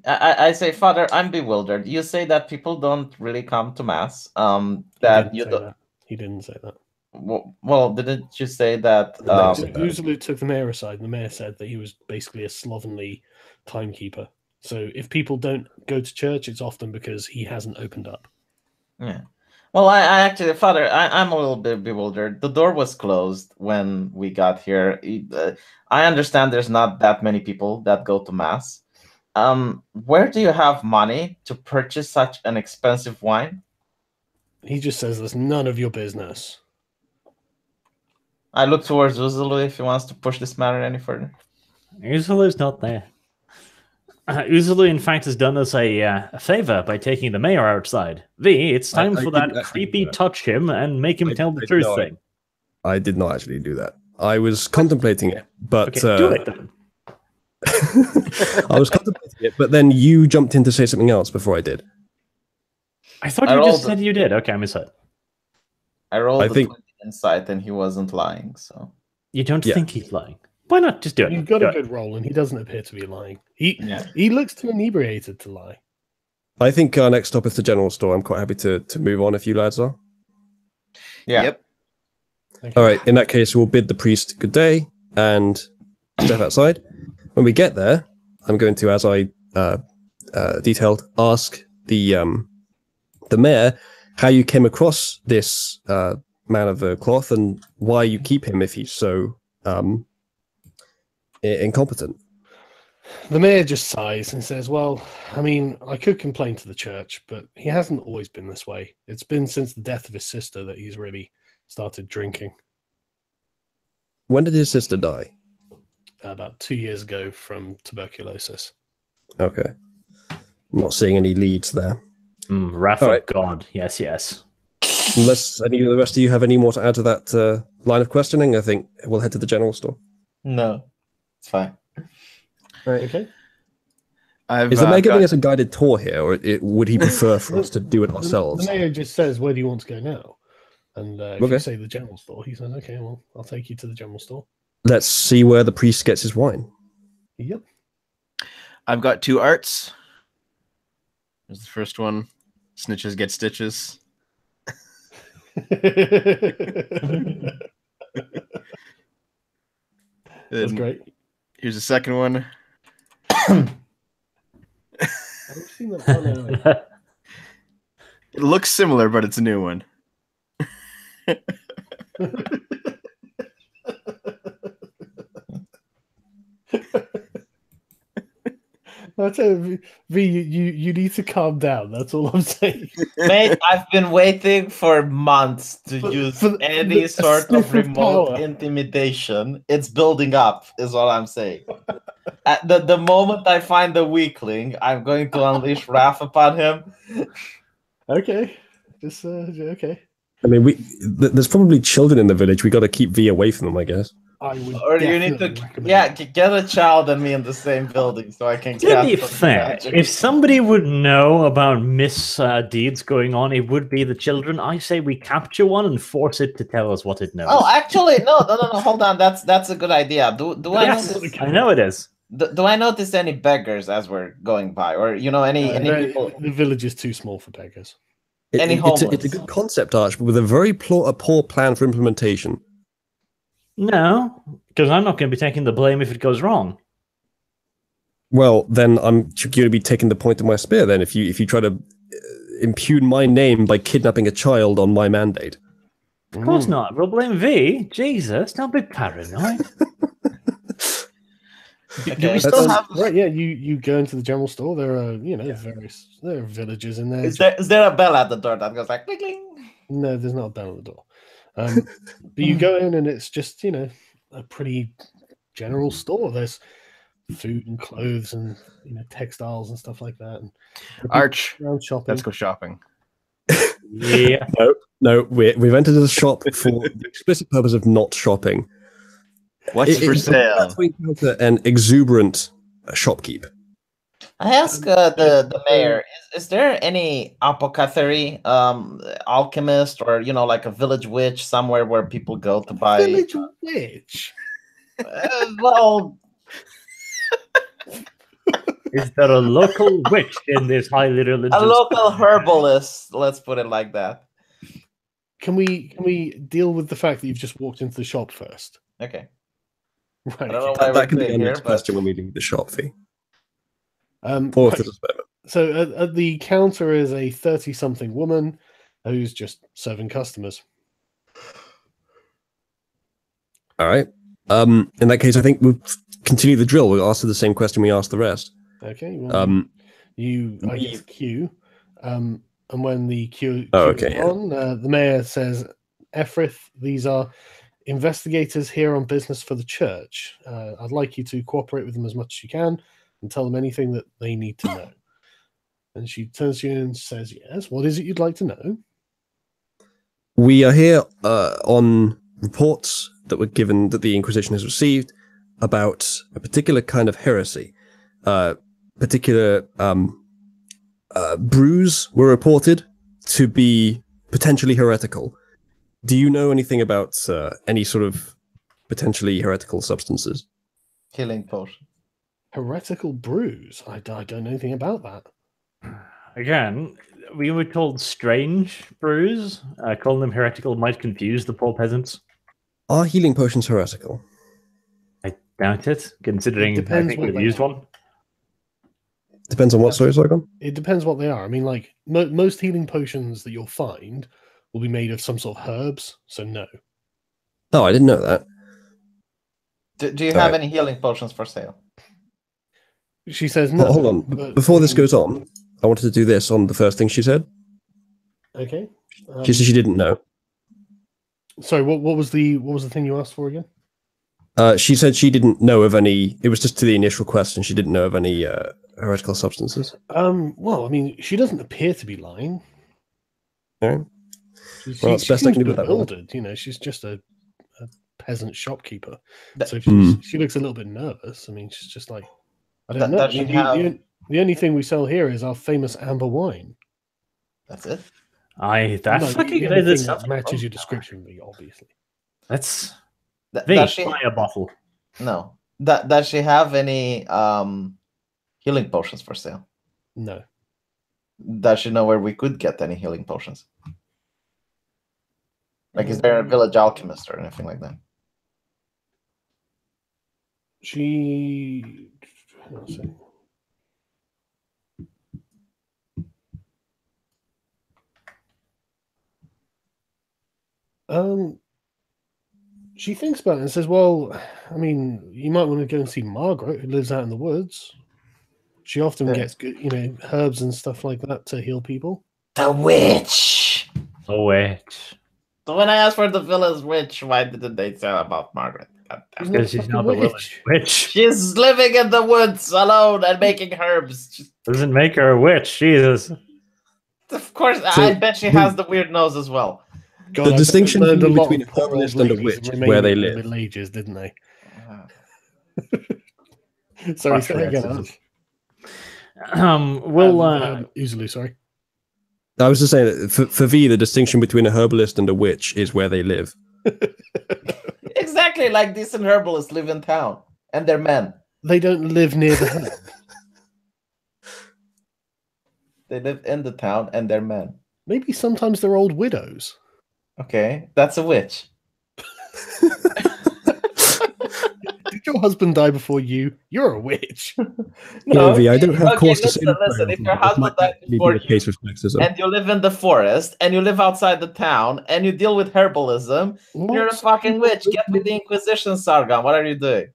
Speaker 2: I, I say, Father, I'm bewildered. You say that people don't really come to mass. Um,
Speaker 1: He
Speaker 2: that
Speaker 1: didn't
Speaker 2: you
Speaker 1: say
Speaker 2: don't.
Speaker 1: that. He didn't say that.
Speaker 2: Well, well, didn't you say that?
Speaker 4: No,
Speaker 2: Um,
Speaker 4: he said that.
Speaker 1: Uzulu took the mayor aside, the mayor said that he was basically a slovenly timekeeper. So if people don't go to church, it's often because he hasn't opened up.
Speaker 2: Yeah. Well, I, I actually, Father, I, I'm a little bit bewildered. The door was closed when we got here. Uh, I understand there's not that many people that go to mass. Um, where do you have money to purchase such an expensive wine?
Speaker 1: He just says that's none of your business.
Speaker 2: I look towards Uzulu if he wants to push this matter any further.
Speaker 3: Uzulu's not there. [clears throat] Uh, Uzulu, in fact, has done us a, uh, a favor by taking the mayor outside. V, it's time
Speaker 4: I
Speaker 3: for
Speaker 4: didn't
Speaker 3: that
Speaker 4: actually
Speaker 3: creepy
Speaker 4: that.
Speaker 3: touch him and make him
Speaker 4: I-
Speaker 3: tell the
Speaker 4: I
Speaker 3: truth
Speaker 4: know.
Speaker 3: thing.
Speaker 4: I did not actually do that. I was contemplating it, but
Speaker 3: Okay,
Speaker 4: uh,
Speaker 3: do it then. [laughs]
Speaker 4: I was contemplating it, but then you jumped in to say something else before I did.
Speaker 3: I thought
Speaker 2: I
Speaker 3: you just said you did. Okay, I misheard.
Speaker 2: I rolled
Speaker 4: I think-
Speaker 2: 20 insight and he wasn't lying. So
Speaker 3: You don't
Speaker 4: Yeah.
Speaker 3: think he's lying. Why not? Just do it.
Speaker 1: You've got
Speaker 3: Do
Speaker 1: a
Speaker 3: it.
Speaker 1: good roll, and he doesn't appear to be lying. He
Speaker 2: yeah,
Speaker 1: he looks too inebriated to lie.
Speaker 4: I think our next stop is the general store. I'm quite happy to to move on if you lads are.
Speaker 2: yeah.
Speaker 5: Yep.
Speaker 1: Okay.
Speaker 4: All right. In that case, we'll bid the priest good day and step outside. When we get there, I'm going to, as I uh, uh, detailed, ask the um, the mayor how you came across this uh, man of the cloth and why you keep him if he's so um, incompetent.
Speaker 1: The mayor just sighs and says, Well, I mean, I could complain to the church, but he hasn't always been this way. It's been since the death of his sister that he's really started drinking
Speaker 4: When did his sister die?
Speaker 1: about two years ago from tuberculosis.
Speaker 4: Okay. I'm not seeing any leads there.
Speaker 3: Mm, wrath
Speaker 4: All
Speaker 3: of
Speaker 4: right.
Speaker 3: God. Yes, yes.
Speaker 4: Unless any of the rest of you have any more to add to that uh, line of questioning, I think we'll head to the general store.
Speaker 2: No, it's fine. Right.
Speaker 1: Okay.
Speaker 5: I've,
Speaker 4: Is the
Speaker 5: uh,
Speaker 4: mayor giving
Speaker 5: got-
Speaker 4: us a guided tour here, or it, would he prefer for us to do it
Speaker 1: The-
Speaker 4: ourselves?
Speaker 1: The mayor just says, Where do you want to go now? And uh, if
Speaker 4: Okay.
Speaker 1: you say the general store, he says, Okay, well, I'll take you to the general store.
Speaker 4: Let's see where the priest gets his wine.
Speaker 1: Yep.
Speaker 5: I've got two arts. There's the first one. Snitches get stitches.
Speaker 1: That's great.
Speaker 5: Here's the second one.
Speaker 1: I've seen that one. [laughs]
Speaker 5: It looks similar, but it's a new one. [laughs]
Speaker 1: I tell you, V, you, you, you need to calm down. That's all I'm [laughs] saying.
Speaker 2: Mate, I've been waiting for months to
Speaker 1: For-
Speaker 2: use
Speaker 1: for
Speaker 2: any
Speaker 1: the
Speaker 2: sort of
Speaker 1: of
Speaker 2: remote
Speaker 1: power.
Speaker 2: intimidation. It's building up, is what I'm saying. At the, the moment I find the weakling, I'm going to unleash [laughs] wrath upon him.
Speaker 1: Okay. Just, uh, okay.
Speaker 4: I mean, we th- there's probably children in the village. We got to keep V away from them, I guess.
Speaker 1: I would
Speaker 2: Or you need to,
Speaker 1: recommend
Speaker 2: yeah, get a child and me in the same building so I can
Speaker 3: To
Speaker 2: cast
Speaker 3: be fair,
Speaker 2: magic.
Speaker 3: if somebody would know about misdeeds going on, it would be the children. I say we capture one and force it to tell us what it knows.
Speaker 2: Oh, actually, no, no, no, no. Hold on. That's that's a good idea. Do do I
Speaker 3: Yes,
Speaker 2: notice?
Speaker 3: I know it is.
Speaker 2: Do, do I notice any beggars as we're going by, or you know, any
Speaker 1: Uh,
Speaker 2: any
Speaker 1: very-
Speaker 2: people?
Speaker 1: the village is too small for beggars.
Speaker 4: It-
Speaker 2: Any
Speaker 4: it- it's, a, it's a good concept, Arch, but with a very pl- a poor plan for implementation.
Speaker 3: No, because I'm not going to be taking the blame if it goes wrong.
Speaker 4: Well, then I'm going to be taking the point of my spear. Then, if you if you try to uh, impugn my name by kidnapping a child on my mandate,
Speaker 3: Of course
Speaker 1: Mm.
Speaker 3: not. We'll blame V. Jesus, don't be paranoid. [laughs]
Speaker 5: Do
Speaker 2: Okay.
Speaker 5: we still have?
Speaker 1: right, yeah. You you go into the general store. There are you know various there are villages in there.
Speaker 2: Is there is there a bell at the door that goes like cling cling?
Speaker 1: No, there's not a bell at the door. Um, but you go [laughs] in and it's just you know a pretty general store. There's food and clothes and you know textiles and stuff like that. And
Speaker 5: Arch.
Speaker 1: shopping.
Speaker 5: Let's go shopping.
Speaker 3: yeah. [laughs]
Speaker 4: no, we we've entered the shop for the explicit purpose of not shopping.
Speaker 5: What's
Speaker 4: It-
Speaker 5: for
Speaker 4: it-
Speaker 5: sale?
Speaker 4: That's we encounter an exuberant uh, shopkeep.
Speaker 2: I ask uh, the the mayor: is, is there any apothecary, um, alchemist, or you know, like a village witch somewhere where people go to buy?
Speaker 1: A village witch.
Speaker 2: Uh, well, [laughs]
Speaker 3: Is there a local witch in this highly religious?
Speaker 2: a local herbalist. Let's put it like that.
Speaker 1: Can we can we deal with the fact that you've just walked into the shop first?
Speaker 2: Okay.
Speaker 1: Right.
Speaker 2: I don't know
Speaker 1: okay.
Speaker 2: why
Speaker 4: That, that can be
Speaker 2: doing
Speaker 4: our next
Speaker 2: but-
Speaker 4: question when we leave the shop fee.
Speaker 1: Um,
Speaker 4: Or
Speaker 1: right,
Speaker 4: if there's a spare moment.
Speaker 1: so at, at the counter is a thirty-something woman who's just serving customers.
Speaker 4: All right. Um, in that case, I think we'll continue the drill. We'll ask her the same question we asked the rest.
Speaker 1: Okay. Well,
Speaker 4: Um,
Speaker 1: you I guess queue, um, and when the queue,
Speaker 4: Oh, okay,
Speaker 1: is
Speaker 4: yeah.
Speaker 1: on, uh, the mayor says, "Efrith, these are investigators here on business for the church. Uh, I'd like you to cooperate with them as much as you can and tell them anything that they need to know." And she turns to you and says, "Yes. What is it you'd like to know?"
Speaker 4: we are here uh, on reports that were given that the Inquisition has received about a particular kind of heresy. Uh, particular um, uh, brews were reported to be potentially heretical. Do you know anything about uh, any sort of potentially heretical substances?
Speaker 2: Healing potion.
Speaker 1: Heretical brews. I don't know anything about that.
Speaker 3: Again, we were told strange brews. Uh, calling them heretical might confuse the poor peasants.
Speaker 4: Are healing potions heretical?
Speaker 3: I doubt it, considering I
Speaker 1: depends
Speaker 3: think
Speaker 1: what
Speaker 3: we've
Speaker 1: they
Speaker 3: used
Speaker 1: are.
Speaker 3: one.
Speaker 4: Depends on what story, Sargon.
Speaker 1: It depends what they are. I mean, like mo- most healing potions that you'll find will be made of some sort of herbs. So no.
Speaker 4: Oh, I didn't know that.
Speaker 2: Do, do you have
Speaker 4: Alright.
Speaker 2: any healing potions for sale?
Speaker 1: She says
Speaker 4: Ho-
Speaker 1: no.
Speaker 4: Hold on.
Speaker 1: but-
Speaker 4: Before this goes on, I wanted to do this on the first thing she said.
Speaker 1: Okay. Um,
Speaker 4: She said she didn't know.
Speaker 1: sorry. What what was the what was the thing you asked for again?
Speaker 4: Uh, she said she didn't know of any. It was just to the initial question. She didn't know of any uh, heretical substances.
Speaker 1: Um. Well, I mean, she doesn't appear to be lying.
Speaker 4: Alright.
Speaker 1: She,
Speaker 4: Well, it's
Speaker 1: she
Speaker 4: best I can do with that one.
Speaker 1: bewildered. You know, she's just a, a peasant shopkeeper. So she,
Speaker 4: Hmm.
Speaker 1: she looks a little bit nervous. I mean, she's just like, I don't
Speaker 2: That-
Speaker 1: know.
Speaker 2: that should
Speaker 1: the,
Speaker 2: have-
Speaker 1: the, the only thing we sell here is our famous amber wine.
Speaker 2: That's it.
Speaker 3: I that
Speaker 1: No,
Speaker 3: fucking
Speaker 1: the
Speaker 3: that
Speaker 1: thing that matches
Speaker 3: wrong.
Speaker 1: your description, obviously.
Speaker 3: That's
Speaker 2: Th-
Speaker 3: V,
Speaker 2: does she
Speaker 3: buy a bottle.
Speaker 2: no? That does she have any um healing potions for sale?
Speaker 1: No.
Speaker 2: Does she know where we could get any healing potions? Like, is there a village alchemist or anything like that?
Speaker 1: She. Hang on a second. Um, she thinks about it and says, "Well, I mean, you might want to go and see Margaret, who lives out in the woods. She often
Speaker 2: Yeah.
Speaker 1: gets good, you know, herbs and stuff like that to heal people."
Speaker 2: The witch.
Speaker 3: The witch.
Speaker 2: So when I asked for the village witch, why didn't they tell about Margaret? God damn it.
Speaker 3: Because she's not the
Speaker 1: witch.
Speaker 3: witch. [laughs]
Speaker 2: She's living in the woods alone and making herbs. Just-
Speaker 3: Doesn't make her a witch. Jesus.
Speaker 2: of course,
Speaker 4: So,
Speaker 2: I bet she has the weird nose as well.
Speaker 1: God,
Speaker 4: The
Speaker 1: I
Speaker 4: distinction
Speaker 1: a
Speaker 4: between
Speaker 1: of
Speaker 4: a herbalist and a witch is where they
Speaker 1: in the
Speaker 4: live.
Speaker 1: Middle Ages, didn't they?
Speaker 2: Uh, [laughs]
Speaker 1: Sorry,
Speaker 3: Fuck
Speaker 1: say that again.
Speaker 3: racism. Um, we'll
Speaker 1: Um,
Speaker 3: uh,
Speaker 1: um, Uzulu, sorry.
Speaker 4: I was just saying that for, for V, the distinction between a herbalist and a witch is where they live. [laughs]
Speaker 2: exactly like decent herbalists live in town and they're men.
Speaker 1: They don't live near the herb. [laughs]
Speaker 2: They live in the town and they're men.
Speaker 1: Maybe sometimes they're old widows.
Speaker 2: Okay, that's a witch. [laughs]
Speaker 1: Did your husband die before you? You're a witch. [laughs]
Speaker 4: No, V, I don't have
Speaker 2: okay,
Speaker 4: cause
Speaker 2: listen,
Speaker 4: say
Speaker 2: listen, if your husband died before
Speaker 4: be
Speaker 2: you,
Speaker 4: case with sexism.
Speaker 2: and you live in the forest, and you live outside the town, and you deal with herbalism, you're a fucking witch. Get with the Inquisition, Sargon. What are you doing?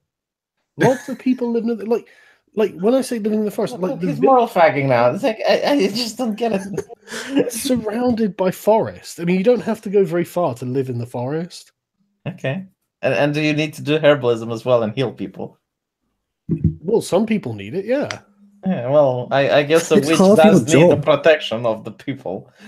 Speaker 1: Lots of people live in the like, like when I say living in the forest, like the
Speaker 2: He's moral fagging now. It's like I, I just don't get it. [laughs] [laughs]
Speaker 1: surrounded by forest. I mean, you don't have to go very far to live in the forest.
Speaker 2: okay, and and do you need to do herbalism as well and heal people?
Speaker 1: Well, some people need it, yeah.
Speaker 2: Yeah, well, I, I guess a
Speaker 4: It's
Speaker 2: witch does
Speaker 4: your
Speaker 2: need the protection of the people. [laughs]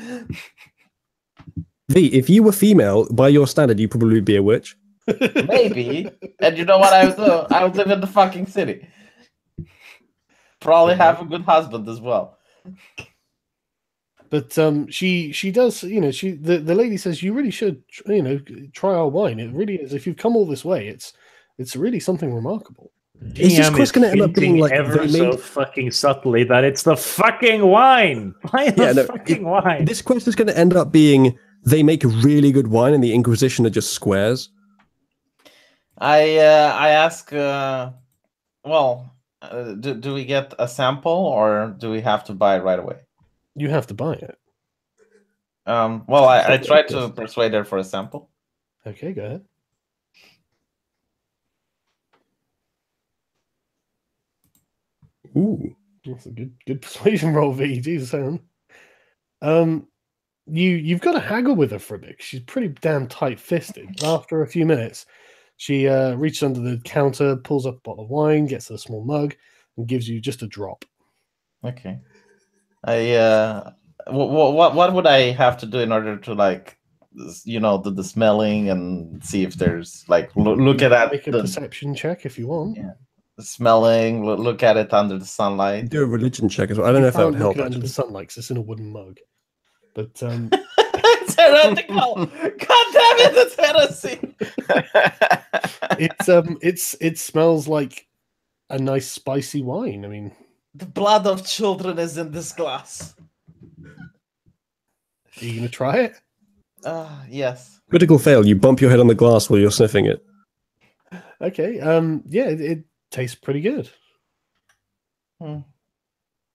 Speaker 4: V, if you were female, by your standard, you'd probably be a witch. [laughs]
Speaker 2: Maybe. and you know what I would do? I would live in the fucking city. Probably have a good husband as well.
Speaker 1: But um, she she does, you know, she the, the lady says you really should, you know, try our wine. It really is. If you've come all this way, it's it's really something remarkable.
Speaker 4: Is this
Speaker 3: DM
Speaker 4: quest
Speaker 3: is
Speaker 4: gonna end up being, like,
Speaker 3: ever
Speaker 4: they
Speaker 3: so
Speaker 4: made-
Speaker 3: fucking subtly that it's the fucking wine. [laughs] Buy the
Speaker 4: Yeah, no,
Speaker 3: fucking wine.
Speaker 4: This quest is going to end up being they make really good wine and the Inquisition are just squares.
Speaker 2: I uh, I ask, uh, well, uh, do, do we get a sample or do we have to buy it right away?
Speaker 1: You have to buy it.
Speaker 2: Um, well, I, I tried to persuade her for a sample.
Speaker 1: Okay, go ahead.
Speaker 4: Ooh.
Speaker 1: That's a good good [laughs] persuasion roll, V. Jesus, hang. Um, you you've got to haggle with her for a bit. 'cause She's pretty damn tight fisted. After a few minutes, she uh, reaches under the counter, pulls up a bottle of wine, gets a small mug, and gives you just a drop.
Speaker 2: Okay. I uh, what what what would I have to do in order to like, you know, do the smelling and see if there's like lo- look at that
Speaker 1: Make a
Speaker 2: the
Speaker 1: perception check if you want.
Speaker 2: Yeah. smelling, lo- look at it under the sunlight.
Speaker 4: Do a religion check as well. I don't know if that
Speaker 1: Can't
Speaker 4: would
Speaker 1: look
Speaker 4: help.
Speaker 1: at it under
Speaker 4: Actually.
Speaker 1: the sunlight 'cause it's in a wooden mug. But um, [laughs]
Speaker 2: it's heretical. God damn it, it's heresy. [laughs]
Speaker 1: it's um, it's it smells like a nice spicy wine. I mean,
Speaker 2: the blood of children is in this glass.
Speaker 1: are you gonna try it?
Speaker 2: Uh, yes.
Speaker 4: Critical fail. You bump your head on the glass while you're sniffing it.
Speaker 1: Okay. Um. Yeah, it, it tastes pretty good.
Speaker 2: Hmm.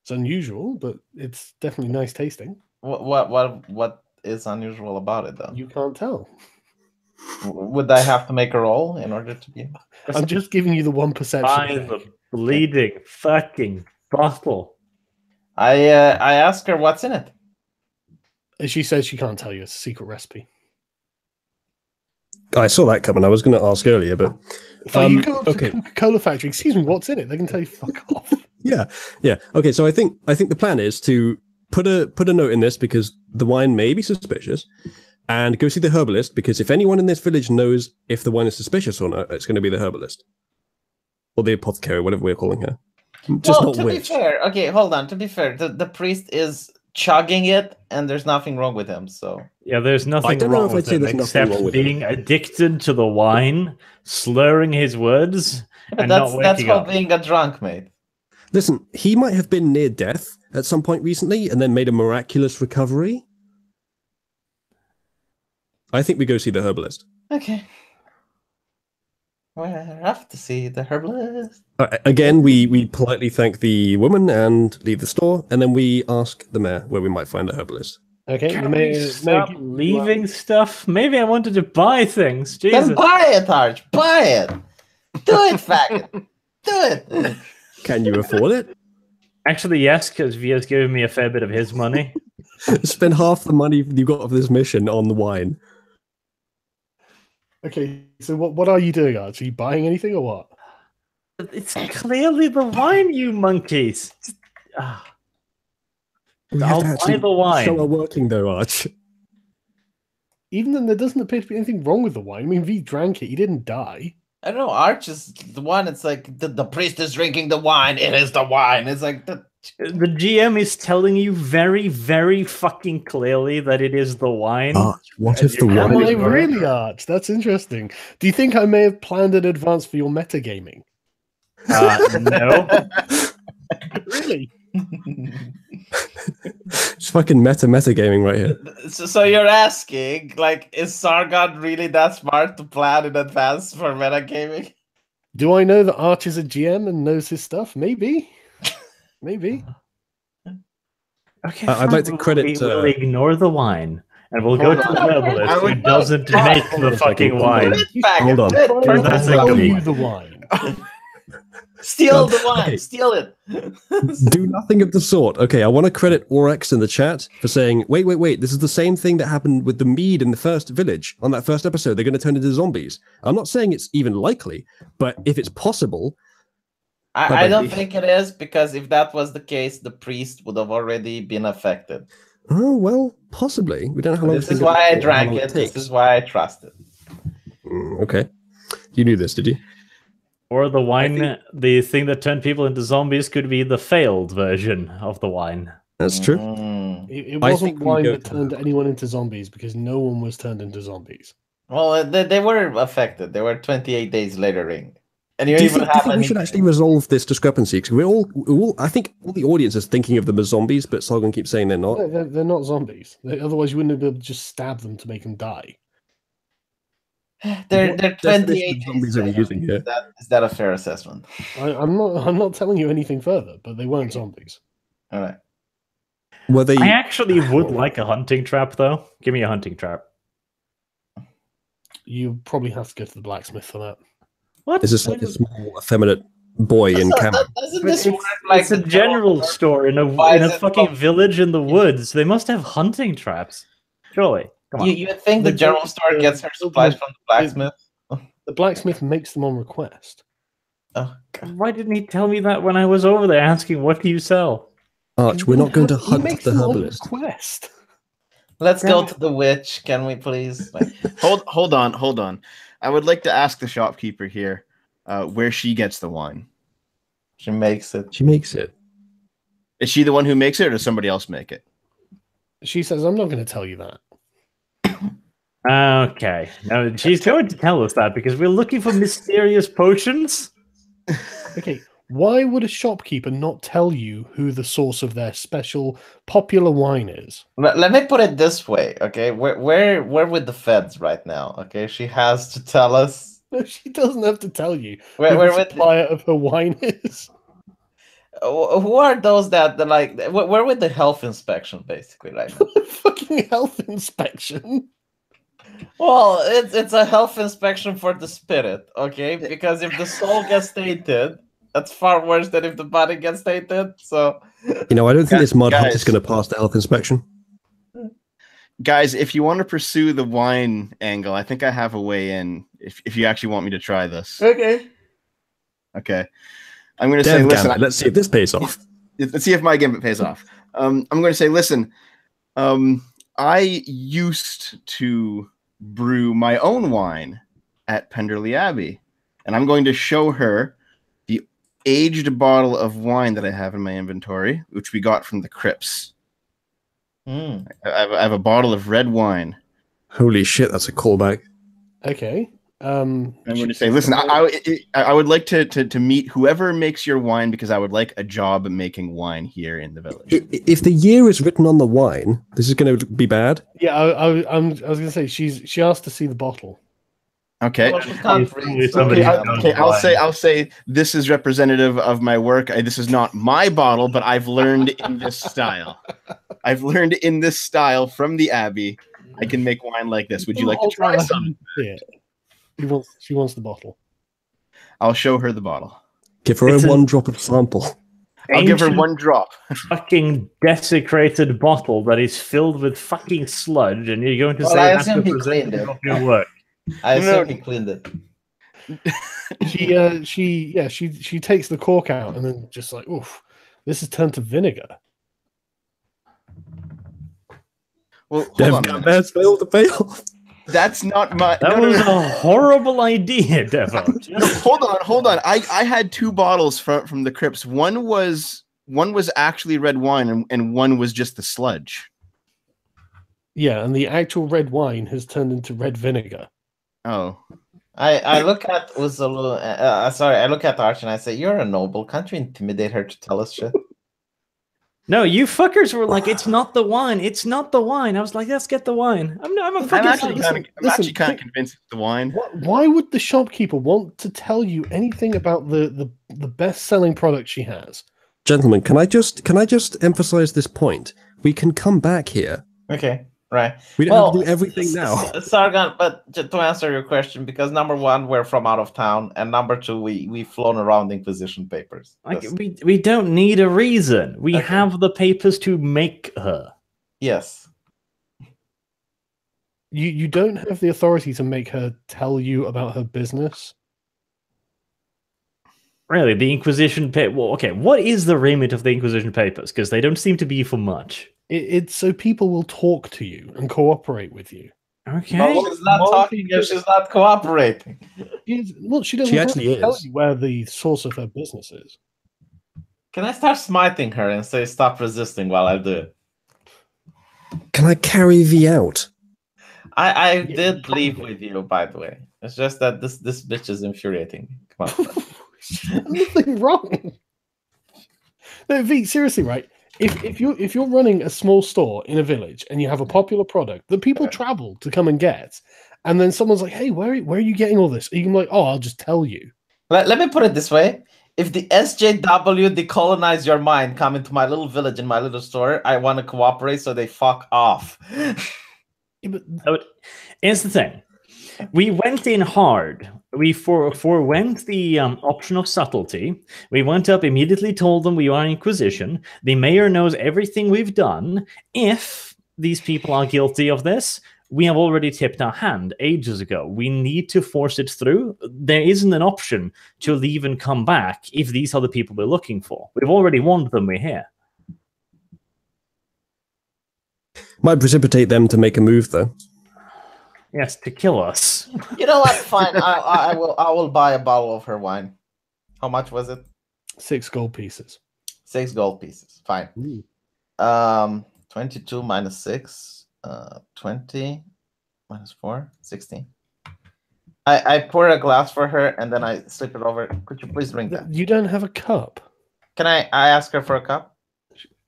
Speaker 1: It's unusual, but it's definitely nice tasting.
Speaker 2: What what what what is unusual about it though?
Speaker 1: You can't tell.
Speaker 2: Would I have to make a roll in order to be?
Speaker 1: I'm just giving you the one perception.
Speaker 3: By the bleeding fucking bottle.
Speaker 2: I uh, I ask her what's in it.
Speaker 1: And She says she can't tell you. It's a secret recipe.
Speaker 4: I saw that coming. I was going to ask earlier, but
Speaker 1: If you
Speaker 4: Um,
Speaker 1: go up to
Speaker 4: okay.
Speaker 1: Coca-Cola factory, excuse me, what's in it? They can tell you fuck off. [laughs]
Speaker 4: yeah, yeah. Okay, so I think I think the plan is to put a put a note in this because the wine may be suspicious, and go see the herbalist because if anyone in this village knows if the wine is suspicious or not, it's going to be the herbalist or the apothecary, whatever we're calling her. Just
Speaker 2: well,
Speaker 4: not
Speaker 2: to
Speaker 4: witch.
Speaker 2: be fair, okay, hold on. To be fair, the, the priest is chugging it, and there's nothing wrong with him. So
Speaker 3: Yeah, there's nothing wrong with
Speaker 4: I'd
Speaker 3: him except
Speaker 4: wrong him.
Speaker 3: being addicted to the wine, slurring his words,
Speaker 2: but [laughs]
Speaker 3: and
Speaker 2: that's
Speaker 3: not
Speaker 2: that's
Speaker 3: waking
Speaker 2: called
Speaker 3: up.
Speaker 2: being a drunk, mate.
Speaker 4: Listen, he might have been near death at some point recently and then made a miraculous recovery. I think we go see the herbalist.
Speaker 2: Okay. We're off to see the herbalist.
Speaker 4: Uh, again, we, we politely thank the woman and leave the store, and then we ask the mayor where we might find the herbalist.
Speaker 1: Okay, you
Speaker 3: Can
Speaker 1: may,
Speaker 3: we
Speaker 1: may
Speaker 3: stop
Speaker 1: give-
Speaker 3: leaving stuff? Maybe I wanted to buy things.
Speaker 2: Then buy it, Arch. Buy it. Do it, faggot. Do it. [laughs]
Speaker 4: Can you afford it?
Speaker 3: Actually, yes, because Via's given me a fair bit of his money. [laughs]
Speaker 4: Spend half the money you got for this mission on the wine.
Speaker 1: Okay, so what, what are you doing, Arch? Are you buying anything or what?
Speaker 3: It's clearly the wine, you monkeys. Ah,
Speaker 4: We
Speaker 3: I'll
Speaker 4: to
Speaker 3: buy the wine.
Speaker 4: show our working though, Arch.
Speaker 1: Even then, there doesn't appear to be anything wrong with the wine. I mean, V drank it. He didn't die.
Speaker 2: I don't know. Arch is the one. It's like the, the priest is drinking the wine. It is the wine. It's like the
Speaker 3: The GM is telling you very, very fucking clearly that it is the wine.
Speaker 4: Arch, what
Speaker 3: And
Speaker 4: if the
Speaker 3: you
Speaker 1: Am
Speaker 3: Wine
Speaker 1: I
Speaker 3: is
Speaker 4: wine?
Speaker 1: really, Arch? That's interesting. Do you think I may have planned in advance for your metagaming?
Speaker 3: Uh, no. [laughs]
Speaker 1: Really?
Speaker 4: It's fucking meta meta gaming right here.
Speaker 2: so, so you're asking, like, is Sargon really that smart to plan in advance for metagaming?
Speaker 1: Do I know that Arch is a GM and knows his stuff? Maybe. Maybe.
Speaker 3: Okay,
Speaker 4: Uh, I'd like to credit,
Speaker 3: We will
Speaker 4: uh,
Speaker 3: ignore the wine, and we'll go
Speaker 1: Hold
Speaker 3: to the herbalist
Speaker 2: I
Speaker 3: who doesn't
Speaker 2: Hold
Speaker 3: make
Speaker 1: hold
Speaker 3: the
Speaker 1: on a second,
Speaker 3: fucking wine.
Speaker 2: Do it, faggot.
Speaker 4: Hold on.
Speaker 2: Do it.
Speaker 1: Trying
Speaker 3: that's a
Speaker 1: you the wine.
Speaker 2: Steal the wine. [laughs]
Speaker 4: okay.
Speaker 2: Steal it. [laughs]
Speaker 4: Do nothing of the sort. Okay, I want to credit Orex in the chat for saying, wait, wait, wait, this is the same thing that happened with the mead in the first village on that first episode. They're going to turn into zombies. I'm not saying it's even likely, but if it's possible,
Speaker 2: I, I don't think it is because if that was the case, the priest would have already been affected.
Speaker 4: oh, well, possibly. We don't know how long
Speaker 2: This is why I
Speaker 4: how
Speaker 2: drank it. This is why I trust it.
Speaker 4: Mm, okay. You knew this, did you?
Speaker 3: Or the wine,
Speaker 1: think-
Speaker 3: the thing that turned people into zombies could be the failed version of the wine.
Speaker 4: That's true.
Speaker 2: Mm.
Speaker 1: It, it wasn't wine that
Speaker 4: to-
Speaker 1: turned anyone into zombies because no one was turned into zombies.
Speaker 2: Well, they, they were affected. They were 28 days later ring. And you
Speaker 4: Do you
Speaker 2: even
Speaker 4: think, do you
Speaker 2: have
Speaker 4: think we should actually resolve this discrepancy? Because we're all, we're all, I think all the audience is thinking of them as zombies, but Sargon keeps saying they're not.
Speaker 1: No, they're, they're not zombies. They- otherwise, you wouldn't have been able to just stab them to make them die.
Speaker 2: They're they're 28
Speaker 4: zombies are we using here?
Speaker 2: Is that, is that a fair assessment?
Speaker 1: I, I'm not. I'm not telling you anything further, but they weren't zombies.
Speaker 2: All right.
Speaker 4: Were they?
Speaker 3: I actually ah, would like a hunting trap, though. Give me a hunting trap.
Speaker 1: You probably have to go to the blacksmith for that.
Speaker 3: What?
Speaker 4: Is this like a small, effeminate boy in
Speaker 2: Doesn't-
Speaker 4: camera?
Speaker 2: Doesn't
Speaker 3: But
Speaker 2: this
Speaker 3: it's,
Speaker 2: like
Speaker 3: it's a
Speaker 2: the
Speaker 3: general store in a in a
Speaker 2: is it
Speaker 3: fucking
Speaker 2: not-
Speaker 3: village in the woods. They must have hunting traps. Surely. Come on.
Speaker 2: You, you think the
Speaker 1: The
Speaker 2: general
Speaker 1: general
Speaker 2: store
Speaker 1: store
Speaker 2: gets her supplies
Speaker 1: open-
Speaker 2: from the blacksmith?
Speaker 1: The blacksmith makes them on request.
Speaker 2: Oh, God.
Speaker 3: Why didn't he tell me that when I was over there asking what do you sell?
Speaker 4: Arch, we're not going to
Speaker 1: He
Speaker 4: hunt
Speaker 1: makes
Speaker 4: the
Speaker 1: them on
Speaker 4: herbalist.
Speaker 1: request.
Speaker 2: Let's go to the witch. Can we please? Like,
Speaker 5: Hold hold on, hold on. I would like to ask the shopkeeper here uh, where she gets the wine.
Speaker 2: she makes it.
Speaker 4: She makes it.
Speaker 5: Is she the one who makes it, or does somebody else make it?
Speaker 1: She says, "I'm not going to tell you that." [coughs]
Speaker 3: Okay. Now she's going to tell us that because we're looking for mysterious potions. [laughs]
Speaker 1: Okay, Why would a shopkeeper not tell you who the source of their special popular wine is?
Speaker 2: Let, me put it this way, okay? We're we're we're with the feds right now, okay? She has to tell us.
Speaker 1: No, [laughs] she doesn't have to tell you
Speaker 2: We're,
Speaker 1: who
Speaker 2: we're
Speaker 1: the
Speaker 2: with
Speaker 1: supplier of her wine is. [laughs]
Speaker 2: who are those that that, like we're we're with the health inspection basically right now. [laughs]
Speaker 1: Fucking health inspection.
Speaker 2: Well, it's it's a health inspection for the spirit, okay? Because if the soul gets tainted, that's far worse than if the body gets tainted. So
Speaker 4: You know, I don't think
Speaker 5: Guys-
Speaker 4: this mud hut is going to pass the health inspection.
Speaker 5: Guys, if you want to pursue the wine angle, I think I have a way in. If, if you actually want me to try this,
Speaker 2: okay.
Speaker 5: okay. I'm going to say, listen.
Speaker 4: Gambit, let's see if this pays off.
Speaker 5: let's see if my gambit pays off. Um, I'm going to say, listen, um, I used to brew my own wine at Penderley Abbey, and I'm going to show her the aged bottle of wine that I have in my inventory, which we got from the crypts.
Speaker 2: Hmm.
Speaker 5: I have, I have a bottle of red wine.
Speaker 4: Holy shit, that's a callback.
Speaker 1: Okay. Um,
Speaker 5: I'm going to say, listen, I, I, I I would like to, to to meet whoever makes your wine because I would like a job making wine here in the village.
Speaker 4: If the year is written on the wine, this is going to be bad.
Speaker 1: yeah, I, I, I'm, I was going to say she's she asked to see the bottle.
Speaker 5: Okay.
Speaker 2: Well, she can't
Speaker 3: It's
Speaker 2: read,
Speaker 3: probably
Speaker 2: so-
Speaker 3: somebody
Speaker 5: Okay, I, okay, I'll say I'll say this is representative of my work. I, this is not my bottle, but I've learned in this style. I've learned in this style from the Abbey. I can make wine like this. Would you like to try
Speaker 1: on,
Speaker 5: some?
Speaker 1: Yeah. She wants she wants the bottle.
Speaker 5: I'll show her the bottle.
Speaker 4: Give her
Speaker 3: It's
Speaker 4: a
Speaker 3: a-
Speaker 4: one drop of sample.
Speaker 5: I'll give her one drop.
Speaker 3: fucking desecrated bottle that is filled with fucking sludge, and you're going to
Speaker 2: Well,
Speaker 3: say
Speaker 2: I
Speaker 3: that's
Speaker 2: assume he
Speaker 3: representative
Speaker 2: cleaned it.
Speaker 3: of your work.
Speaker 2: I
Speaker 5: No,
Speaker 2: assume
Speaker 5: no.
Speaker 2: he cleaned it. [laughs]
Speaker 1: She uh she yeah she she takes the cork out and then just like oof, this has turned to vinegar.
Speaker 5: Well, hold
Speaker 4: Dev
Speaker 5: on. a minute.
Speaker 4: To pay.
Speaker 5: That's not my.
Speaker 3: That
Speaker 5: no, no,
Speaker 3: was
Speaker 5: no.
Speaker 3: a horrible idea, Devo. [laughs]
Speaker 5: No, hold on, hold on. I, I had two bottles from from the crypts One was one was actually red wine, and, and one was just the sludge.
Speaker 1: Yeah, and the actual red wine has turned into red vinegar.
Speaker 5: Oh,
Speaker 2: I, I look at Uzulu, uh, uh, sorry, I look at Arch and I say, You're a noble. Can't you intimidate her to tell us shit?
Speaker 3: No, you fuckers were like, it's not the wine. It's not the wine. I was like, let's get the wine. I'm, I'm a
Speaker 5: I'm
Speaker 3: fucking.
Speaker 5: actually
Speaker 1: listen,
Speaker 5: kind of I'm
Speaker 1: listen,
Speaker 5: actually kind of
Speaker 1: think-
Speaker 5: convinced it's the wine.
Speaker 1: Wh- Why would the shopkeeper want to tell you anything about the the, the best selling product she has?
Speaker 4: Gentlemen, can I just can I just emphasize this point? We can come back here.
Speaker 2: Okay, right.
Speaker 4: We don't have to do everything now.
Speaker 2: Sargon, but to answer your question, because number one, we're from out of town, and number two, we we've flown around Inquisition papers.
Speaker 3: Like, we, we don't need a reason. We
Speaker 2: Okay.
Speaker 3: have the papers to make her.
Speaker 2: yes.
Speaker 1: You you don't have the authority to make her tell you about her business.
Speaker 3: Really, the Inquisition pa- well, okay, what is the remit of the Inquisition papers? Because they don't seem to be for much.
Speaker 1: It, it's so people will talk to you and cooperate with you.
Speaker 3: Okay.
Speaker 2: But she's not
Speaker 1: Why
Speaker 2: talking if she's not cooperating.
Speaker 1: She's, well, she doesn't
Speaker 4: She actually
Speaker 1: tell
Speaker 4: is.
Speaker 1: you where the source of her business is.
Speaker 2: Can I start smiting her and say, Stop resisting while I do it?
Speaker 4: Can I carry V out?
Speaker 2: I, I
Speaker 1: Yeah,
Speaker 2: did
Speaker 1: probably.
Speaker 2: leave with you, by the way. It's just that this this bitch is infuriating. me. Come on. [laughs]
Speaker 1: She's nothing wrong. No, V, seriously, right? If if you if you're running a small store in a village and you have a mm-hmm. popular product that people travel to come and get, and then someone's like, "Hey, where where are you getting all this?" You can be like, "Oh, I'll just tell you."
Speaker 2: let, let me put it this way. If the SJW decolonize your mind, come into my little village in my little store, I want to cooperate so they fuck off.
Speaker 1: Yeah, but
Speaker 3: But here's the thing. We went in hard. We for forewent the um, option of subtlety. We went up immediately, told them we are Inquisition. The mayor knows everything we've done. If these people are guilty of this, we have already tipped our hand ages ago. We need to force it through. There isn't an option to leave and come back if these are the people we're looking for. We've already warned them we're here.
Speaker 4: Might precipitate them to make a move, though.
Speaker 3: Yes, to kill us. [laughs]
Speaker 2: you know what? Fine. [laughs] I, I, I will I will buy a bottle of her wine. How much was it?
Speaker 1: six gold pieces.
Speaker 2: Six gold pieces. Fine.
Speaker 1: Ooh.
Speaker 2: Um 22 minus 6. Uh 20 minus 4. 16. I, I pour a glass for her and then I slip it over. Could you please drink that?
Speaker 1: You don't have a cup.
Speaker 2: Can I? I ask her for a cup.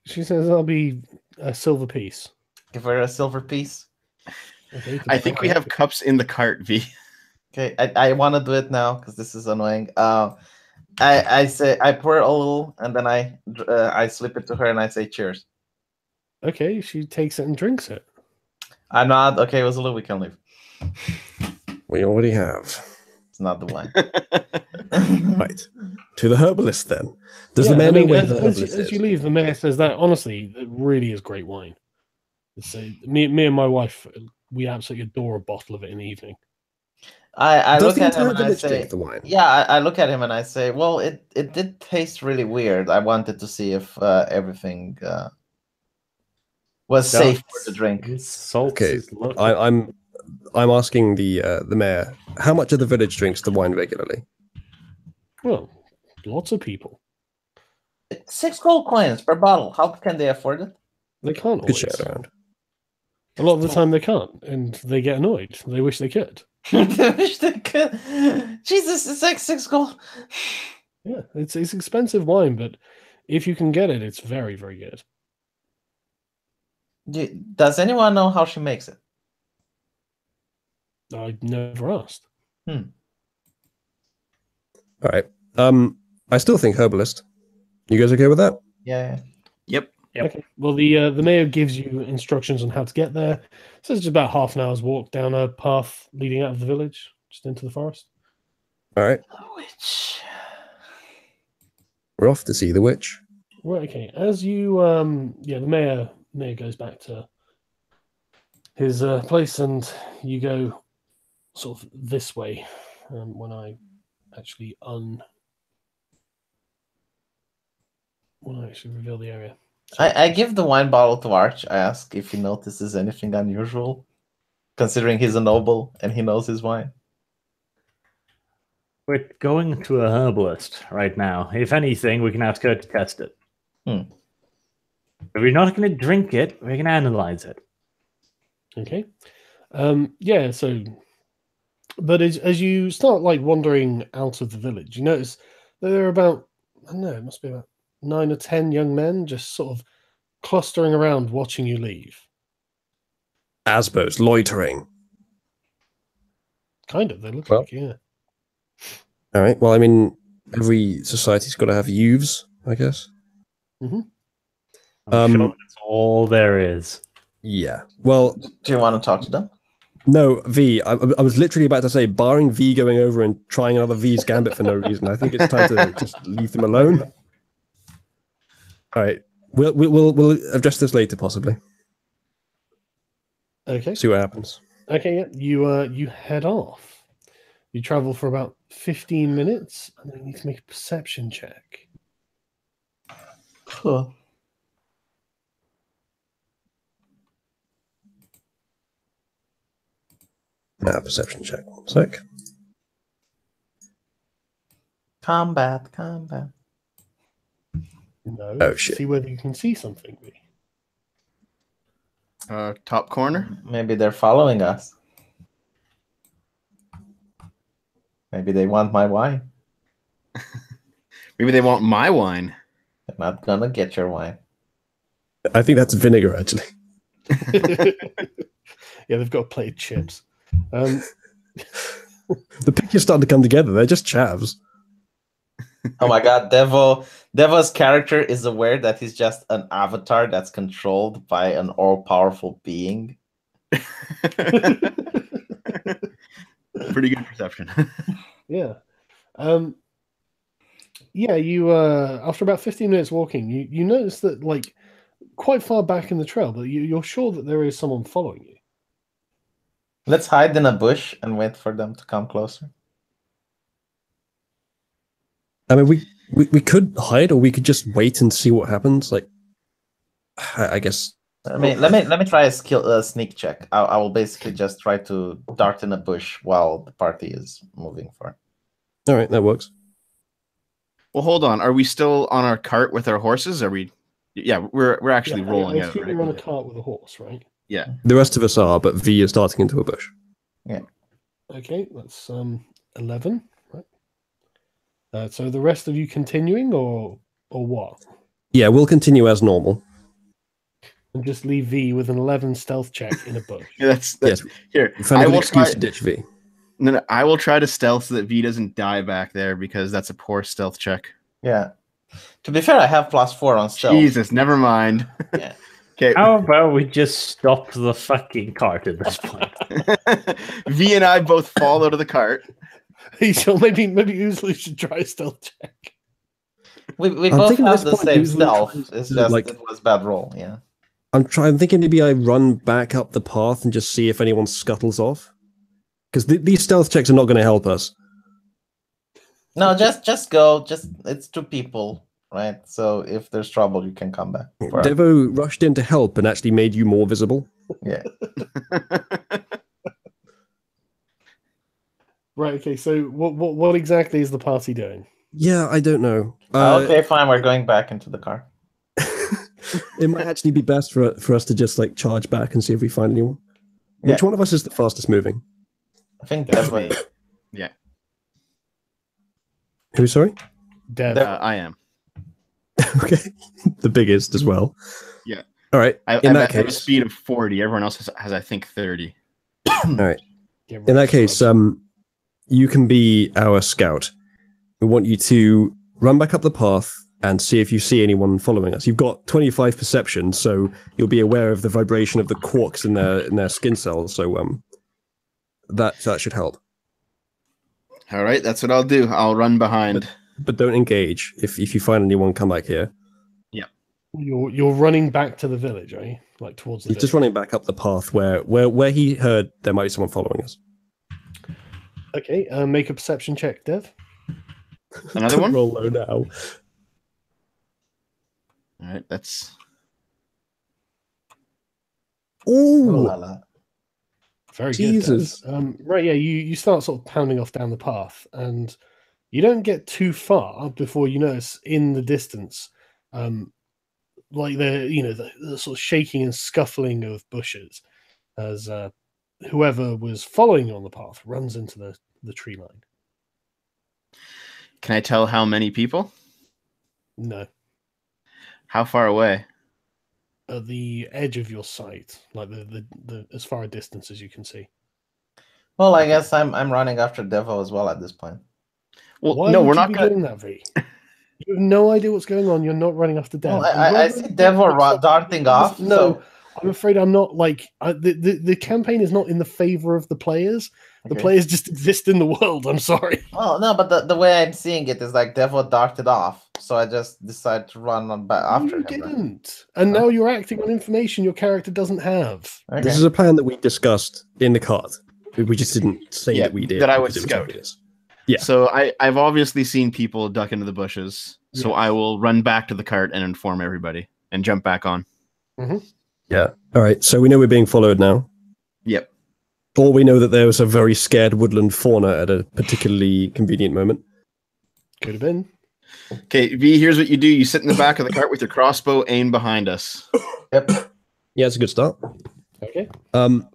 Speaker 1: She says I'll be a silver piece.
Speaker 2: Give her a silver piece.
Speaker 1: Okay,
Speaker 5: I think we have cups in the cart, V.
Speaker 2: Okay, I, I want to do it now because this is annoying. Uh, I I say I pour a little and then I uh, I slip it to her and I say cheers.
Speaker 1: Okay, she takes it and drinks it.
Speaker 2: I'm not okay. It was a little. we can leave.
Speaker 4: We already have.
Speaker 2: It's not the wine. [laughs]
Speaker 4: Right. To the herbalist then. Does the
Speaker 1: Yeah, I
Speaker 4: man know where
Speaker 1: as,
Speaker 4: the
Speaker 1: as,
Speaker 4: herbalist
Speaker 1: as
Speaker 4: is?
Speaker 1: you leave, the mayor says that honestly, it really is great wine. So me, me and my wife, we absolutely adore a bottle of it in the evening.
Speaker 2: I I
Speaker 4: Does
Speaker 2: look
Speaker 4: the
Speaker 2: at him and I say,
Speaker 4: the wine?
Speaker 2: yeah. I, I look at him and I say, well, it it did taste really weird. I wanted to see if uh, everything uh, was safe for the drink.
Speaker 3: Salt
Speaker 4: Okay,
Speaker 3: is look-
Speaker 4: I, I'm I'm asking the uh, the mayor how much of the village drinks the wine regularly.
Speaker 1: Well, lots of people.
Speaker 2: Six gold coins per bottle. How can they afford it?
Speaker 1: They can't
Speaker 4: Good share around.
Speaker 1: A lot of the time they can't, and they get annoyed. They wish they could. [laughs]
Speaker 2: I wish they could. Jesus, it's like six gold.
Speaker 1: Yeah, it's it's expensive wine, but if you can get it, it's very very good.
Speaker 2: Do- Does anyone know how she makes it?
Speaker 1: I never asked.
Speaker 4: All right. Um, I still think herbalist. You guys okay with that?
Speaker 2: Yeah.
Speaker 5: Yep.
Speaker 3: Yep.
Speaker 1: Okay. Well, the uh, the mayor gives you instructions on how to get there. So it's just about half an hour's walk down a path leading out of the village, just into the forest.
Speaker 4: All right.
Speaker 2: Which
Speaker 4: We're off to see the witch.
Speaker 1: Right. Okay. As you, um, yeah, the mayor mayor goes back to his uh, place, and you go sort of this way. Um, when I actually un when I actually reveal the area.
Speaker 2: I, I give the wine bottle to Arch. I ask if he notices anything unusual, considering he's a noble and he knows his wine.
Speaker 3: We're going to a herbalist right now. If anything, we can ask her to test it.
Speaker 2: Hmm.
Speaker 3: If we're not going to drink it, we can analyze it.
Speaker 1: Okay. Um, yeah, so but as as you start like wandering out of the village, you notice that there are about I don't know, it must be about nine or ten young men just sort of clustering around watching you leave.
Speaker 4: Asbos loitering.
Speaker 1: Kind of, they look
Speaker 4: Well-
Speaker 1: like, yeah.
Speaker 4: All right. Well, I mean, every society's got to have youths, I guess.
Speaker 3: I'm
Speaker 4: Um,
Speaker 3: sure that's all there is.
Speaker 4: Yeah. Well,
Speaker 2: Do you want to talk to them?
Speaker 4: no, V. I, I was literally about to say, barring V going over and trying another V's gambit for no reason, I think it's time to just leave them alone. All right. We'll we'll we'll, we'll address this later, possibly.
Speaker 1: Okay.
Speaker 4: See what happens.
Speaker 1: Okay, yeah. You uh you head off. You travel for about 15 minutes and then you need to make a perception check.
Speaker 2: Cool.
Speaker 4: Ah, perception check. One sec.
Speaker 2: Combat, combat.
Speaker 1: No.
Speaker 4: Oh, shit.
Speaker 1: See whether you can see something.
Speaker 5: Uh, top corner.
Speaker 2: Maybe they're following us. Maybe they want my wine. [laughs]
Speaker 5: Maybe they want my wine.
Speaker 2: They're not gonna get your wine.
Speaker 4: I think that's vinegar, actually. [laughs]
Speaker 1: yeah, they've got plated chips. Um, [laughs]
Speaker 4: The pictures starting to come together. They're just chavs.
Speaker 2: Oh my god, Devo Devo's character is aware that he's just an avatar that's controlled by an all-powerful being. [laughs]
Speaker 5: Pretty good perception. [laughs]
Speaker 1: yeah. Um, yeah, you uh after about 15 minutes walking, you you notice that like quite far back in the trail, but you, you're sure that there is someone following you.
Speaker 2: Let's hide in a bush and wait for them to come closer.
Speaker 4: I mean, we, we we could hide, or we could just wait and see what happens. Like, I, I guess.
Speaker 2: I mean, let me let me try a skill uh, sneak check. I, I will basically just try to dart in a bush while the party is moving for.
Speaker 4: All right, that works.
Speaker 5: well, hold on. Are we still on our cart with our horses? Are we? Yeah, we're we're actually
Speaker 1: Yeah,
Speaker 5: rolling
Speaker 1: I
Speaker 5: out.
Speaker 1: assume
Speaker 5: right?
Speaker 1: you're on a cart with a horse, right? Yeah.
Speaker 4: The rest of us are, but V is starting into a bush. Yeah.
Speaker 1: Okay, that's um eleven. Right. Uh, so the rest of you continuing, or or what?
Speaker 4: Yeah, we'll continue as normal.
Speaker 1: And just leave V with an eleven stealth check in a bush.
Speaker 5: Yeah, [laughs] that's that's here.
Speaker 4: We found
Speaker 5: I
Speaker 4: a good
Speaker 5: will
Speaker 4: excuse
Speaker 5: try.
Speaker 4: to ditch V.
Speaker 5: No, no, I will try to stealth so that V doesn't die back there because that's a poor stealth check.
Speaker 2: Yeah. To be fair, I have plus four on stealth.
Speaker 5: Jesus, never mind.
Speaker 2: Yeah. [laughs]
Speaker 5: okay,
Speaker 3: How about we just stop the fucking cart at this point? [laughs]
Speaker 5: V and I both fall out of the cart. [laughs]
Speaker 1: so maybe maybe Uzulu should try a stealth check.
Speaker 2: We, we
Speaker 4: I'm
Speaker 2: both have the
Speaker 4: point,
Speaker 2: same stealth. It's just
Speaker 4: like-
Speaker 2: it was bad roll. Yeah.
Speaker 4: I'm trying. I'm thinking maybe I run back up the path and just see if anyone scuttles off. Because th- these stealth checks are not going to help us.
Speaker 2: No, just just go. Just it's two people, right? So if there's trouble, you can come back.
Speaker 4: Devo rushed in to help and actually made you more visible.
Speaker 2: yeah. [laughs]
Speaker 1: Right. Okay. So what what what exactly is the party doing?
Speaker 4: Yeah, I don't know. Uh,
Speaker 2: okay, fine. We're going back into the car. [laughs]
Speaker 4: it might actually be best for for us to just like charge back and see if we find anyone.
Speaker 2: Yeah.
Speaker 4: Which one of us is the fastest moving?
Speaker 2: I think that's
Speaker 5: Definitely.
Speaker 2: what.
Speaker 4: Who? Sorry.
Speaker 1: Dev.
Speaker 5: Uh, I am. [laughs]
Speaker 4: okay, the biggest as well.
Speaker 5: Yeah.
Speaker 4: All right.
Speaker 5: I,
Speaker 4: In
Speaker 5: I
Speaker 4: that
Speaker 5: have a
Speaker 4: case-
Speaker 5: speed of 40. Everyone else has, has I think, 30. [coughs]
Speaker 4: All right. In that case, um, you can be our scout. We want you to run back up the path and see if you see anyone following us. You've got 25 perception, so you'll be aware of the vibration of the quarks in their in their skin cells. So um, that that should help.
Speaker 5: All right, that's what I'll do. I'll run behind.
Speaker 4: But don't engage. If if you find anyone, come back here. Yeah.
Speaker 1: You're you're running back to the village, are you? Like towards the
Speaker 4: He's just running back up the path where where where he heard there might be someone following us.
Speaker 1: Okay. Uh, make a perception check, Dev.
Speaker 5: Another one? [laughs]
Speaker 4: Roll low now.
Speaker 5: All right, that's
Speaker 2: Oh,
Speaker 4: Ooh,
Speaker 2: la, la.
Speaker 1: Very
Speaker 4: Jesus.
Speaker 1: good. Dev. Um, right. Yeah. You you start sort of pounding off down the path, and you don't get too far before you notice in the distance, um, like the you know the, the sort of shaking and scuffling of bushes, as uh, whoever was following you on the path runs into the the tree line.
Speaker 5: Can I tell how many people?
Speaker 1: No.
Speaker 5: How far away?
Speaker 1: at the edge of your sight, like the, the, the as far a distance as you can see.
Speaker 2: Well, I guess I'm I'm running after Devo as well at this point.
Speaker 5: Well,
Speaker 1: Why
Speaker 5: no,
Speaker 1: would
Speaker 5: we're
Speaker 1: you
Speaker 5: not going to.
Speaker 1: doing that, V. You have no idea what's going on. You're not running after Dev.
Speaker 2: Well, I, I, I see
Speaker 1: after
Speaker 2: Devo
Speaker 1: looks
Speaker 2: darting off.
Speaker 1: No,
Speaker 2: so-
Speaker 1: I'm afraid I'm not like I, the, the the campaign is not in the favor of the players. The
Speaker 2: Okay.
Speaker 1: players just exist in the world. I'm sorry.
Speaker 2: Well, [laughs] oh, no, but the, the way I'm seeing it is like Devo darted off, so I just decided to run on back after
Speaker 1: you
Speaker 2: him. then.
Speaker 1: didn't, and now you're acting on information your character doesn't have.
Speaker 2: Okay.
Speaker 4: this is a plan that we discussed in the cart. We just didn't say
Speaker 5: Yeah,
Speaker 4: that we did.
Speaker 5: that I would
Speaker 4: because was
Speaker 5: scout.
Speaker 4: obvious. Yeah.
Speaker 5: So I, I've obviously seen people duck into the bushes. So
Speaker 1: Yes.
Speaker 5: I will run back to the cart and inform everybody and jump back on. Mm-hmm.
Speaker 4: Yeah. All right. So we know we're being followed now.
Speaker 5: Yep.
Speaker 4: Or we know that there was a very scared woodland fauna at a particularly convenient moment.
Speaker 1: Could have been.
Speaker 5: Okay, V, here's what you do. You sit in the back of the cart with your crossbow, aim behind us.
Speaker 2: Yep.
Speaker 4: Yeah, it's a good start.
Speaker 1: Okay.
Speaker 4: Um,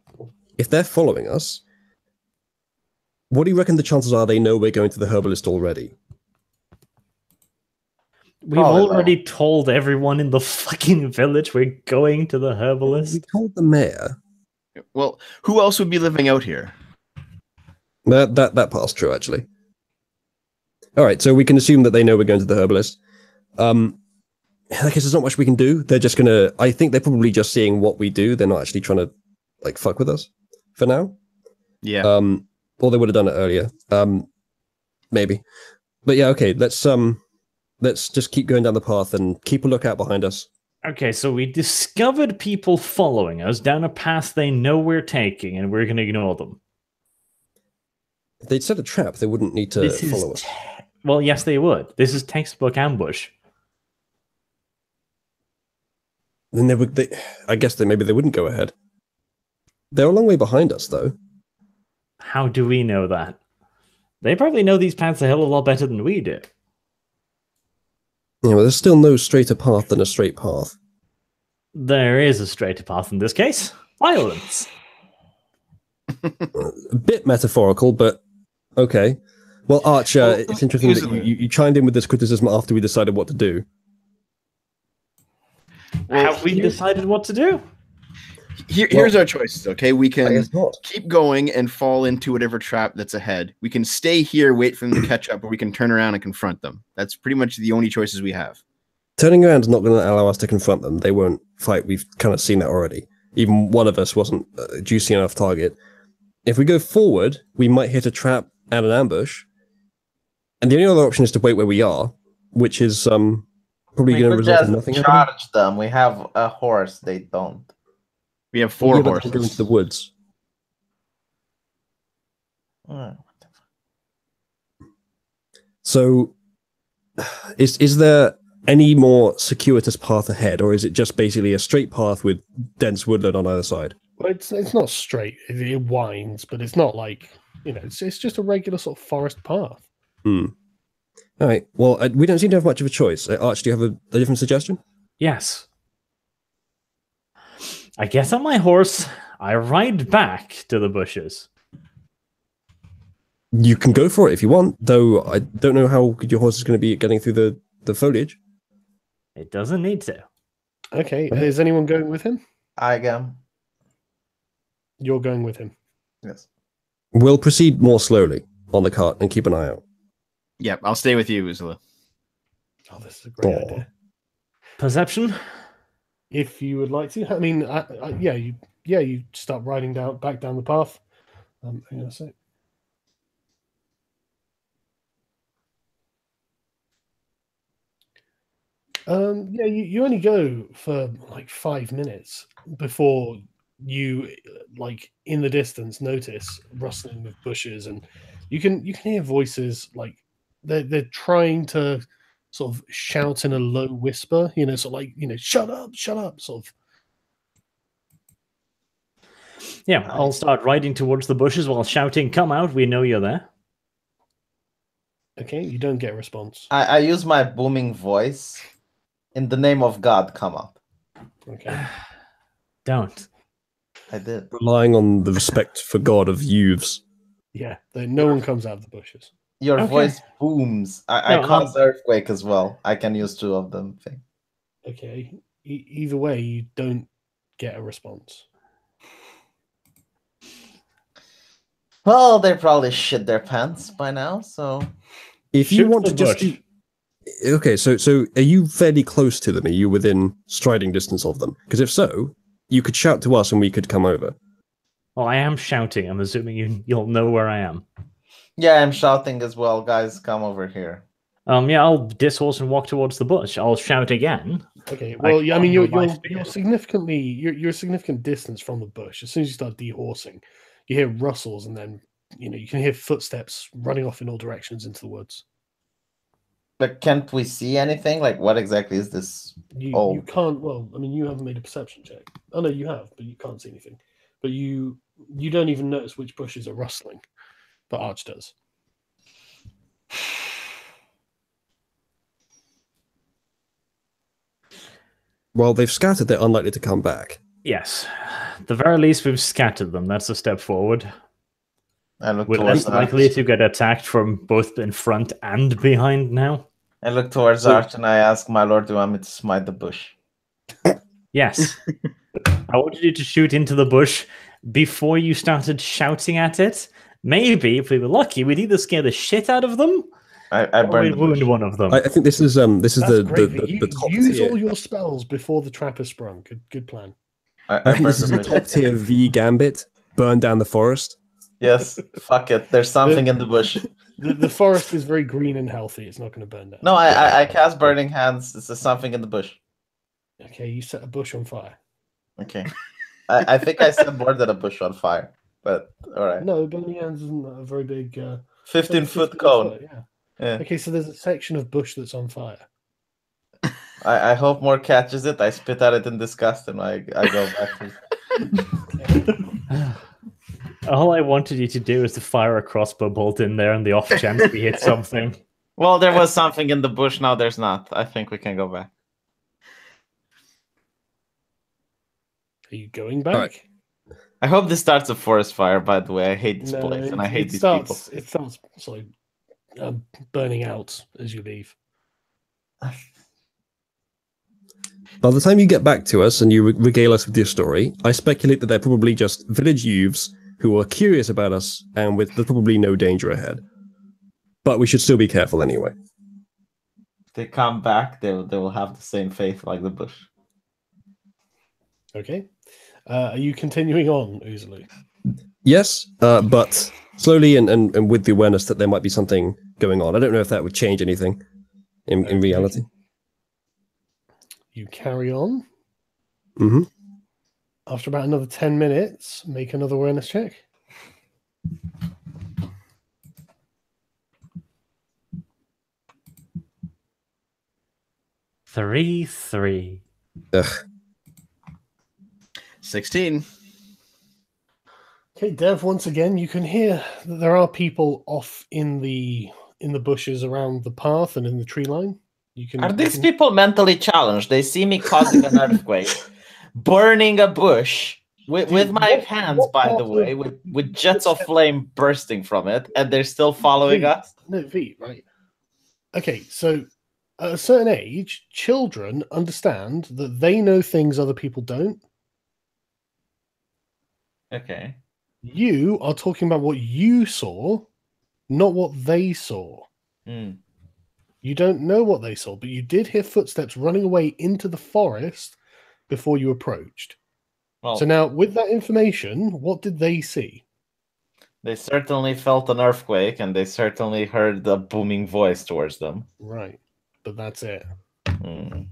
Speaker 4: if they're following us, what do you reckon the chances are they know we're going to the herbalist already?
Speaker 3: We've
Speaker 2: Probably not.
Speaker 3: already told everyone in the fucking village we're going to the herbalist.
Speaker 4: We told the mayor.
Speaker 5: Well, who else would be living out here?
Speaker 4: That that that part's true, actually. All right, so we can assume that they know we're going to the herbalist. Um, I guess there's not much we can do. They're just gonna. I think they're probably just seeing what we do. They're not actually trying to like fuck with us for now.
Speaker 5: Yeah.
Speaker 4: Um, or they would have done it earlier. Um, maybe. But yeah, okay. Let's um, let's just keep going down the path and keep a lookout behind us.
Speaker 3: Okay, so we discovered people following us down a path they know we're taking, and we're going to ignore them.
Speaker 4: If they'd set a trap, they wouldn't need to
Speaker 3: this is
Speaker 4: follow us.
Speaker 3: te- well, yes, they would. This is textbook ambush.
Speaker 4: Then they would. They, I guess they maybe they wouldn't go ahead. They're a long way behind us, though.
Speaker 3: How do we know that? They probably know these paths a hell of a lot better than we do.
Speaker 4: Yeah, well, there's still no straighter path than a straight path.
Speaker 3: There is a straighter path in this case violence. [laughs]
Speaker 4: a bit metaphorical, but okay. Well, Archer,
Speaker 5: Well,
Speaker 4: it's interesting that you, you, you chimed in with this criticism after we decided what to do.
Speaker 5: Well,
Speaker 3: Have we decided what to do?
Speaker 5: Here- here's our choices. Okay, we can keep going and fall into whatever trap that's ahead. We can stay here, wait for them to catch up, or we can turn around and confront them. That's pretty much the only choices we have.
Speaker 4: Turning around is not going to allow us to confront them. They won't fight. We've kind of seen that already. Even one of us wasn't a juicy enough target. If we go forward, we might hit a trap and an ambush. And the only other option is to wait where we are, which is um, probably going to result in
Speaker 2: just
Speaker 4: nothing happening.
Speaker 2: charge them. We have a horse. They don't.
Speaker 5: We have four
Speaker 4: give
Speaker 5: horses.
Speaker 4: Go into the woods. So, is is there any more circuitous path ahead, or is it just basically a straight path with dense woodland on either side?
Speaker 1: Well, it's it's not straight. It, it winds, but it's not like you know. It's it's just a regular sort of forest path.
Speaker 4: Hmm. All right. Well, uh, we don't seem to have much of a choice. Uh, Arch, do you have a, a different suggestion?
Speaker 3: Yes. I get on my horse. I ride back to the bushes.
Speaker 4: You can go for it if you want, though I don't know how good your horse is going to be at getting through the, the foliage.
Speaker 3: It doesn't need to.
Speaker 1: Okay,
Speaker 4: Okay.
Speaker 1: is anyone going with him?
Speaker 2: I am.
Speaker 1: You're going with him.
Speaker 2: Yes.
Speaker 4: We'll proceed more slowly on the cart and keep an eye out.
Speaker 5: Yep, I'll stay with you, Uzulu.
Speaker 1: Oh, this is a great
Speaker 4: Aw.
Speaker 1: idea.
Speaker 3: Perception?
Speaker 1: If you would like to, I mean, I, I, yeah, you yeah you start riding down back down the path. Um, hang on a sec. Um, yeah, you, you only go for like five minutes before you like in the distance notice rustling of bushes and you can you can hear voices like they're they're trying to sort of shout in a low whisper, you know, sort of like, you know, shut up, shut up, sort of
Speaker 3: Yeah, I'll start riding towards the bushes while shouting, Come out, we know you're there.
Speaker 1: okay, you don't get a response.
Speaker 2: I, I use my booming voice. In the name of God, come up.
Speaker 1: Okay. [sighs]
Speaker 3: Don't.
Speaker 2: I did.
Speaker 4: Relying on the respect for God of youths.
Speaker 1: Yeah, no one comes out of the bushes.
Speaker 2: Your
Speaker 3: Okay.
Speaker 2: voice booms. I, I
Speaker 3: No,
Speaker 2: caused earthquake as well. I can use two of them. Thing.
Speaker 1: Okay. E- either way, you don't get a response.
Speaker 2: Well, they probably shit their pants by now. So
Speaker 4: If you
Speaker 3: Shoot
Speaker 4: want to just do... Okay, so so are you fairly close to them? Are you within striding distance of them? Because if so, you could shout to us and we could come over.
Speaker 3: Well, I am shouting. I'm assuming you, you'll know where I am.
Speaker 2: Yeah, I'm shouting as well. Guys, come over here.
Speaker 3: Um, yeah, I'll dishorse and walk towards the bush. I'll shout again.
Speaker 1: Okay.
Speaker 3: I
Speaker 1: Well, yeah, I mean, you're
Speaker 3: can't know my
Speaker 1: you're, you're significantly you're you're a significant distance from the bush. As soon as you start dehorsing, you hear rustles, and then you know you can hear footsteps running off in all directions into the woods.
Speaker 2: But can't we see anything? Like, what exactly is this?
Speaker 1: You
Speaker 2: Oh.
Speaker 1: you can't. Well, I mean, you haven't made a perception check. Oh no, you have, but you can't see anything. But you you don't even notice which bushes are rustling, but Arch does.
Speaker 4: Well, they've scattered, they're unlikely to come back.
Speaker 3: Yes. The very least, we've scattered them. That's a step forward.
Speaker 2: I look
Speaker 3: We're
Speaker 2: towards
Speaker 3: less likely
Speaker 2: Arch.
Speaker 3: to get attacked from both in front and behind now.
Speaker 2: I look towards
Speaker 4: So-
Speaker 2: Arch and I ask, "My lord, do you want me to smite the bush?" [laughs]
Speaker 3: Yes. I wanted you to shoot into the bush before you started shouting at it. Maybe, if we were lucky, we'd either scare the shit out of them
Speaker 2: I, I
Speaker 3: or we'd wound one of them.
Speaker 4: I, I think this is um this is
Speaker 1: That's
Speaker 4: the,
Speaker 1: great.
Speaker 4: the, the,
Speaker 1: you
Speaker 4: the top
Speaker 1: use
Speaker 4: tier.
Speaker 1: all your spells before the trap is sprung. Good good plan.
Speaker 2: I,
Speaker 4: I
Speaker 2: I
Speaker 4: think this is
Speaker 2: the
Speaker 4: top tier V gambit. Burn down the forest.
Speaker 2: Yes, fuck it. There's something in the bush. [laughs]
Speaker 1: The, the forest is very green and healthy. It's not going to burn down.
Speaker 2: No, I, I, I cast burning hands. This is something in the bush.
Speaker 1: Okay, you set a bush on fire.
Speaker 2: Okay. I, I think I set more than a bush on fire, but all right.
Speaker 1: No, burning hands isn't a very big. Uh,
Speaker 2: 15
Speaker 1: it's
Speaker 2: foot
Speaker 1: 15
Speaker 2: cone.
Speaker 1: foot, yeah.
Speaker 2: Yeah.
Speaker 1: Okay, so there's a section of bush that's on fire.
Speaker 2: I, I hope more catches it. I spit at it in disgust and I, I go back to. [laughs]
Speaker 3: All I wanted you to do is to fire a crossbow bolt in there and the off chance we hit something. [laughs]
Speaker 2: Well, there was something in the bush. Now there's not. I think we can go back.
Speaker 1: Are you going back?
Speaker 4: Alright.
Speaker 2: I hope this starts a forest fire. By the way, I hate this place
Speaker 1: it,
Speaker 2: and I hate these
Speaker 1: starts,
Speaker 2: people.
Speaker 1: It starts sorry, um, burning out as you leave.
Speaker 4: By the time you get back to us and you re- regale us with your story, I speculate that they're probably just village youths who are curious about us and with there's probably no danger ahead. But we should still be careful anyway.
Speaker 2: If they come back, they will, they will have the same faith like the bush.
Speaker 1: Okay. Uh, are you continuing on, Uzulu?
Speaker 4: Yes, uh, but slowly and, and, and with the awareness that there might be something going on. I don't know if that would change anything in, in reality.
Speaker 1: You carry on.
Speaker 4: hmm
Speaker 1: After about another 10 minutes, make another awareness check.
Speaker 3: Three, three.
Speaker 4: Ugh.
Speaker 5: 16.
Speaker 1: Okay, Dev, once again, you can hear that there are people off in the in the bushes around the path and in the tree line. You can
Speaker 2: Are these
Speaker 1: can-
Speaker 2: people mentally challenged? They see me causing an [laughs] earthquake, burning a bush with,
Speaker 1: Dude,
Speaker 2: with my
Speaker 1: what-
Speaker 2: hands,
Speaker 1: what
Speaker 2: by the
Speaker 1: part of-
Speaker 2: way, with, with jets of [laughs] flame bursting from it, and they're still following
Speaker 1: Dude.
Speaker 2: us.
Speaker 1: No, V, right. Okay, so at a certain age, children understand that they know things other people don't.
Speaker 2: Okay.
Speaker 1: You are talking about what you saw, not what they saw.
Speaker 2: Hmm.
Speaker 1: You don't know what they saw, but you did hear footsteps running away into the forest before you approached.
Speaker 2: Well,
Speaker 1: So now, with that information, what did they see?
Speaker 2: they certainly felt an earthquake, and they certainly heard the booming voice towards them.
Speaker 1: Right, but that's it.
Speaker 2: Hmm.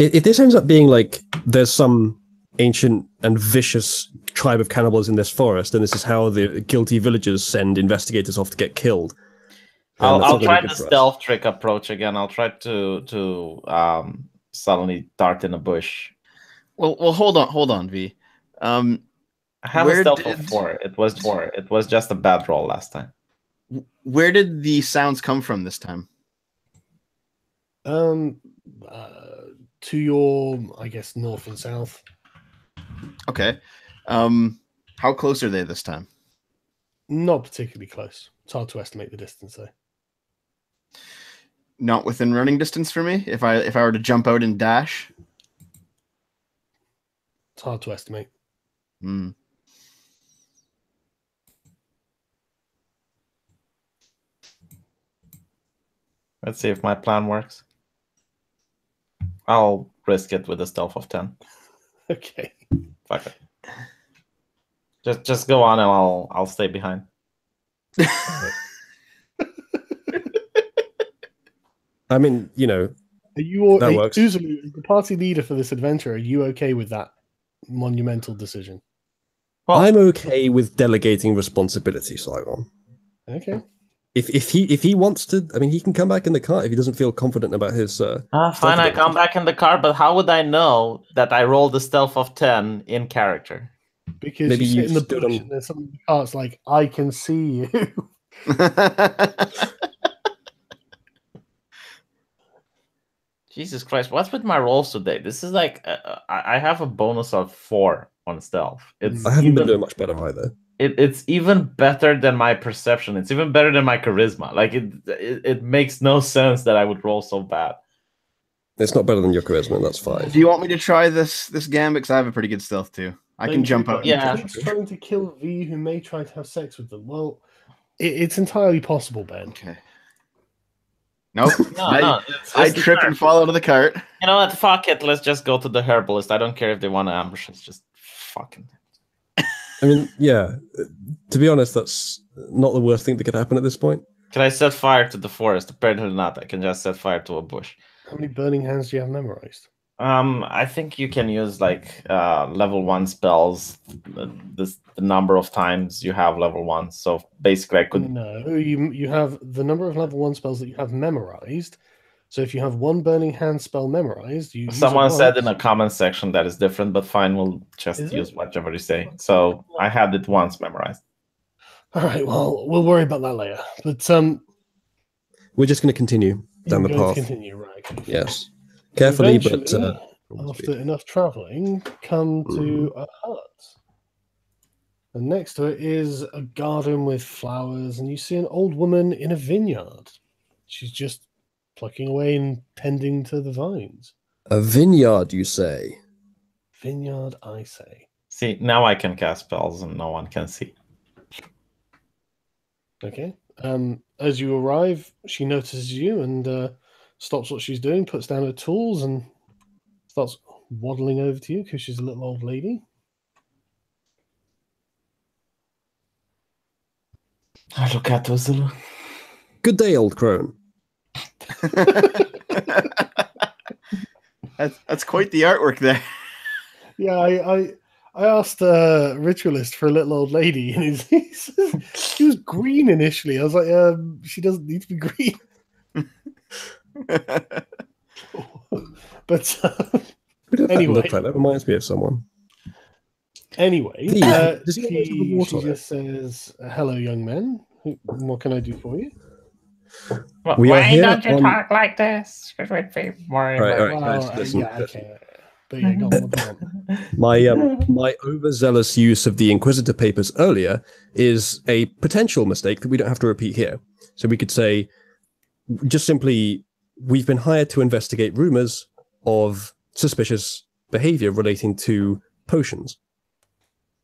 Speaker 4: If, if this ends up being like there's some ancient and vicious tribe of cannibals in this forest, and this is how the guilty villagers send investigators off to get killed.
Speaker 2: I'll, I'll try
Speaker 4: be
Speaker 2: the
Speaker 4: good us.
Speaker 2: stealth trick approach again. I'll try to to um suddenly dart in a bush.
Speaker 5: Well, well, hold on, hold on, V. Um,
Speaker 2: I have a stealth of four. It was four. It was just a bad roll last time.
Speaker 5: where did the sounds come from this time?
Speaker 1: Um, uh, to your, I guess, north and south.
Speaker 5: Okay. Um, how close are they this time?
Speaker 1: Not particularly close. It's hard to estimate the distance, though.
Speaker 5: Not within running distance for me. If I if I were to jump out and dash,
Speaker 1: It's hard to estimate.
Speaker 5: Hmm.
Speaker 2: Let's see if my plan works. I'll risk it with a stealth of ten. [laughs]
Speaker 1: Okay.
Speaker 2: Fuck it. Just just go on and I'll I'll stay behind. [laughs]
Speaker 4: I mean, you know,
Speaker 1: Are you all,
Speaker 4: That
Speaker 1: are,
Speaker 4: works.
Speaker 1: Uzulu, the party leader for this adventure? Are you okay with that monumental decision?
Speaker 2: Well-
Speaker 4: I'm okay with delegating responsibility, Sargon.
Speaker 1: Okay.
Speaker 4: If if he if he wants to, I mean, he can come back in the car if he doesn't feel confident about his. Uh,
Speaker 2: Ah, fine. I come back in the car, but how would I know that I rolled a stealth of ten in character?
Speaker 1: Because
Speaker 4: Maybe
Speaker 1: you sit in the
Speaker 4: stood
Speaker 1: bush
Speaker 4: on-
Speaker 1: and there's someone in the car. It's like I can see you. [laughs] [laughs]
Speaker 2: Jesus Christ! What's with my rolls today? This is like uh, I I have a bonus of four on stealth. It's
Speaker 4: I haven't
Speaker 2: even,
Speaker 4: been doing much better either.
Speaker 2: It, it's even better than my perception. It's even better than my charisma. Like it, it, it makes no sense that I would roll so bad.
Speaker 4: It's not better than your charisma, and that's fine.
Speaker 5: Do you want me to try this this gambit? Because I have a pretty good stealth too. I can
Speaker 1: Thank
Speaker 5: jump
Speaker 1: you,
Speaker 5: out.
Speaker 1: but
Speaker 2: Yeah.
Speaker 1: Jack's trying to kill V, who may try to have sex with them. Well, it, it's entirely possible, Ben.
Speaker 5: Okay. Nope. [laughs]
Speaker 2: No,
Speaker 5: I,
Speaker 2: no, it's, it's the
Speaker 5: trip
Speaker 2: cart.
Speaker 5: and fall out of the cart.
Speaker 2: You know what? Fuck it. Let's just go to the herbalist. I don't care if they want to ambush us. Just fucking.
Speaker 4: I mean, yeah. uh, To be honest, that's not the worst thing that could happen at this point.
Speaker 2: Can I set fire to the forest? Apparently not. I can just set fire to a bush.
Speaker 1: How many burning hands do you have memorized?
Speaker 2: Um, I think you can use like uh level one spells. uh, This the number of times you have level one. So basically, I could.
Speaker 1: No, you you have the number of level one spells that you have memorized. So if you have one burning hand spell memorized, you
Speaker 2: Someone said in a comment section that is different, but fine. We'll just
Speaker 1: Is it?
Speaker 2: use whatever you say. So I had it once memorized.
Speaker 1: All right, well, we'll worry about that later. But um,
Speaker 4: We're just going to continue down the
Speaker 1: you're going to
Speaker 4: path.
Speaker 1: Continue, right?
Speaker 4: Yes, carefully, but uh,
Speaker 1: after enough traveling, come to a hut. And next to it is a garden with flowers, and you see an old woman in a vineyard. She's just plucking away and tending to the vines.
Speaker 4: A vineyard, you say?
Speaker 1: Vineyard, I say.
Speaker 2: See, now I can cast spells and no one can see.
Speaker 1: Okay. Um, as you arrive, she notices you and uh, stops what she's doing, puts down her tools, and starts waddling over to you because she's a little old lady.
Speaker 2: I look at Ursula.
Speaker 4: Good day, old crone. [laughs]
Speaker 5: that's, that's quite the artwork there.
Speaker 1: Yeah, I I, I asked a ritualist for a little old lady, and he's, [laughs] he says she was green initially. I was like, um, she doesn't need to be green. [laughs] but uh,
Speaker 4: Who that
Speaker 1: Anyway.
Speaker 4: look like? That reminds me of someone.
Speaker 1: anyway, uh,
Speaker 4: does he
Speaker 1: she, she just says, "Hello, young man. What can I do for you?"
Speaker 4: We are
Speaker 6: Why
Speaker 4: here
Speaker 6: don't you
Speaker 4: on-
Speaker 6: talk like this? It would be more.
Speaker 4: Right, all right.
Speaker 1: Well,
Speaker 4: guys, listen,
Speaker 1: yeah, okay. But yeah, go on, what do you want?
Speaker 4: My um, my overzealous use of the Inquisitor papers earlier is a potential mistake that we don't have to repeat here. So we could say, just simply, we've been hired to investigate rumors of suspicious behavior relating to potions.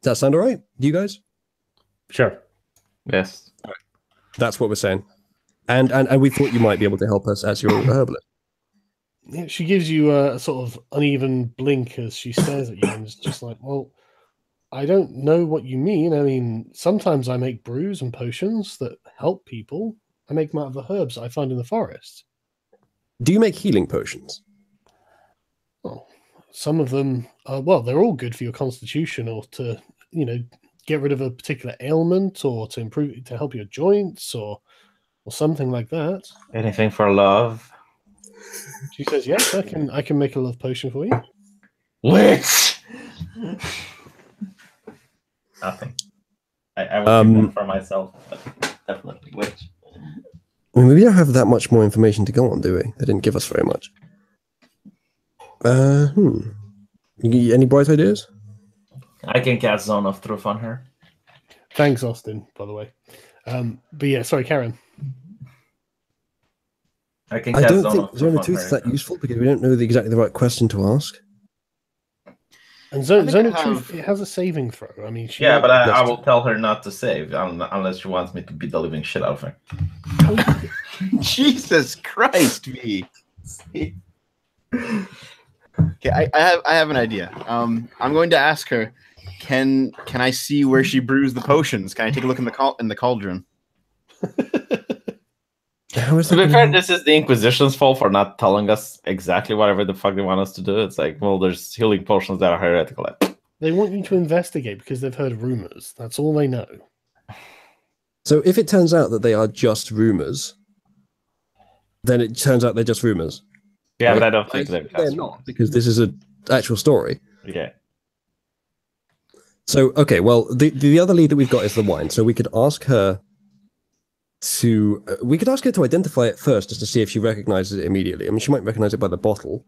Speaker 4: Does that sound all right? You guys?
Speaker 3: Sure.
Speaker 2: Yes.
Speaker 4: That's what we're saying. And and and we thought you might be able to help us as your [coughs] herbalist.
Speaker 1: Yeah, she gives you a sort of uneven blink as she stares at you, and it's just like, well, I don't know what you mean. I mean, sometimes I make brews and potions that help people. I make them out of the herbs I find in the forest.
Speaker 4: Do you make healing potions?
Speaker 1: Well, some of them, are, well, they're all good for your constitution or to, you know, get rid of a particular ailment or to improve, to help your joints or, or something like that.
Speaker 2: Anything for love?
Speaker 1: She says, yes, I can, I can make a love potion for you.
Speaker 2: Witch! Nothing. I, I would
Speaker 4: Um,
Speaker 2: do that for myself, but definitely witch.
Speaker 4: I mean, we don't have that much more information to go on, do we? They didn't give us very much. Uh, hmm. You- Any bright ideas?
Speaker 2: I can cast Zone of Truth on her.
Speaker 1: Thanks, Austin, by the way. Um, but yeah, sorry, Karen.
Speaker 2: I can
Speaker 4: I don't
Speaker 2: Zone
Speaker 4: think
Speaker 2: of
Speaker 4: Zone
Speaker 2: Truth
Speaker 4: of
Speaker 2: on
Speaker 4: Truth is
Speaker 2: her.
Speaker 4: that useful because we don't know the, exactly the right question to ask.
Speaker 1: And
Speaker 5: I
Speaker 1: Zone,
Speaker 5: think
Speaker 1: Zone of Truth,
Speaker 5: have-
Speaker 1: it has a saving throw. I mean, she
Speaker 2: Yeah, but I, I will tell her not to save unless she wants me to beat the living shit out of her. [laughs]
Speaker 5: Jesus Christ, me. [laughs] Okay, I, I have I have an idea. Um, I'm going to ask her. Can can I see where she brews the potions? Can I take a look in the cal- in the cauldron? [laughs]
Speaker 2: To be fair,
Speaker 4: help?
Speaker 2: this is the Inquisition's fault for not telling us exactly whatever the fuck they want us to do. It's like, well, there's healing potions that are heretical. Like,
Speaker 1: they want you to investigate because they've heard rumors. That's all they know.
Speaker 4: So if it turns out that they are just rumors, then it turns out they're just rumors.
Speaker 2: yeah,
Speaker 4: Right?
Speaker 2: but I don't think
Speaker 4: I
Speaker 2: they're,
Speaker 4: they're not because this is an actual story.
Speaker 2: Yeah.
Speaker 4: So okay, well the the other lead that we've got is the wine. So we could ask her to uh, we could ask her to identify it first just to see if she recognizes it immediately. I mean, she might recognize it by the bottle.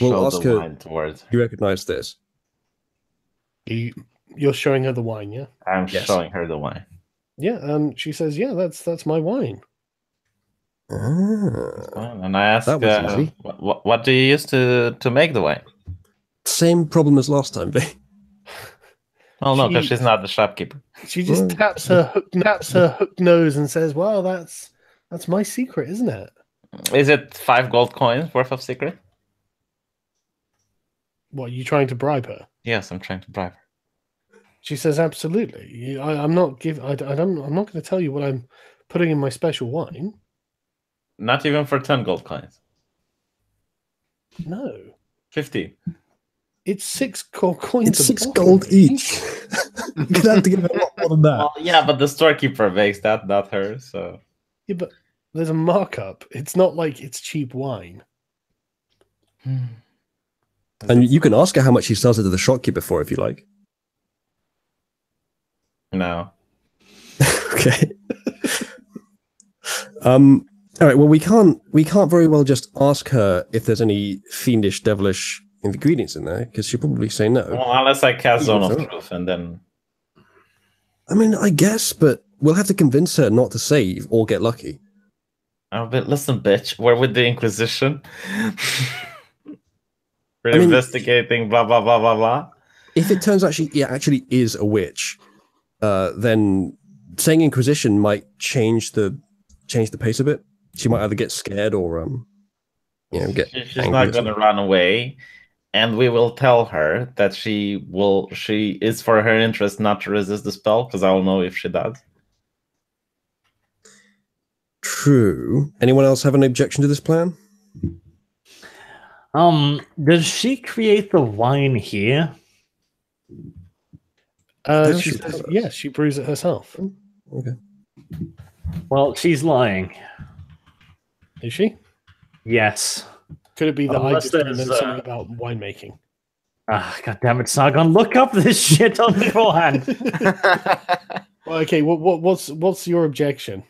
Speaker 4: We'll
Speaker 2: Show
Speaker 4: ask
Speaker 2: the
Speaker 4: her-
Speaker 2: wine towards her.
Speaker 4: You recognize this?
Speaker 1: You, you're showing her the wine, yeah?
Speaker 2: I'm
Speaker 4: Yes.
Speaker 2: showing her the wine.
Speaker 1: Yeah. Um, she says, yeah, that's that's my wine.
Speaker 4: Ah,
Speaker 2: And I ask,
Speaker 4: That was
Speaker 2: uh,
Speaker 4: easy.
Speaker 2: what, what do you use to, to make the wine?
Speaker 4: same problem as last time, [laughs] Vic.
Speaker 2: Oh, no, because
Speaker 1: She-
Speaker 2: she's not the shopkeeper.
Speaker 1: She just taps her hook, taps her hook nose and says, "Well, that's that's my secret, isn't it?"
Speaker 2: Is it five gold coins worth of secret?
Speaker 1: What are you trying to bribe her?
Speaker 2: Yes, I'm trying to bribe her.
Speaker 1: She says, "Absolutely. I, I'm not give. I, I don't. I'm not going to tell you what I'm putting in my special wine.
Speaker 2: Not even for 10 gold coins.
Speaker 1: No,
Speaker 2: 50.
Speaker 1: It's six gold coins.
Speaker 4: It's six
Speaker 1: bottle.
Speaker 4: gold each. You'd [laughs] have to give her a lot more than that.
Speaker 2: Well, yeah, but the storekeeper makes that, not her. So
Speaker 1: Yeah, but there's a markup. It's not like it's cheap wine.
Speaker 4: And you can ask her how much she sells it to the shopkeeper for if you like.
Speaker 2: no. [laughs]
Speaker 4: okay. um. All right. Well, we can't we can't very well just ask her if there's any fiendish, devilish ingredients in there because she'll probably say no.
Speaker 2: Well, unless I cast Zone of Truth, and then
Speaker 4: I mean, I guess, but we'll have to convince her not to save or get lucky.
Speaker 2: oh, but listen, bitch, we're with the Inquisition. [laughs] we're
Speaker 4: I mean-
Speaker 2: investigating, blah blah blah blah blah.
Speaker 4: If it turns out she yeah, actually is a witch, uh, then saying Inquisition might change the change the pace a bit. She might either get scared or um, you know, get
Speaker 2: she's not going to run away, and we will tell her that she will. She is for her interest not to resist the spell because I will know if she does.
Speaker 4: True. Anyone else have an objection to this plan?
Speaker 3: Um, does she create the wine here?
Speaker 1: Uh, she
Speaker 4: she
Speaker 1: says,
Speaker 4: does.
Speaker 1: yes, she brews it herself.
Speaker 4: Okay.
Speaker 3: Well, she's lying.
Speaker 1: Is she?
Speaker 3: Yes.
Speaker 1: Could it be that I
Speaker 3: Unless
Speaker 1: just don't know
Speaker 3: there's, uh,
Speaker 1: something about winemaking?
Speaker 3: Ah, God damn it, Sargon! Look up this [laughs] shit on beforehand. [laughs]
Speaker 1: Well, okay, what, what what's what's your objection?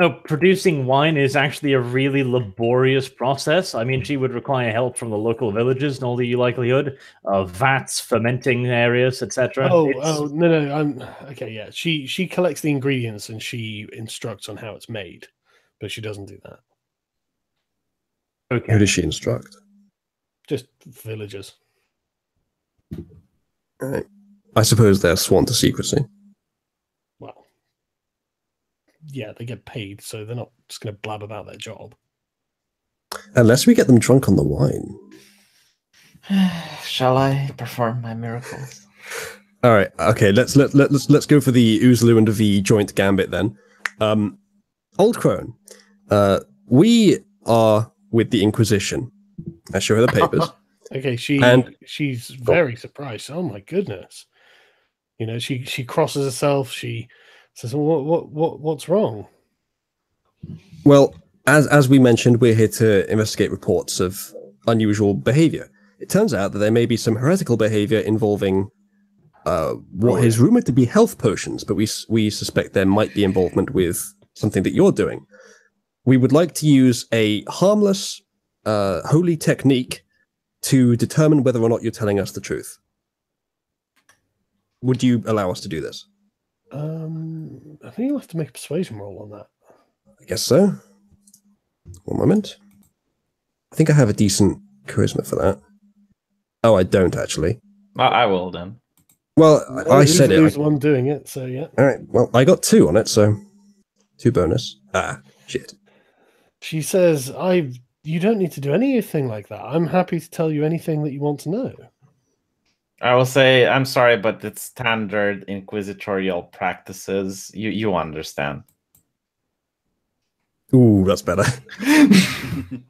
Speaker 3: Oh, producing wine is actually a really laborious process. I mean, she would require help from the local villages in all the likelihood, uh, vats, fermenting areas, etc.
Speaker 1: Oh,
Speaker 3: It's-
Speaker 1: oh no, no, I'm okay. Yeah, she she collects the ingredients and she instructs on how it's made, but she doesn't do that.
Speaker 4: Who does she instruct?
Speaker 1: Just villagers.
Speaker 4: All right. I suppose they're sworn to secrecy.
Speaker 1: Well, yeah, they get paid, so they're not just going to blab about their job.
Speaker 4: Unless we get them drunk on the wine. [sighs]
Speaker 2: Shall I perform my miracles?
Speaker 4: All right. Okay. Let's let, let let's let's go for the Uzlu and the joint gambit then. Um, Old Crone, uh, we are with the Inquisition. I show her the papers. [laughs]
Speaker 1: Okay, she
Speaker 4: And-
Speaker 1: she's very surprised. Oh my goodness! You know, she she crosses herself. She says, well, "What what what what's wrong?"
Speaker 4: well, as as we mentioned, we're here to investigate reports of unusual behavior. It turns out that there may be some heretical behavior involving uh, what is rumored to be health potions, but we we suspect there might be involvement with something that you're doing. We would like to use a harmless, uh, holy technique to determine whether or not you're telling us the truth. Would you allow us to do this?
Speaker 1: Um, I think you'll have to make a persuasion roll on that.
Speaker 4: I guess so. One moment. I think I have a decent charisma for that. Oh, I don't actually.
Speaker 2: I, I will then.
Speaker 4: Well, I, I said it.
Speaker 1: Who's
Speaker 4: I-
Speaker 1: the one doing it? So yeah,
Speaker 4: all right. Well, I got two on it, so two bonus. Ah, shit.
Speaker 1: She says, "I you don't need to do anything like that. I'm happy to tell you anything that you want to know."
Speaker 2: I will say I'm sorry, but it's standard inquisitorial practices. You you understand.
Speaker 4: Ooh, that's better. [laughs]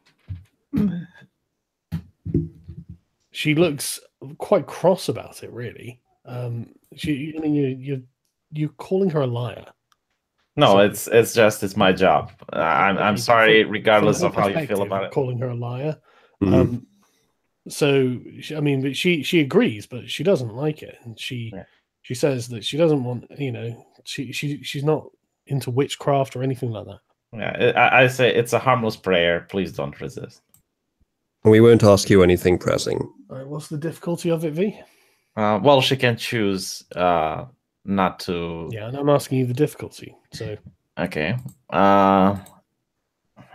Speaker 1: She looks quite cross about it. Really, um, she. I mean, you you you're calling her a liar.
Speaker 2: No,
Speaker 1: So-
Speaker 2: it's it's just it's my job. I'm I'm sorry, regardless of how you feel about it.
Speaker 1: Calling her a liar.
Speaker 4: Mhm.
Speaker 1: Um, so I mean, but she she agrees, but she doesn't like it, and she
Speaker 2: Yeah.
Speaker 1: she says that she doesn't want you know she she she's not into witchcraft or anything like that.
Speaker 2: Yeah, I, I say it's a harmless prayer. Please don't resist.
Speaker 4: We won't ask you anything pressing.
Speaker 1: All right, what's the difficulty of it, V?
Speaker 2: Uh, well, she can choose uh, not to.
Speaker 1: Yeah, and I'm asking you the difficulty. So
Speaker 2: Okay. Uh,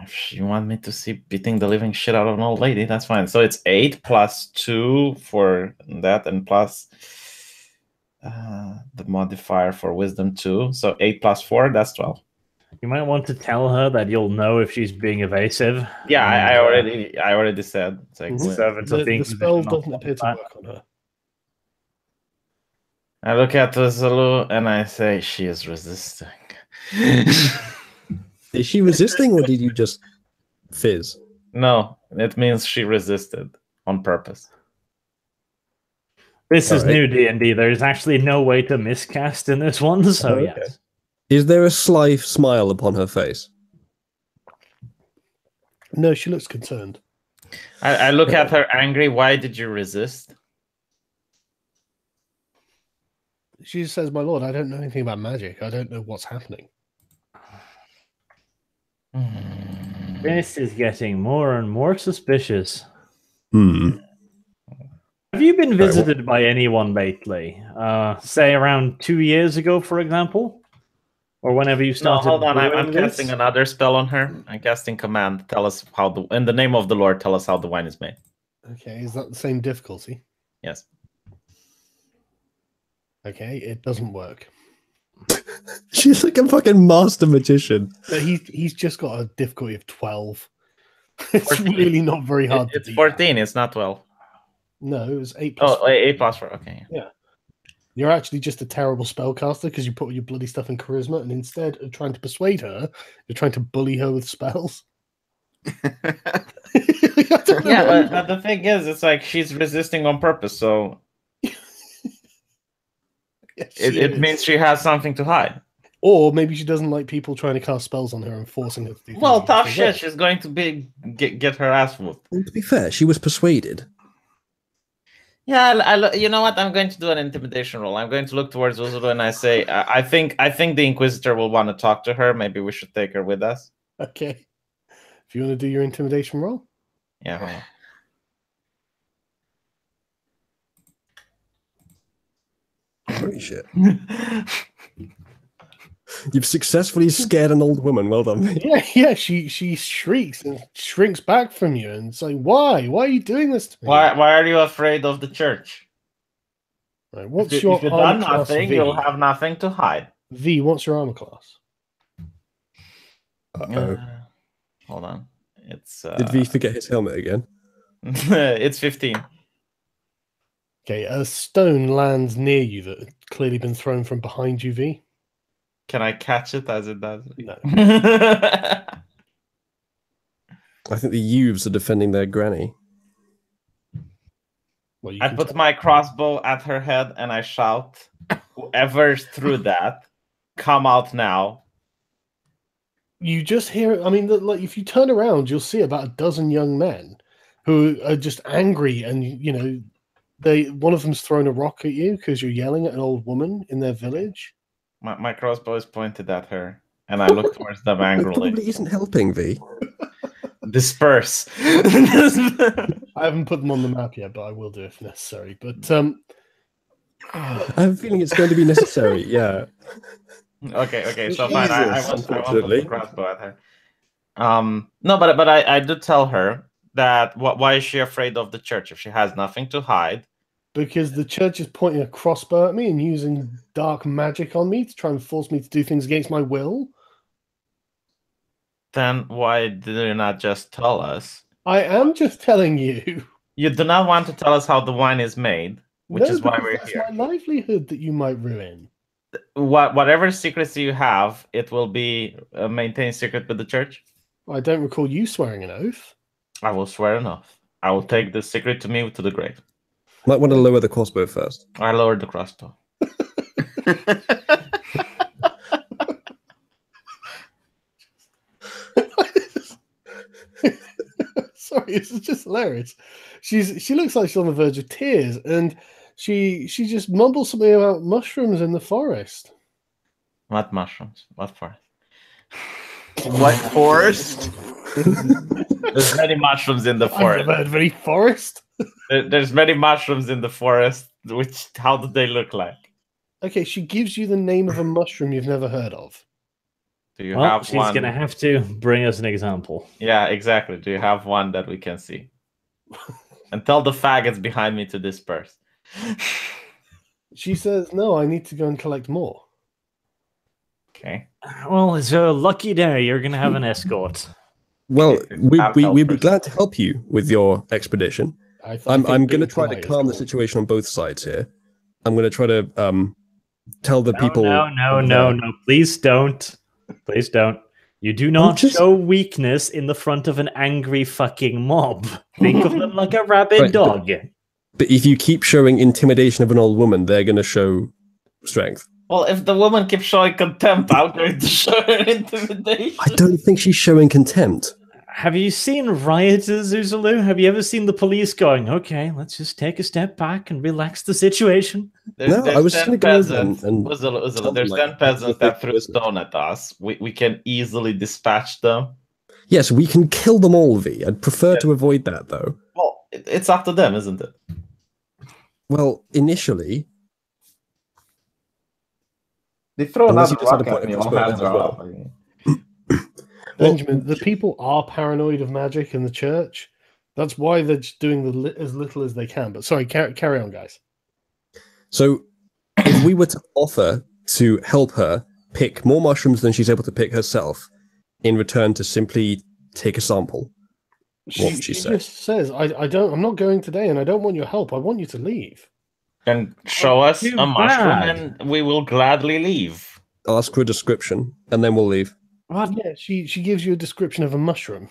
Speaker 2: if you want me to see beating the living shit out of an old lady, that's fine. So it's eight plus two for that, and plus uh, the modifier for wisdom two. So eight plus four, that's twelve.
Speaker 3: You might want to tell her that you'll know if she's being evasive.
Speaker 2: Yeah, I, I
Speaker 3: uh,
Speaker 2: already, I already said. It's like
Speaker 1: Mhm.
Speaker 3: Servants
Speaker 1: the,
Speaker 3: of the
Speaker 1: the spell doesn't appear to work on her.
Speaker 2: I look at the Zulu and I say she is resisting.
Speaker 4: Is she resisting, or did you just fizz?
Speaker 2: no, it means she resisted on purpose.
Speaker 3: This is
Speaker 4: Alright.
Speaker 3: new D and D. There's actually no way to miscast in this one, so
Speaker 4: Oh, okay.
Speaker 3: yes.
Speaker 4: Is there a sly smile upon her face?
Speaker 1: No, she looks concerned.
Speaker 2: I, I look at her angry. Why did you resist?
Speaker 1: She just says, "My lord, I don't know anything about magic. I don't know what's happening." [sighs]
Speaker 3: This is getting more and more suspicious.
Speaker 4: Hmm.
Speaker 3: Have you been visited by anyone lately? Uh, say around two years ago, for example, or whenever you started.
Speaker 2: No, hold on. I'm, I'm casting another spell on her. I'm casting command. Tell us how the in the name of the Lord. Tell us how the wine is made.
Speaker 1: Okay, is that the same difficulty?
Speaker 2: Yes.
Speaker 1: Okay, it doesn't work. [laughs]
Speaker 4: She's like a fucking master magician.
Speaker 1: But he he's just got a difficulty of twelve. [laughs] It's
Speaker 2: 14.
Speaker 1: really not very hard.
Speaker 2: It-
Speaker 1: to
Speaker 2: it's
Speaker 1: beat.
Speaker 2: 14. It's not 12.
Speaker 1: No, it was eight. Plus
Speaker 2: Oh, eight eight plus four. Okay. Yeah.
Speaker 1: You're actually just a terrible spellcaster because you put all your bloody stuff in charisma, and instead of trying to persuade her, you're trying to bully her with spells. [laughs]
Speaker 2: Yeah, but, but the thing is, it's like she's resisting on purpose, so
Speaker 1: Yes,
Speaker 2: it,
Speaker 1: she
Speaker 2: it
Speaker 1: is.
Speaker 2: means she has something to hide.
Speaker 1: or maybe she doesn't like people trying to cast spells on her and forcing her to do.
Speaker 2: Well, tough
Speaker 1: against her
Speaker 2: shit. She's going to be get, get her ass whooped.
Speaker 4: Well, to be fair, she was persuaded.
Speaker 2: Yeah, I, I you know what? I'm going to do an intimidation roll. I'm going to look towards Uzulu and I say, I, I think, I think the Inquisitor will want to talk to her. Maybe we should take her with us.
Speaker 1: Okay. If you want to do your intimidation roll,
Speaker 2: Yeah.
Speaker 4: Holy shit. You've successfully scared an old woman. Well done. mate. [laughs]
Speaker 1: yeah, yeah, she she shrieks and shrinks back from you and say, "Why? Why are you doing this to me?"
Speaker 2: why, why are you afraid of the church?
Speaker 1: Right, what's
Speaker 2: if, you-
Speaker 1: your
Speaker 2: if you've
Speaker 1: armor
Speaker 2: done
Speaker 1: class
Speaker 2: nothing,
Speaker 1: V?
Speaker 2: you'll have nothing to hide.
Speaker 1: V, what's your armor class?
Speaker 4: Uh-oh.
Speaker 2: Uh, hold on. It's uh,
Speaker 4: Did V forget his helmet again? [laughs]
Speaker 2: it's 15.
Speaker 1: Okay, a stone lands near you that had clearly been thrown from behind you, V.
Speaker 2: Can I catch it as it does?
Speaker 1: No. [laughs]
Speaker 4: I think the youths are defending their granny.
Speaker 1: Well, you
Speaker 2: I
Speaker 1: can
Speaker 2: put
Speaker 1: tell-
Speaker 2: my crossbow at her head and I shout, Whoever threw that, come out now.
Speaker 1: you just hear. I mean, the, like if you turn around, you'll see about a dozen young men who are just angry, and you know, they one of them's thrown a rock at you because you're yelling at an old woman in their village.
Speaker 2: My, my crossbow is pointed at her and I look towards them [laughs]
Speaker 4: It
Speaker 2: angrily.
Speaker 4: probably isn't helping V. [laughs]
Speaker 2: Disperse. [laughs]
Speaker 1: I haven't put them on the map yet, but I will do if necessary. But um,
Speaker 4: I have a feeling it's going to be necessary. Yeah.
Speaker 2: okay, okay, so fine. I, I,
Speaker 4: Jesus,
Speaker 2: won't, I won't put
Speaker 4: unfortunately.
Speaker 2: the crossbow at her. Um, no, but but I, I do tell her that what why is she afraid of the church if she has nothing to hide?
Speaker 1: because the church is pointing a crossbow at me and using dark magic on me to try and force me to do things against my will.
Speaker 2: Then why do you not just tell us?
Speaker 1: I am just telling you.
Speaker 2: You do not want to tell us how the wine is made, which
Speaker 1: No,
Speaker 2: is why we're
Speaker 1: that's
Speaker 2: here.
Speaker 1: my livelihood that you might ruin.
Speaker 2: What whatever secrecy you have, it will be uh, maintained secret with the church.
Speaker 1: I don't recall you swearing an oath.
Speaker 2: I will swear enough. I will take the secret to me to the grave.
Speaker 4: Might want to lower the crossbow first.
Speaker 2: I lowered the crossbow. [laughs]
Speaker 1: Sorry, this is just hilarious. She's she looks like she's on the verge of tears, and she she just mumbles something about mushrooms in the forest.
Speaker 2: What mushrooms? What forest?
Speaker 5: What forest?
Speaker 2: There's many mushrooms in the
Speaker 1: I've
Speaker 2: forest.
Speaker 1: never heard of forest.
Speaker 2: There- There's many mushrooms in the forest. Which how do they look like?
Speaker 1: Okay, she gives you the name of a mushroom you've never heard of.
Speaker 2: Do you
Speaker 3: Well,
Speaker 2: have
Speaker 3: she's
Speaker 2: one?
Speaker 3: gonna have to bring us an example.
Speaker 2: Yeah, exactly. Do you have one that we can see? and tell the faggots behind me to disperse.
Speaker 1: She says, "No, I need to go and collect more."
Speaker 2: Okay.
Speaker 3: Well, it's a lucky day. You're gonna have an escort.
Speaker 4: Well, we, we, we'd be glad to help you with your expedition.
Speaker 1: I th-
Speaker 4: I'm,
Speaker 1: I think
Speaker 4: I'm going to try to calm the situation on both sides here. I'm going to try to um, tell the
Speaker 3: No,
Speaker 4: people.
Speaker 3: no, no,
Speaker 4: of
Speaker 3: no, no. Please don't. Please don't. You do not
Speaker 4: just-
Speaker 3: show weakness in the front of an angry fucking mob. Think of them like a [laughs] rabid
Speaker 4: Right, but-
Speaker 3: dog.
Speaker 4: But if you keep showing intimidation of an old woman, they're going to show strength.
Speaker 2: Well, if the woman keeps showing contempt, I'm going to [laughs] show her intimidation.
Speaker 4: I don't think she's showing contempt.
Speaker 3: Have you seen rioters, Uzulu? Have you ever seen the police going, okay, let's just take a step back and relax the situation?
Speaker 2: There's,
Speaker 4: No, I was
Speaker 2: 10
Speaker 4: gonna go
Speaker 2: peasants.
Speaker 4: and- and
Speaker 2: Uzzle, Uzzle, there's
Speaker 4: like,
Speaker 2: 10 peasants that threw a stone at us. We, we can easily dispatch them.
Speaker 4: Yes, we can kill them all, V. I'd prefer to avoid that, though.
Speaker 2: Well, it- it's up to them, isn't it?
Speaker 4: Well, initially,
Speaker 2: They throw
Speaker 4: Unless
Speaker 2: another rock at me, all
Speaker 4: crossbow
Speaker 2: hands
Speaker 4: down as
Speaker 2: are
Speaker 4: well. [clears throat]
Speaker 1: Benjamin, the people are paranoid of magic in the church. That's why they're just doing the li- as little as they can. But sorry, carry, carry on, guys.
Speaker 4: so [coughs] if we were to offer to help her pick more mushrooms than she's able to pick herself, in return to simply take a sample, What would she say?
Speaker 1: just says, I, "I don't. I'm not going today, and I don't want your help. I want you to leave."
Speaker 6: And show us
Speaker 3: too
Speaker 6: a mushroom,
Speaker 3: bad.
Speaker 6: and we will gladly leave.
Speaker 4: I'll ask for a description, and then we'll leave.
Speaker 3: What?
Speaker 1: Yeah, she she gives you a description of a mushroom.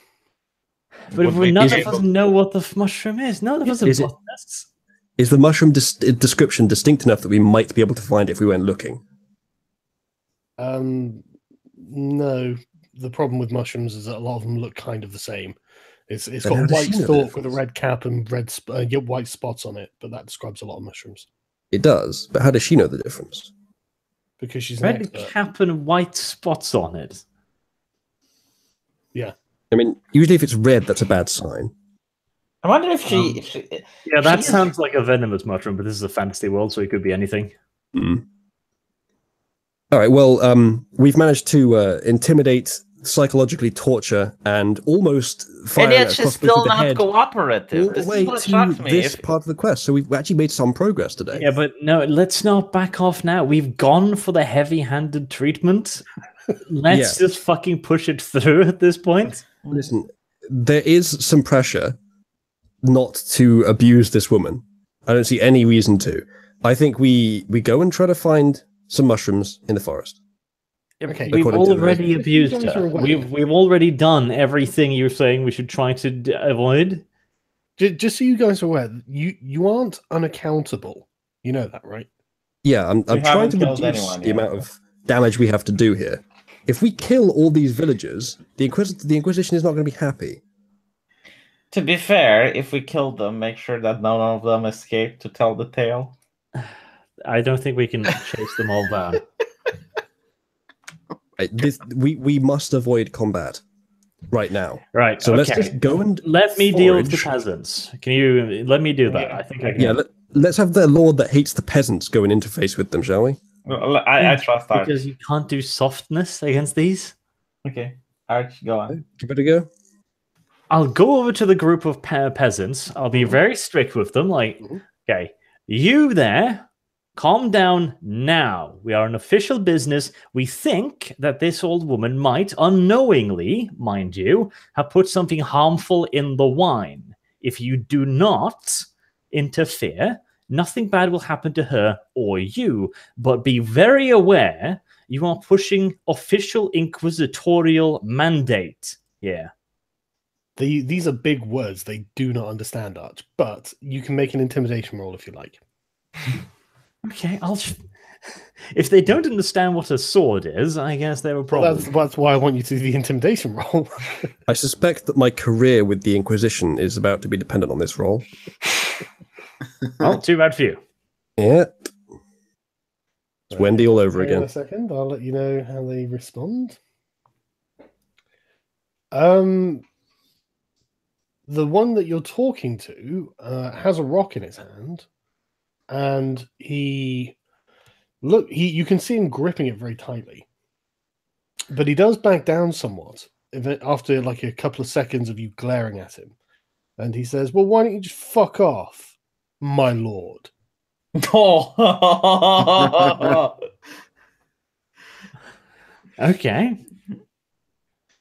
Speaker 3: But if we
Speaker 6: make
Speaker 3: none
Speaker 6: it-
Speaker 3: of us know what the f- mushroom is, none of us are
Speaker 4: Is it-
Speaker 3: botanists.
Speaker 4: Is the mushroom dis- description distinct enough that we might be able to find it if we went looking?
Speaker 1: Um, no, the problem with mushrooms is that a lot of them look kind of the same. It's it's
Speaker 4: Then how
Speaker 1: got
Speaker 4: does
Speaker 1: white
Speaker 4: she
Speaker 1: stalk with a red cap and red sp- uh, white spots on it, but that describes a lot of mushrooms
Speaker 4: It does, but how does she know the difference?
Speaker 1: because she's an
Speaker 3: Red
Speaker 1: expert.
Speaker 3: cap and white spots on it.
Speaker 4: Yeah, I mean, usually if it's red, that's a bad sign.
Speaker 6: I wonder if she.
Speaker 3: Um,
Speaker 6: if she
Speaker 3: Yeah, that
Speaker 6: She is-
Speaker 3: sounds like a venomous mushroom, but this is a fantasy world, so it could be anything.
Speaker 4: Hmm. All right. Well, um, we've managed to uh, intimidate, psychologically torture, and almost fire
Speaker 6: and yet she's
Speaker 4: through
Speaker 6: still
Speaker 4: the
Speaker 6: not
Speaker 4: head all
Speaker 6: cooperative.
Speaker 4: the
Speaker 6: This
Speaker 4: way to this
Speaker 6: If,
Speaker 4: part of the quest. So we've actually made some progress today.
Speaker 3: Yeah, but no, let's not back off now. We've gone for the heavy-handed treatment. [laughs] Let's
Speaker 4: Yeah.
Speaker 3: just fucking push it through at this point.
Speaker 4: Listen, there is some pressure not to abuse this woman. I don't see any reason to. I think we we go and try to find some mushrooms in the forest.
Speaker 1: Okay.
Speaker 3: we've
Speaker 4: According to the
Speaker 3: already abused her. We've we've already done everything you're saying we should try to d- avoid.
Speaker 1: Just, just so you guys are aware, you you aren't unaccountable. You know that, right?
Speaker 4: Yeah, I'm, I'm trying to reduce
Speaker 2: anyone
Speaker 4: the
Speaker 2: yet.
Speaker 4: amount of damage we have to do here. If we kill all these villagers, the, Inquis- the Inquisition is not going to be happy.
Speaker 2: To be fair, if we kill them, make sure that none of them escape to tell the tale. [sighs]
Speaker 3: I don't think we can chase them all down. [laughs]
Speaker 4: Right, this, we, we must avoid combat right now.
Speaker 3: Right.
Speaker 4: So
Speaker 3: okay.
Speaker 4: let's just go and
Speaker 3: let me deal with the peasants. Can you let me do that?
Speaker 2: Yeah.
Speaker 3: I think I can.
Speaker 4: Yeah, let, let's have the lord that hates the peasants go and interface with them, shall we?
Speaker 2: Well, I, I trust Arch.
Speaker 3: because you can't do softness against these.
Speaker 2: Okay, Arch, go on.
Speaker 4: Give it a go.
Speaker 3: I'll go over to the group of pe- peasants. I'll be very strict with them. Like,
Speaker 1: Mhm.
Speaker 3: okay, you there, calm down now. We are an official business. We think that this old woman might, unknowingly, mind you, have put something harmful in the wine. If you do not interfere, nothing bad will happen to her or you. But be very aware you are pushing official inquisitorial mandate here.
Speaker 1: The, these are big words they do not understand, Arch. But you can make an intimidation roll if you like. [laughs]
Speaker 3: Okay, I'll. Sh- if they don't understand what a sword is, I guess they're a
Speaker 1: Well,
Speaker 3: problem.
Speaker 1: that's that's why I want you to do the intimidation roll. [laughs]
Speaker 4: I suspect that my career with the Inquisition is about to be dependent on this role. [laughs]
Speaker 3: Well, too bad for you.
Speaker 4: Yeah. It's Wendy all over
Speaker 1: Hang on
Speaker 4: again.
Speaker 1: a second. I'll let you know how they respond. Um, the one that you're talking to uh, has a rock in his hand, and he look. He you can see him gripping it very tightly, but he does back down somewhat after like a couple of seconds of you glaring at him, and he says, "Well, why don't you just fuck off, my lord?"
Speaker 2: Oh. [laughs]
Speaker 3: Okay.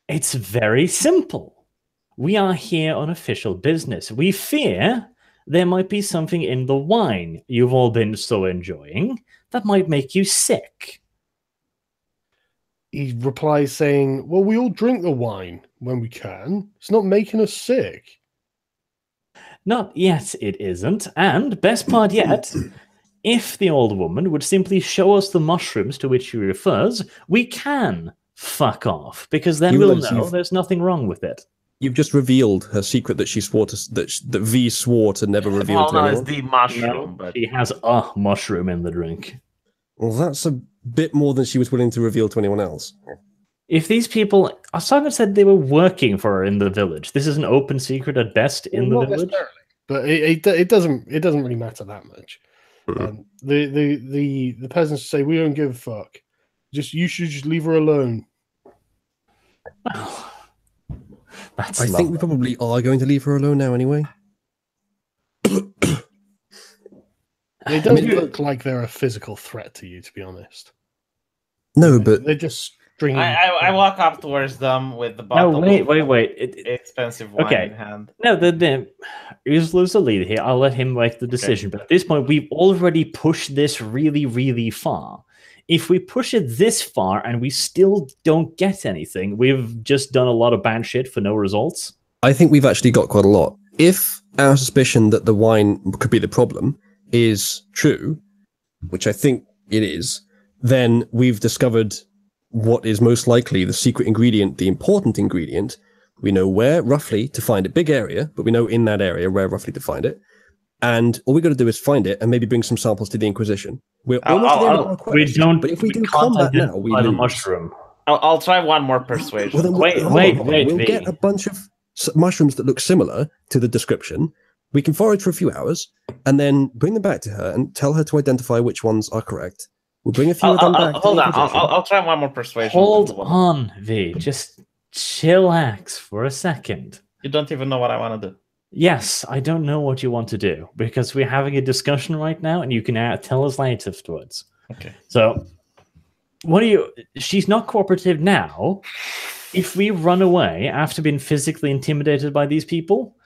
Speaker 3: It's very simple. We are here on official business. We fear there might be something in the wine you've all been so enjoying that might make you sick.
Speaker 1: he replies saying, Well, we all drink the wine when we can. It's not making us sick.
Speaker 3: Not yet, it isn't. And best part yet, [clears throat] if the old woman would simply show us the mushrooms to which she refers, we can fuck off because then
Speaker 4: You
Speaker 3: we'll know
Speaker 4: you've-
Speaker 3: there's nothing wrong with it.
Speaker 4: You've just revealed her secret that she swore to that sh- that V swore to never reveal
Speaker 6: well,
Speaker 4: to
Speaker 6: no, it's
Speaker 4: anyone.
Speaker 6: the mushroom,
Speaker 3: No,
Speaker 6: but
Speaker 3: she has a mushroom in the drink.
Speaker 4: Well, that's a bit more than she was willing to reveal to anyone else.
Speaker 3: If these people, Asaga said they were working for her in the village. This is an open secret at best in
Speaker 1: Well,
Speaker 3: the
Speaker 1: not
Speaker 3: village.
Speaker 1: necessarily, but it, it, it doesn't it doesn't really matter that much.
Speaker 4: Mhm.
Speaker 1: Um, the, the the the peasants say we don't give a fuck. Just you should just leave her alone. [laughs] [laughs]
Speaker 3: That's
Speaker 4: I think we probably are going to leave her alone now anyway.
Speaker 1: They don't
Speaker 3: mean-
Speaker 1: look like they're a physical threat to you, to be honest.
Speaker 4: No, but
Speaker 1: they're just stringing.
Speaker 2: I, I, I walk up towards them with the
Speaker 3: No,
Speaker 2: bottle.
Speaker 3: wait, wait, wait. It, it-
Speaker 2: Expensive wine
Speaker 3: Okay.
Speaker 2: in hand.
Speaker 3: no, the, the Uzlu's the leader here. I'll let him make the decision. But at this point, we've already pushed this really, really far. If we push it this far and we still don't get anything, we've just done a lot of bad shit for no results.
Speaker 4: I think we've actually got quite a lot. If our suspicion that the wine could be the problem is true, which I think it is, then we've discovered what is most likely the secret ingredient, the important ingredient. We know where roughly to find it, big area, but we know in that area where roughly to find it. And all we got to do is find it and maybe bring some samples to the Inquisition. We're
Speaker 2: I'll-
Speaker 4: almost at the end
Speaker 2: I'll-
Speaker 4: of our quest.
Speaker 3: We don't.
Speaker 4: But if we, do
Speaker 3: can't
Speaker 4: combat now, we
Speaker 3: identify the
Speaker 4: lose.
Speaker 3: mushroom.
Speaker 2: I'll, I'll try one more persuasion.
Speaker 4: Well, then we'll-
Speaker 3: Wait,
Speaker 4: on,
Speaker 3: wait, wait,
Speaker 4: We'll
Speaker 3: V.
Speaker 4: get a bunch of mushrooms that look similar to the description. We can forage for a few hours and then bring them back to her and tell her to identify which ones are correct. We'll bring a few
Speaker 2: I'll,
Speaker 4: of them
Speaker 2: I'll-
Speaker 4: back.
Speaker 2: I'll- hold
Speaker 4: the
Speaker 2: on. I'll, I'll try one more persuasion.
Speaker 3: Hold on, V. Just chillax for a second.
Speaker 2: You don't even know what I want to do.
Speaker 3: Yes, I don't know what you want to do because we're having a discussion right now, and you can uh, tell us later afterwards.
Speaker 2: Okay.
Speaker 3: So, what do you? She's not cooperative now. If we run away after being physically intimidated by these people,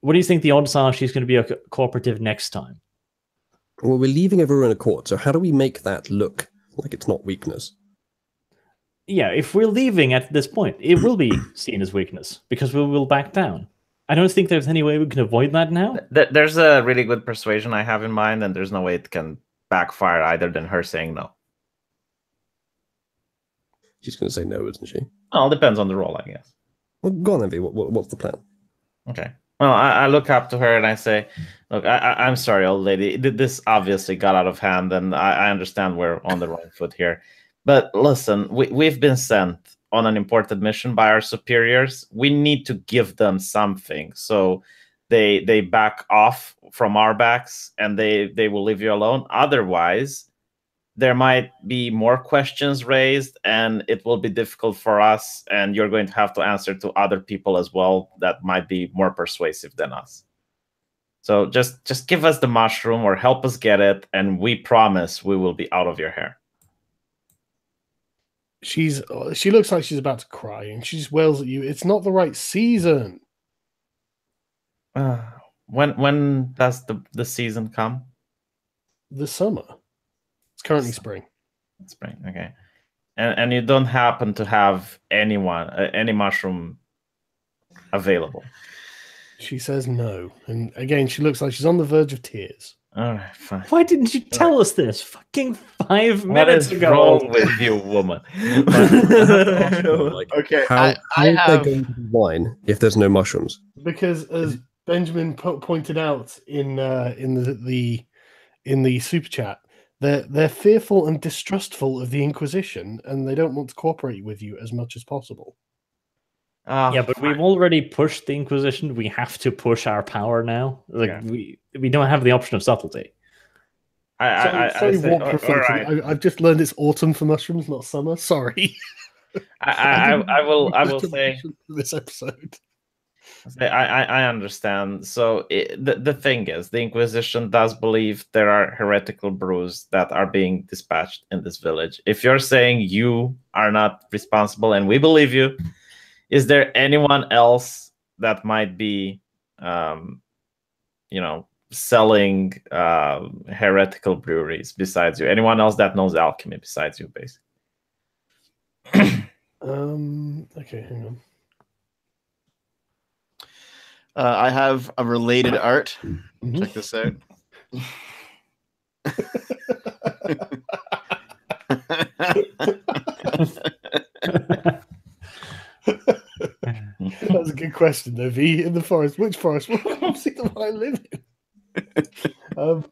Speaker 3: what do you think the odds are she's going to be a co- cooperative next time?
Speaker 4: Well, we're leaving everyone in a court, so how do we make that look like it's not weakness?
Speaker 3: Yeah, if we're leaving at this point, it will be seen as weakness because we will back down. I don't think there's any way we can avoid that now.
Speaker 2: Th- There's a really good persuasion I have in mind, and there's no way it can backfire either than her saying no.
Speaker 4: She's going to say no, isn't she?
Speaker 2: Well, it depends on the role, I guess.
Speaker 4: Well, go on, Envy. What, what, what's the plan?
Speaker 2: Okay. Well, I, I look up to her and I say, "Look, I, I, I'm sorry, old lady. This obviously got out of hand, and I, I understand we're on the wrong foot here. But listen, we, we've been sent on an important mission by our superiors. We need to give them something, so they they back off from our backs, and they they will leave you alone. Otherwise." There might be more questions raised, and it will be difficult for us. And you're going to have to answer to other people as well that might be more persuasive than us. So just just give us the mushroom or help us get it, and we promise we will be out of your hair.
Speaker 1: She's she looks like she's about to cry, and she just wails at you. It's not the right season.
Speaker 2: Uh, when when does the the season come?
Speaker 1: The summer. It's currently spring.
Speaker 2: Spring, okay. And and you don't happen to have anyone uh, any mushroom available.
Speaker 1: She says no, and again, she looks like she's on the verge of tears.
Speaker 2: All right, fine.
Speaker 3: Why didn't you tell us this fucking five
Speaker 2: What
Speaker 3: minutes
Speaker 2: is
Speaker 3: ago?
Speaker 2: wrong with you, woman?
Speaker 4: Like, [laughs]
Speaker 5: Okay,
Speaker 4: how,
Speaker 5: I,
Speaker 4: how
Speaker 5: I
Speaker 4: is
Speaker 5: have.
Speaker 4: going to be wine if there's no mushrooms?
Speaker 1: Because as Benjamin po- pointed out in uh, in the, the in the super chat, they're they're fearful and distrustful of the Inquisition, and they don't want to cooperate with you as much as possible.
Speaker 2: Ah,
Speaker 3: yeah, but we've already pushed the Inquisition. We have to push our power now. Like
Speaker 2: Yeah.
Speaker 3: we we don't have the option of subtlety.
Speaker 2: I, I,
Speaker 1: Sorry,
Speaker 2: I, I
Speaker 1: sorry
Speaker 2: say-
Speaker 1: what
Speaker 2: all- all
Speaker 1: profession?
Speaker 2: right.
Speaker 1: I, I've just learned it's autumn for mushrooms, not summer. Sorry.
Speaker 2: I, I, [laughs] I will I will say
Speaker 1: this episode.
Speaker 2: I, I, I understand. So it, the the thing is, the Inquisition does believe there are heretical brews that are being dispatched in this village. If you're saying you are not responsible, and we believe you, is there anyone else that might be, um, you know, selling uh, heretical breweries besides you? Anyone else that knows alchemy besides you, basically? [coughs]
Speaker 1: Um. Okay, hang on.
Speaker 5: Uh, I have a related [coughs] art.
Speaker 1: Mhm.
Speaker 5: Check this out. [laughs] [laughs] [laughs]
Speaker 1: That's a good question, though. V in the forest. Which forest? Obviously the one I live in. um,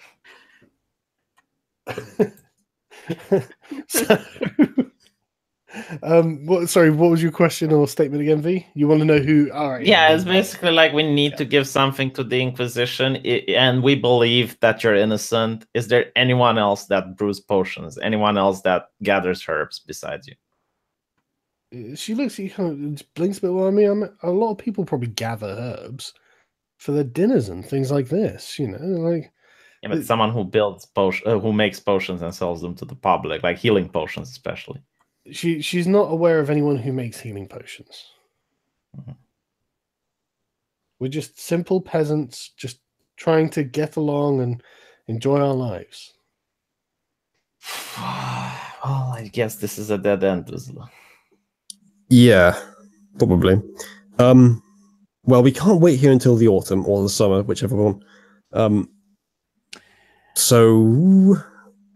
Speaker 1: [laughs] so, [laughs] um, what, sorry, what was your question or statement again, V? You want to know who? All right.
Speaker 2: Yeah, it's basically like we need to give something to the Inquisition, and we believe that you're innocent. Is there anyone else that brews potions? Anyone else that gathers herbs besides you?
Speaker 1: She looks. She kind of blinks a bit. Well, I mean, I'm, a lot of people probably gather herbs for their dinners and things like this. You know, like
Speaker 2: Yeah, but
Speaker 1: Uh,
Speaker 2: someone who builds potion, uh, who makes potions and sells them to the public, like healing potions, especially.
Speaker 1: she she's not aware of anyone who makes healing potions.
Speaker 2: Mhm.
Speaker 1: We're just simple peasants, just trying to get along and enjoy our lives. [sighs]
Speaker 2: well, I guess this is a dead end. Ursula.
Speaker 4: Yeah, probably. Um, well, we can't wait here until the autumn or the summer, whichever one. Um, so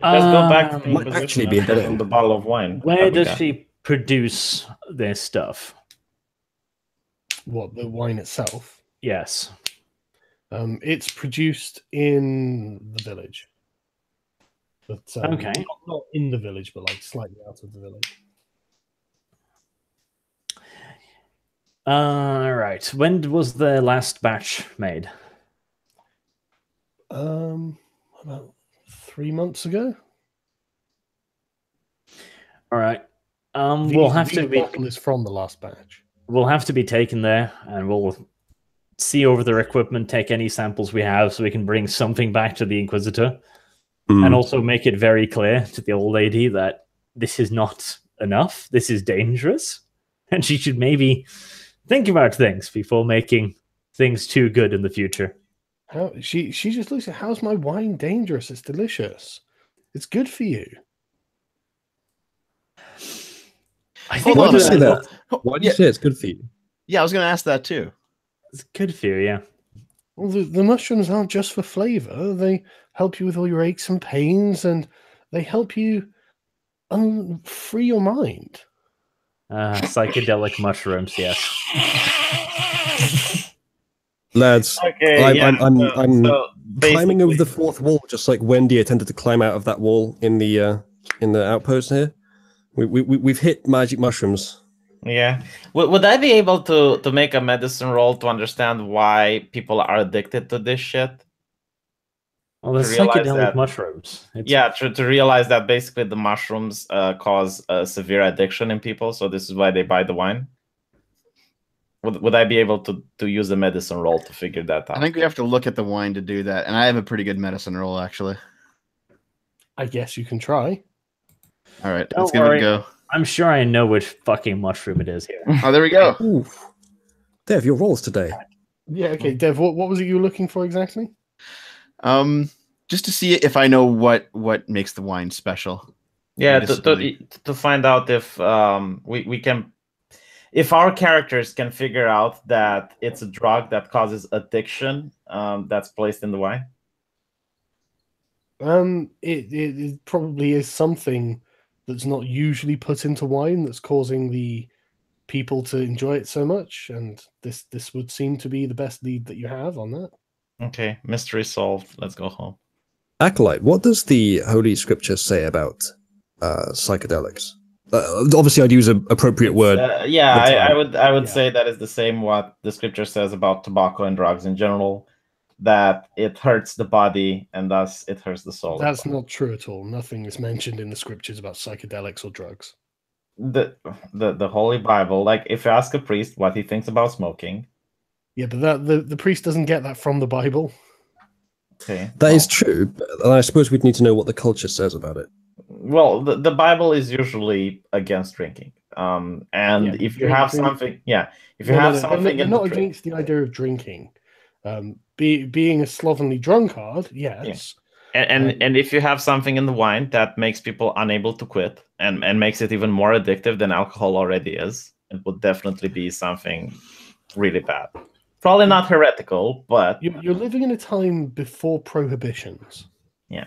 Speaker 2: Let's go back to
Speaker 3: Um,
Speaker 2: the
Speaker 4: might actually be a
Speaker 2: and
Speaker 4: dead
Speaker 2: give the bottle of wine.
Speaker 3: Where does
Speaker 2: got.
Speaker 3: she produce this stuff?
Speaker 1: What the wine itself?
Speaker 3: Yes.
Speaker 1: Um, it's produced in the village, but um,
Speaker 3: Okay.
Speaker 1: not, not in the village, but like slightly out of the village.
Speaker 3: All right. When was the last batch made?
Speaker 1: Um, about three months ago.
Speaker 3: All right. Um,
Speaker 1: The-
Speaker 3: we'll have
Speaker 1: the
Speaker 3: to be
Speaker 1: bottle is from the last batch.
Speaker 3: we'll have to be taken there, and we'll see over their equipment, take any samples we have, so we can bring something back to the Inquisitor,
Speaker 4: hmm,
Speaker 3: and also make it very clear to the old lady that this is not enough. This is dangerous, [laughs] and she should maybe think about things before making things too good in the future.
Speaker 1: How she she just looks at how's my wine dangerous? It's delicious. It's good for you.
Speaker 3: I
Speaker 5: Hold
Speaker 3: think
Speaker 5: on
Speaker 4: why do you
Speaker 5: a
Speaker 4: say
Speaker 5: second.
Speaker 4: that? Why do
Speaker 5: Yeah,
Speaker 4: you say it's good for you?
Speaker 5: yeah, I was going to ask that too.
Speaker 3: it's good for you. Yeah.
Speaker 1: Well, the, the mushrooms aren't just for flavor. They help you with all your aches and pains, and they help you un- free your mind.
Speaker 3: Uh, psychedelic mushrooms. Yes. [laughs]
Speaker 4: Lads,
Speaker 2: Okay,
Speaker 4: I'm-
Speaker 2: yeah,
Speaker 4: I'm- I'm-
Speaker 2: so-
Speaker 4: I'm
Speaker 2: so
Speaker 4: climbing over the fourth wall, just like Wendy attempted to climb out of that wall in the uh, in the outpost here. We, we, we- we've hit magic mushrooms.
Speaker 2: Yeah. Would, would I be able to to make a medicine roll to understand why people are addicted to this shit?
Speaker 3: Well, the
Speaker 2: To realize
Speaker 3: psychedelic
Speaker 2: that-
Speaker 3: mushrooms. It's,
Speaker 2: Yeah, to, to realize that basically the mushrooms uh, cause a severe addiction in people, so this is why they buy the wine. Would, would I be able to, to use the medicine roll to figure that out?
Speaker 5: I think we have to look at the wine to do that. And I have a pretty good medicine roll, actually.
Speaker 1: I guess you can try.
Speaker 5: All right,
Speaker 3: Don't
Speaker 5: let's give
Speaker 3: worry.
Speaker 5: it a go.
Speaker 3: I'm sure I know which fucking mushroom it is here. [laughs]
Speaker 5: Oh, there we go.
Speaker 4: Ooh. Dev, your rolls today.
Speaker 1: Yeah. Okay, Dev. What, what was it you were looking for exactly?
Speaker 5: Um, just to see if I know what what makes the wine special.
Speaker 2: yeah, to, to, to find out if um, we, we can, if our characters can figure out that it's a drug that causes addiction um, that's placed in the wine.
Speaker 1: Um, it, it, it probably is something that's not usually put into wine that's causing the people to enjoy it so much, and this this would seem to be the best lead that you have on that.
Speaker 2: Okay, mystery solved. Let's go home.
Speaker 4: Acolyte, what does the Holy Scripture say about uh, psychedelics? Uh, obviously, I'd use an appropriate word.
Speaker 2: Uh, yeah, I, I would I would
Speaker 1: Yeah.
Speaker 2: say that is the same what the scripture says about tobacco and drugs in general, that it hurts the body and thus it hurts the soul.
Speaker 1: That's not true at all. Nothing is mentioned in the scriptures about psychedelics or drugs.
Speaker 2: the the the Holy Bible. Like if you ask a priest what he thinks about smoking,
Speaker 1: Yeah, but that the, the priest doesn't get that from the Bible.
Speaker 2: okay,
Speaker 4: That is
Speaker 2: well-
Speaker 4: true, but and I suppose we'd need to know what the culture says about it.
Speaker 2: well the, the bible is usually against drinking um and
Speaker 1: Yeah,
Speaker 2: if you have
Speaker 1: drink-
Speaker 2: something yeah if you
Speaker 1: No, no,
Speaker 2: have
Speaker 1: no, they're
Speaker 2: something
Speaker 1: not,
Speaker 2: in
Speaker 1: they're
Speaker 2: the
Speaker 1: not
Speaker 2: drink,
Speaker 1: against the idea of drinking. Um, be, being a slovenly drunkard, yes.
Speaker 2: and and,
Speaker 1: um,
Speaker 2: and if you have something in the wine that makes people unable to quit and and makes it even more addictive than alcohol already is it would definitely be something really bad probably not heretical but
Speaker 1: You, you're living in a time before prohibitions.
Speaker 4: Yeah,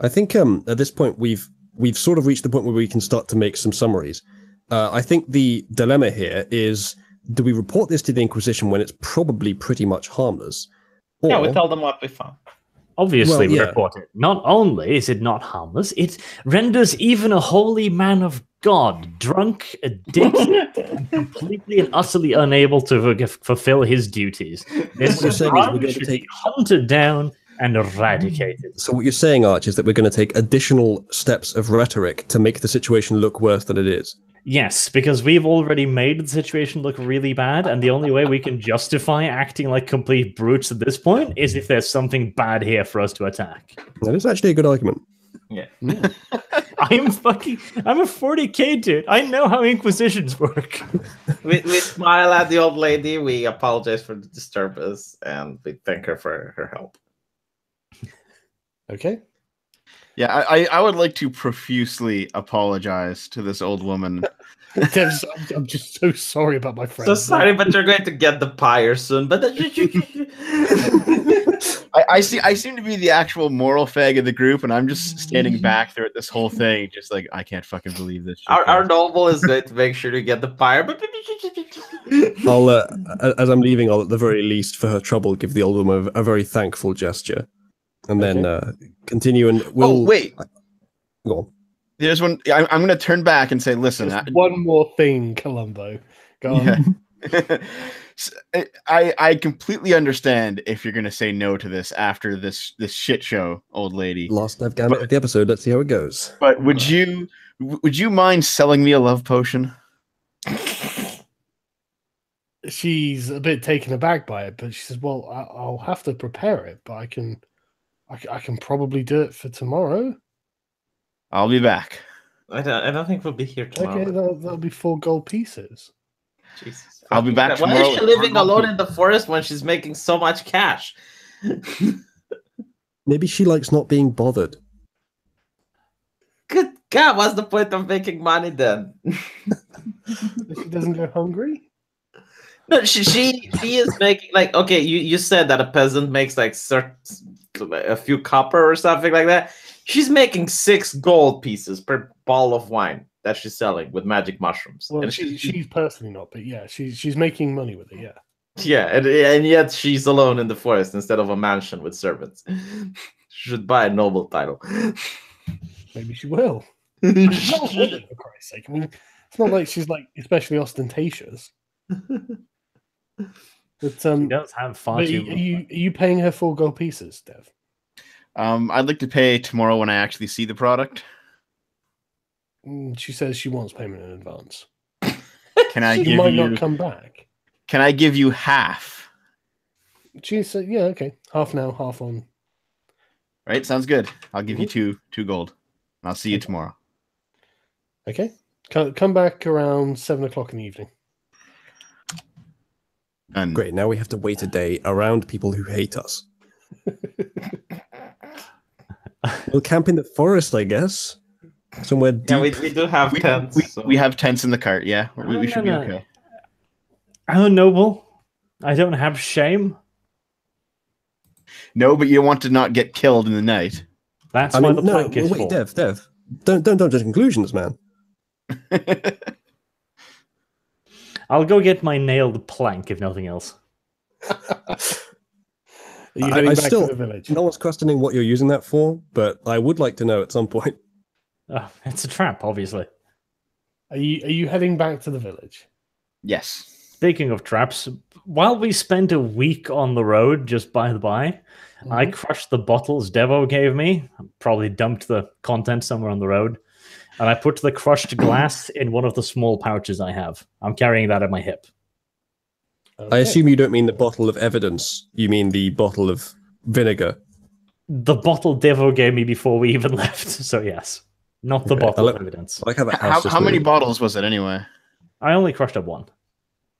Speaker 4: I think um, at this point we've we've sort of reached the point where we can start to make some summaries. Uh, I think the dilemma here is: do we report this to the Inquisition when it's probably pretty much harmless?
Speaker 2: yeah we tell them what we found
Speaker 3: Obviously,
Speaker 4: Well,
Speaker 3: we
Speaker 4: yeah.
Speaker 3: report it. Not only is it not harmless, it renders even a holy man of God drunk, addicted, and [laughs] completely and utterly unable to f- fulfill his duties. This
Speaker 4: What you're saying is we're going to take-
Speaker 3: hunted down and eradicated.
Speaker 4: So what you're saying, Arch, is that we're going to take additional steps of rhetoric to make the situation look worse than it is.
Speaker 3: Yes, because we've already made the situation look really bad, and the only way we can justify acting like complete brutes at this point is if there's something bad here for us to attack.
Speaker 4: That is actually a good argument. Yeah. [laughs]
Speaker 3: I'm fucking. I'm a 40k dude. I know how inquisitions work.
Speaker 2: we, we smile at the old lady. We apologize for the disturbance, and we thank her for her help.
Speaker 1: Okay.
Speaker 5: Yeah, I, I- I would like to profusely apologize to this old woman. [laughs]
Speaker 1: I'm, I'm just so sorry about my friend.
Speaker 2: So sorry, but you're going to get the pyre soon. But [laughs]
Speaker 5: I, I see. I seem to be the actual moral fag of the group, and I'm just standing [laughs] back there at this whole thing, just like I can't fucking believe this. shit,
Speaker 2: our, our noble is going to make sure to get the pyre. But
Speaker 4: I'll, uh, as I'm leaving, I'll at the very least, for her trouble, give the old woman a, a very thankful gesture, and then uh, continue. And we'll
Speaker 5: oh wait,
Speaker 4: go on.
Speaker 5: there's one. I, I'm going to turn back and say, listen.
Speaker 1: Just
Speaker 5: I,
Speaker 1: one more thing, Columbo. Go on.
Speaker 5: Yeah. [laughs] I completely understand if you're gonna say no to this after this this shit show, old lady.
Speaker 4: Last Dev Gambit of the episode. Let's see how it goes.
Speaker 5: But would you would you mind selling me a love potion?
Speaker 1: She's a bit taken aback by it, but she says, "Well, I, I'll have to prepare it, but I can, I, c- I can probably do it for tomorrow.
Speaker 5: I'll be back.
Speaker 2: I don't, I don't think we'll be here tomorrow.
Speaker 1: Okay, that'll, that'll be four gold pieces.
Speaker 2: Jesus.
Speaker 5: I'll be back
Speaker 2: Why
Speaker 5: tomorrow
Speaker 2: is she living alone in the forest when she's making so much cash?
Speaker 4: Maybe she likes not being bothered.
Speaker 2: Good God, what's the point of making money then?
Speaker 1: She doesn't go hungry.
Speaker 2: No, she she she is making like okay. You you said that a peasant makes like certain a few copper or something like that. She's making six gold pieces per bottle of wine that she's selling with magic mushrooms.
Speaker 1: Well,
Speaker 2: and
Speaker 1: she,
Speaker 2: she,
Speaker 1: she's personally not, but yeah, she's she's making money with it. Yeah.
Speaker 2: yeah, and, and yet she's alone in the forest instead of a mansion with servants. She should buy a noble title.
Speaker 1: Maybe she will. She's [laughs] not a woman, for Christ's sake. I mean, it's not like she's like especially ostentatious. [laughs] But
Speaker 3: She
Speaker 1: um,
Speaker 3: does have far
Speaker 1: are
Speaker 3: too
Speaker 1: you, are you are you paying her four gold pieces, Dev?
Speaker 5: Um, I'd like to pay tomorrow when I actually see the product.
Speaker 1: Mm, She says she wants payment in advance.
Speaker 5: Can I [laughs]
Speaker 1: She
Speaker 5: give
Speaker 1: might
Speaker 5: you?
Speaker 1: not come back.
Speaker 5: Can I give you half?
Speaker 1: She said, "Yeah, okay, half now, half on."
Speaker 5: Right, sounds good. I'll give you two two gold. I'll see you tomorrow.
Speaker 1: Okay, come come back around seven o'clock in the evening.
Speaker 5: And
Speaker 4: Great. Now we have to wait a day around people who hate us. [laughs] we'll camp in the forest, I guess. Somewhere deep.
Speaker 2: Yeah, we, we do have
Speaker 5: we,
Speaker 2: tents.
Speaker 5: we,
Speaker 2: so-
Speaker 5: we have tents in the cart. Yeah, we, we should be
Speaker 3: no.
Speaker 5: okay.
Speaker 3: I'm a noble. I don't have shame.
Speaker 5: No, but you want to not get killed in the night.
Speaker 3: That's
Speaker 4: I
Speaker 3: what
Speaker 4: mean,
Speaker 3: the
Speaker 4: no,
Speaker 3: plank is
Speaker 4: wait,
Speaker 3: for.
Speaker 4: Dev, Dev. Don't don't don't judge conclusions, man. [laughs]
Speaker 3: I'll go get my nailed plank, if nothing else. [laughs]
Speaker 1: Are you
Speaker 4: I-
Speaker 1: heading
Speaker 4: I
Speaker 1: back
Speaker 4: still-
Speaker 1: to the village?
Speaker 4: No one's questioning what you're using that for, but I would like to know at some point.
Speaker 3: Oh, [laughs] it's a trap, obviously.
Speaker 1: Are you are you heading back to the village?
Speaker 5: yes.
Speaker 3: Speaking of traps, while we spent a week on the road, just by the by, I
Speaker 1: Mhm.
Speaker 3: crushed the bottles Devo gave me. Probably dumped the content somewhere on the road. And I put the crushed glass in one of the small pouches I have. I'm carrying that at my hip.
Speaker 4: I assume you don't mean the bottle of evidence. You mean the bottle of vinegar.
Speaker 3: The bottle Devo gave me before we even [laughs] left. So, yes, not the
Speaker 4: Okay,
Speaker 3: bottle
Speaker 4: I'll
Speaker 3: of evidence.
Speaker 4: Like how that
Speaker 5: How, how many
Speaker 4: moved.
Speaker 5: bottles was it anyway?
Speaker 3: I only crushed up one.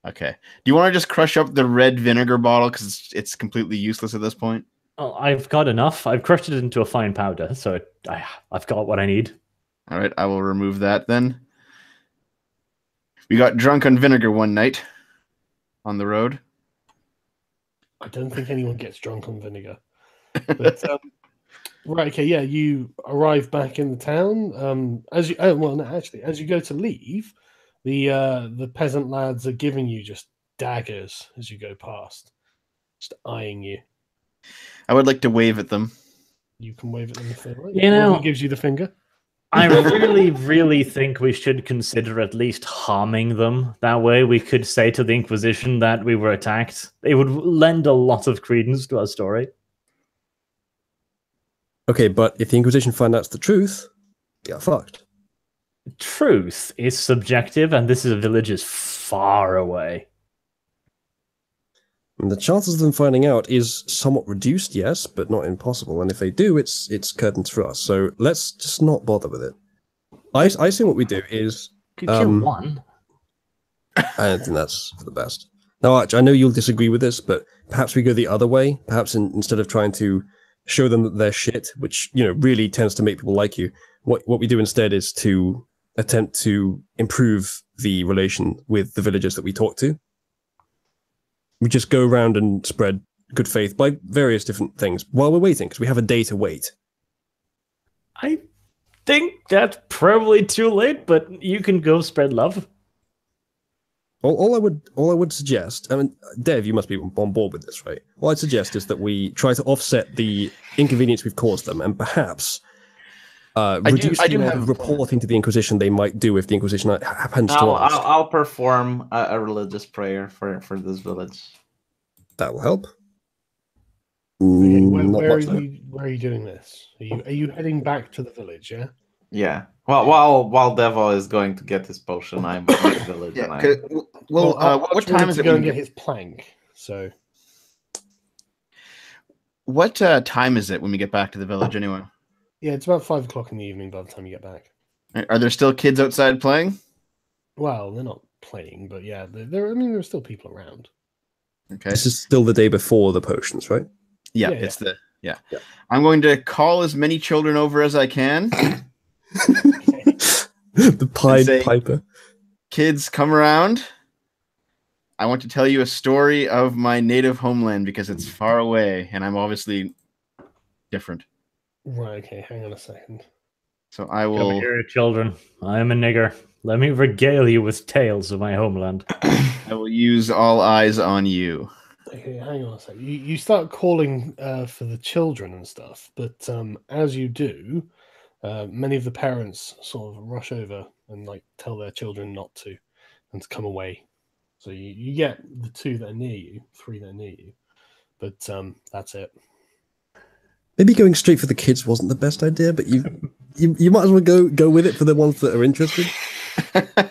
Speaker 5: Okay. Do you want to just crush up the red vinegar bottle because it's, it's completely useless at this point?
Speaker 3: Oh, I've got enough. I've crushed it into a fine powder, so I, I've got what I need.
Speaker 5: All right, I will remove that then. We got drunk on vinegar one night on the road.
Speaker 1: I don't think anyone gets drunk on vinegar. But, [laughs] um, right, okay, yeah, you arrive back in the town. Um, as you, oh, well, no, actually, as you go to leave, the uh, the peasant lads are giving you just daggers as you go past, just eyeing you.
Speaker 5: I would like to wave at them.
Speaker 1: You can wave at them if they like.
Speaker 3: You know-
Speaker 1: he gives you the finger.
Speaker 3: I [laughs] really, really think we should consider at least harming them. That way, we could say to the Inquisition that we were attacked. It would lend a lot of credence to our story.
Speaker 4: Okay, but if the Inquisition find out's the truth, get fucked.
Speaker 3: Truth is subjective, and this is a village is far away.
Speaker 4: And the chances of them finding out is somewhat reduced, yes, but not impossible. And if they do, it's it's curtains for us. So let's just not bother with it. I I say what we do is
Speaker 3: Could kill
Speaker 4: Um,
Speaker 3: one.
Speaker 4: I don't think that's for the best. Now, Arch, I know you'll disagree with this, but perhaps we go the other way. Perhaps in, instead of trying to show them that they're shit, which you know really tends to make people like you, what what we do instead is to attempt to improve the relation with the villagers that we talk to. We just go around and spread good faith by various different things while we're waiting, because we have a day to wait.
Speaker 3: I think that's probably too late, but you can go spread love.
Speaker 4: All, all I would all I would suggest, I mean, Dev, you must be on board with this, right? All I'd suggest is that we try to offset the inconvenience we've caused them, and perhaps uh,
Speaker 5: I do- I do
Speaker 4: amount
Speaker 5: have a plan.
Speaker 4: reporting to the Inquisition they might do if the Inquisition happens to
Speaker 6: I'll,
Speaker 4: ask.
Speaker 6: I'll, I'll perform a, a religious prayer for, for this village.
Speaker 4: That will help.
Speaker 1: Okay,
Speaker 4: Mm,
Speaker 1: where, where are
Speaker 4: though.
Speaker 1: you? Where are you doing this? Are you are you heading back to the village? Yeah.
Speaker 6: Yeah. Well, while while Devo is going to get his potion, I'm in the village. and
Speaker 5: Yeah.
Speaker 6: I,
Speaker 5: 'cause- Well, uh,
Speaker 1: Arch
Speaker 5: what
Speaker 1: wanted
Speaker 5: time is
Speaker 1: to
Speaker 5: it?
Speaker 1: Go
Speaker 5: when
Speaker 1: and
Speaker 5: we
Speaker 1: get
Speaker 5: get-
Speaker 1: his plank. So
Speaker 5: What uh, time is it when we get back to the village anyway?
Speaker 1: Yeah, it's about five o'clock in the evening by the time you get back.
Speaker 5: Are- Are there still kids outside playing?
Speaker 1: Well, they're not playing, but yeah, there. there I mean, there are still people around.
Speaker 5: Okay.
Speaker 4: This is still the day before the potions, right?
Speaker 5: Yeah,
Speaker 1: Yeah,
Speaker 5: it's the yeah.
Speaker 4: Yeah.
Speaker 5: I'm going to call as many children over as I can. [laughs] [laughs]
Speaker 4: the Pied
Speaker 5: say-
Speaker 4: Piper.
Speaker 5: Kids, come around. I want to tell you a story of my native homeland because it's far away and I'm obviously different.
Speaker 1: Right. Okay. Hang on a second.
Speaker 5: So I
Speaker 3: Come
Speaker 5: will
Speaker 3: here, children. I am a nigger. Let me regale you with tales of my homeland. [coughs]
Speaker 5: I will use all eyes on you.
Speaker 1: Okay, hang on a second. You, you start calling uh, for the children and stuff, but um, as you do, uh, many of the parents sort of rush over and like tell their children not to and to come away. So you, you get the two that are near you, three that are near you, but um, that's it.
Speaker 4: Maybe going straight for the kids wasn't the best idea, but you you, you might as well go go with it for the ones that are interested. [laughs]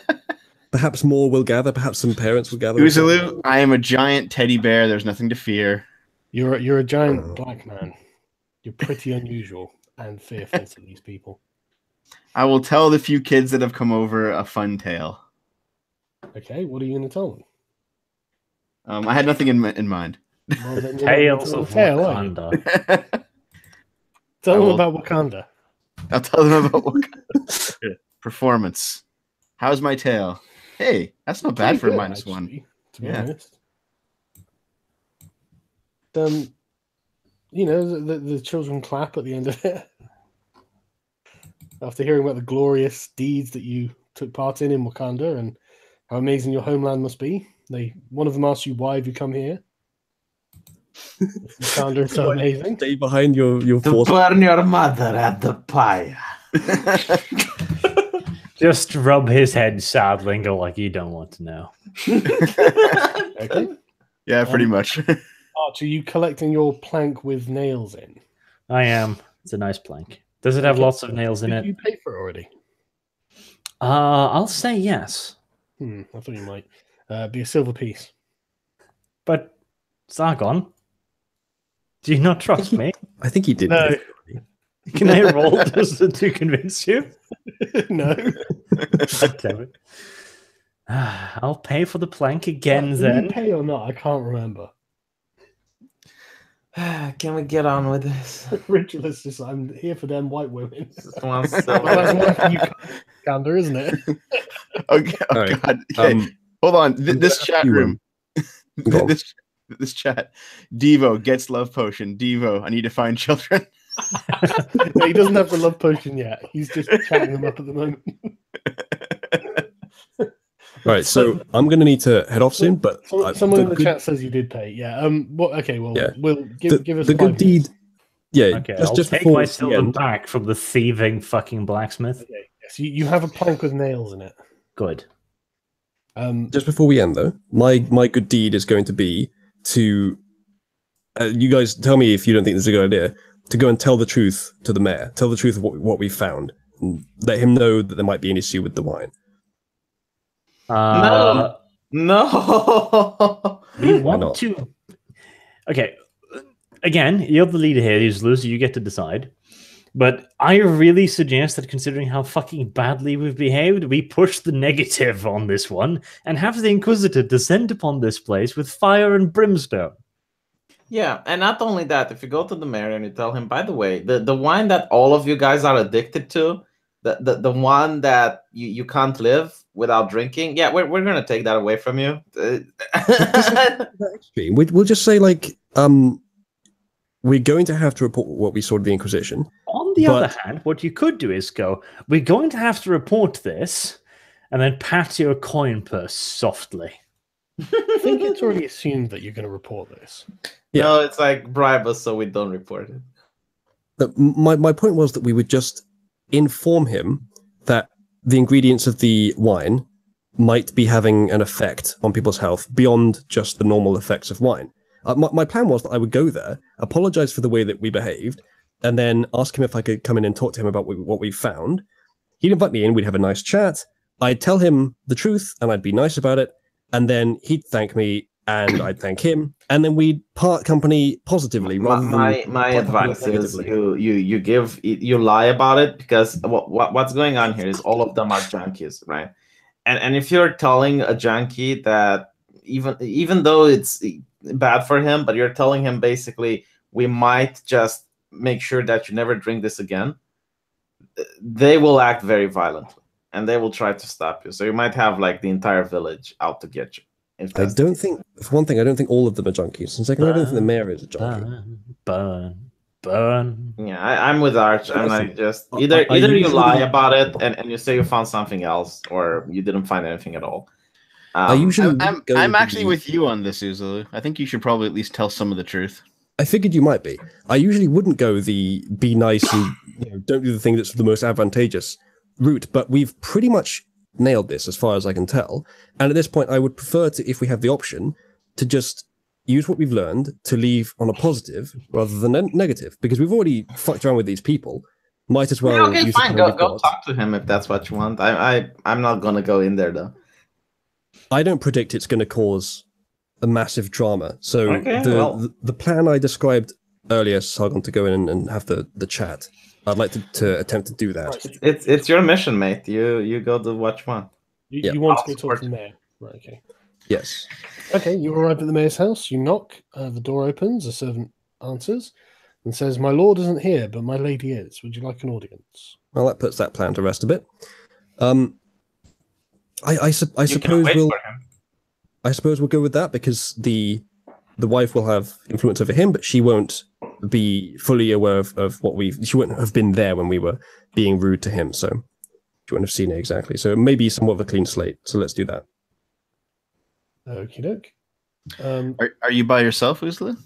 Speaker 4: Perhaps more will gather. Perhaps some parents will gather.
Speaker 5: Uzulu, I am a giant teddy bear. There's nothing to fear.
Speaker 1: You're a- you're a giant
Speaker 4: Oh.
Speaker 1: black man. You're pretty unusual and fearful to these people.
Speaker 5: I will tell the few kids that have come over a fun tale.
Speaker 1: Okay, what are you going to tell them?
Speaker 5: Um, I had nothing in, in mind.
Speaker 1: Well, then you're not gonna
Speaker 3: Tales of
Speaker 1: them a tale, are you?
Speaker 3: Wakanda. [laughs]
Speaker 1: Tell
Speaker 5: I
Speaker 1: them
Speaker 5: will-
Speaker 1: about Wakanda.
Speaker 5: I'll tell them about [laughs] what performance. How's my tail? Hey, that's not bad
Speaker 1: Pretty
Speaker 5: for a
Speaker 1: good,
Speaker 5: minus one.
Speaker 1: To be
Speaker 5: Yeah.
Speaker 1: honest. Um, you know, the, the, the children clap at the end of it. [laughs] After hearing about the glorious deeds that you took part in in Wakanda and how amazing your homeland must be, they one of them asks you, "Why have you come here?" If so amazing.
Speaker 4: Stay behind your your
Speaker 6: to
Speaker 4: force.
Speaker 6: burn your mother at the pyre. [laughs]
Speaker 3: Just rub his head sadly and go like, you don't want to know. [laughs]
Speaker 1: Okay.
Speaker 5: yeah, pretty
Speaker 1: Um,
Speaker 5: much. [laughs]
Speaker 1: Arch, are you collecting your plank with nails in?
Speaker 3: I am. It's a nice plank. Does it have
Speaker 1: Okay.
Speaker 3: lots of nails in
Speaker 1: Did
Speaker 3: it?
Speaker 1: you pay for it already?
Speaker 3: Uh, I'll say yes.
Speaker 1: Hmm, I thought you might. Uh, be a silver piece.
Speaker 3: But Sargon, do you not trust me? [laughs]
Speaker 4: I think he did.
Speaker 1: No.
Speaker 3: Can I roll just to convince you? [laughs]
Speaker 1: no.
Speaker 3: Damn it. [sighs] I'll pay for the plank again
Speaker 1: Did
Speaker 3: then.
Speaker 1: you pay or not? I can't remember. [sighs]
Speaker 6: Can we get on with this? [laughs]
Speaker 1: Ritualist is I'm here for them white women. Well, that's you, Gander, isn't it?
Speaker 5: okay, oh
Speaker 4: All right.
Speaker 5: God. Okay,
Speaker 4: Um,
Speaker 5: hold on. Th- this chat room. this [laughs] this chat. Devo gets love potion. Devo, I need to find children. [laughs]
Speaker 1: No, he doesn't have the love potion yet. He's just chatting them up at the moment. [laughs]
Speaker 4: Right, so I'm going to need to head off soon, but
Speaker 1: Some-
Speaker 4: uh,
Speaker 1: Someone in the
Speaker 4: good-
Speaker 1: chat says you did pay. Yeah. Um. What? Okay. Well,
Speaker 4: Yeah.
Speaker 1: we'll give
Speaker 4: the,
Speaker 1: give us
Speaker 4: the
Speaker 1: five
Speaker 4: good deed. Yeah,
Speaker 3: Okay,
Speaker 4: just,
Speaker 3: I'll
Speaker 4: just
Speaker 3: take
Speaker 4: before
Speaker 3: my
Speaker 4: the
Speaker 3: silver back from the thieving fucking blacksmith.
Speaker 1: Okay. Yes, you, you have a plank with nails in it.
Speaker 3: Good.
Speaker 1: Um,
Speaker 4: just before we end though, my my good deed is going to be to uh, you guys tell me if you don't think this is a good idea to go and tell the truth to the mayor. Tell the truth of what what we found. And let him know that there might be an issue with the wine.
Speaker 3: Uh,
Speaker 2: No. [laughs]
Speaker 3: We want to. Okay. Again, you're the leader here. He's loser. You get to decide. But I really suggest that considering how fucking badly we've behaved, we push the negative on this one and have the Inquisitor descend upon this place with fire and brimstone.
Speaker 2: Yeah, and not only that, if you go to the mayor and you tell him, by the way, the, the wine that all of you guys are addicted to, the, the, the one that you, you can't live without drinking, yeah, we're, we're gonna take that away from you. [laughs]
Speaker 4: We, we'll just say like um, we're going to have to report what we saw to the Inquisition.
Speaker 3: On the
Speaker 4: But-
Speaker 3: other hand, what you could do is go, we're going to have to report this, and then pat your coin purse softly.
Speaker 1: I think it's already assumed that you're going to report this.
Speaker 4: Yeah.
Speaker 2: No, it's like bribe us so we don't report it.
Speaker 4: But my my point was that we would just inform him that the ingredients of the wine might be having an effect on people's health beyond just the normal effects of wine. Uh, my, my plan was that I would go there, apologize for the way that we behaved, and then ask him if I could come in and talk to him about what we, found. He'd invite me in, we'd have a nice chat. I'd tell him the truth and I'd be nice about it, and then he'd thank me and I'd thank him, and then we'd part company positively
Speaker 2: My
Speaker 4: rather than
Speaker 2: my, my advice is you you you give you lie about it because what, what what's going on here is all of them are junkies, right? And and if you're telling a junkie that even even though it's bad for him, but you're telling him basically we might just make sure that you never drink this again, they will act very violently and they will try to stop you. So you might have like the entire village out to get you. If
Speaker 4: I don't think, for one thing, I don't think all of them are junkies. And second, I don't think the mayor is a junkie.
Speaker 3: Burn, burn, burn.
Speaker 2: Yeah, I, I'm with Arch, and I
Speaker 4: Listen,
Speaker 2: just
Speaker 4: I-
Speaker 2: either
Speaker 4: I
Speaker 2: either you
Speaker 4: usually-
Speaker 2: lie about it and, and you say you found something else, or you didn't find anything at all.
Speaker 4: I
Speaker 2: Um,
Speaker 4: usually
Speaker 5: I'm, I'm, I'm actually with you on this, Uzulu. I think you should probably at least tell some of the truth.
Speaker 4: I figured you might be. I usually wouldn't go the be nice and you know, don't do the thing that's the most advantageous route, but we've pretty much nailed this as far as I can tell. And at this point, I would prefer to, if we have the option, to just use what we've learned to leave on a positive rather than ne- negative, because we've already fucked around with these people. Might as well
Speaker 2: yeah, okay, fine. Go go talk to him if that's what you want. I I I'm not gonna go in there though.
Speaker 4: I don't predict it's going to cause a massive drama. So
Speaker 2: Okay,
Speaker 4: the,
Speaker 2: well-
Speaker 4: the the plan I described earlier, Sargon, to go in and, and have the, the chat, I'd like to, to attempt to do that.
Speaker 1: Right,
Speaker 2: It's it's your mission, mate. You you go to watch one.
Speaker 1: You,
Speaker 4: Yeah.
Speaker 1: you want
Speaker 2: I'll
Speaker 1: to go talk to the mayor. Right, okay.
Speaker 4: Yes.
Speaker 1: Okay, you arrive at the mayor's house. You knock. Uh, the door opens. A servant answers and says, "My lord isn't here, but my lady is. Would you like an audience?"
Speaker 4: Well, that puts that plan to rest a bit. Um, I I, sup- I suppose we'll
Speaker 2: for him.
Speaker 4: I suppose we'll go with that because the the wife will have influence over him, but she won't be fully aware of, of what we've. She wouldn't have been there when we were being rude to him, so she wouldn't have seen it exactly. So it may be somewhat of a clean slate. So let's do that.
Speaker 1: Okie doke. Um,
Speaker 5: Are, are you by yourself, Uzulu?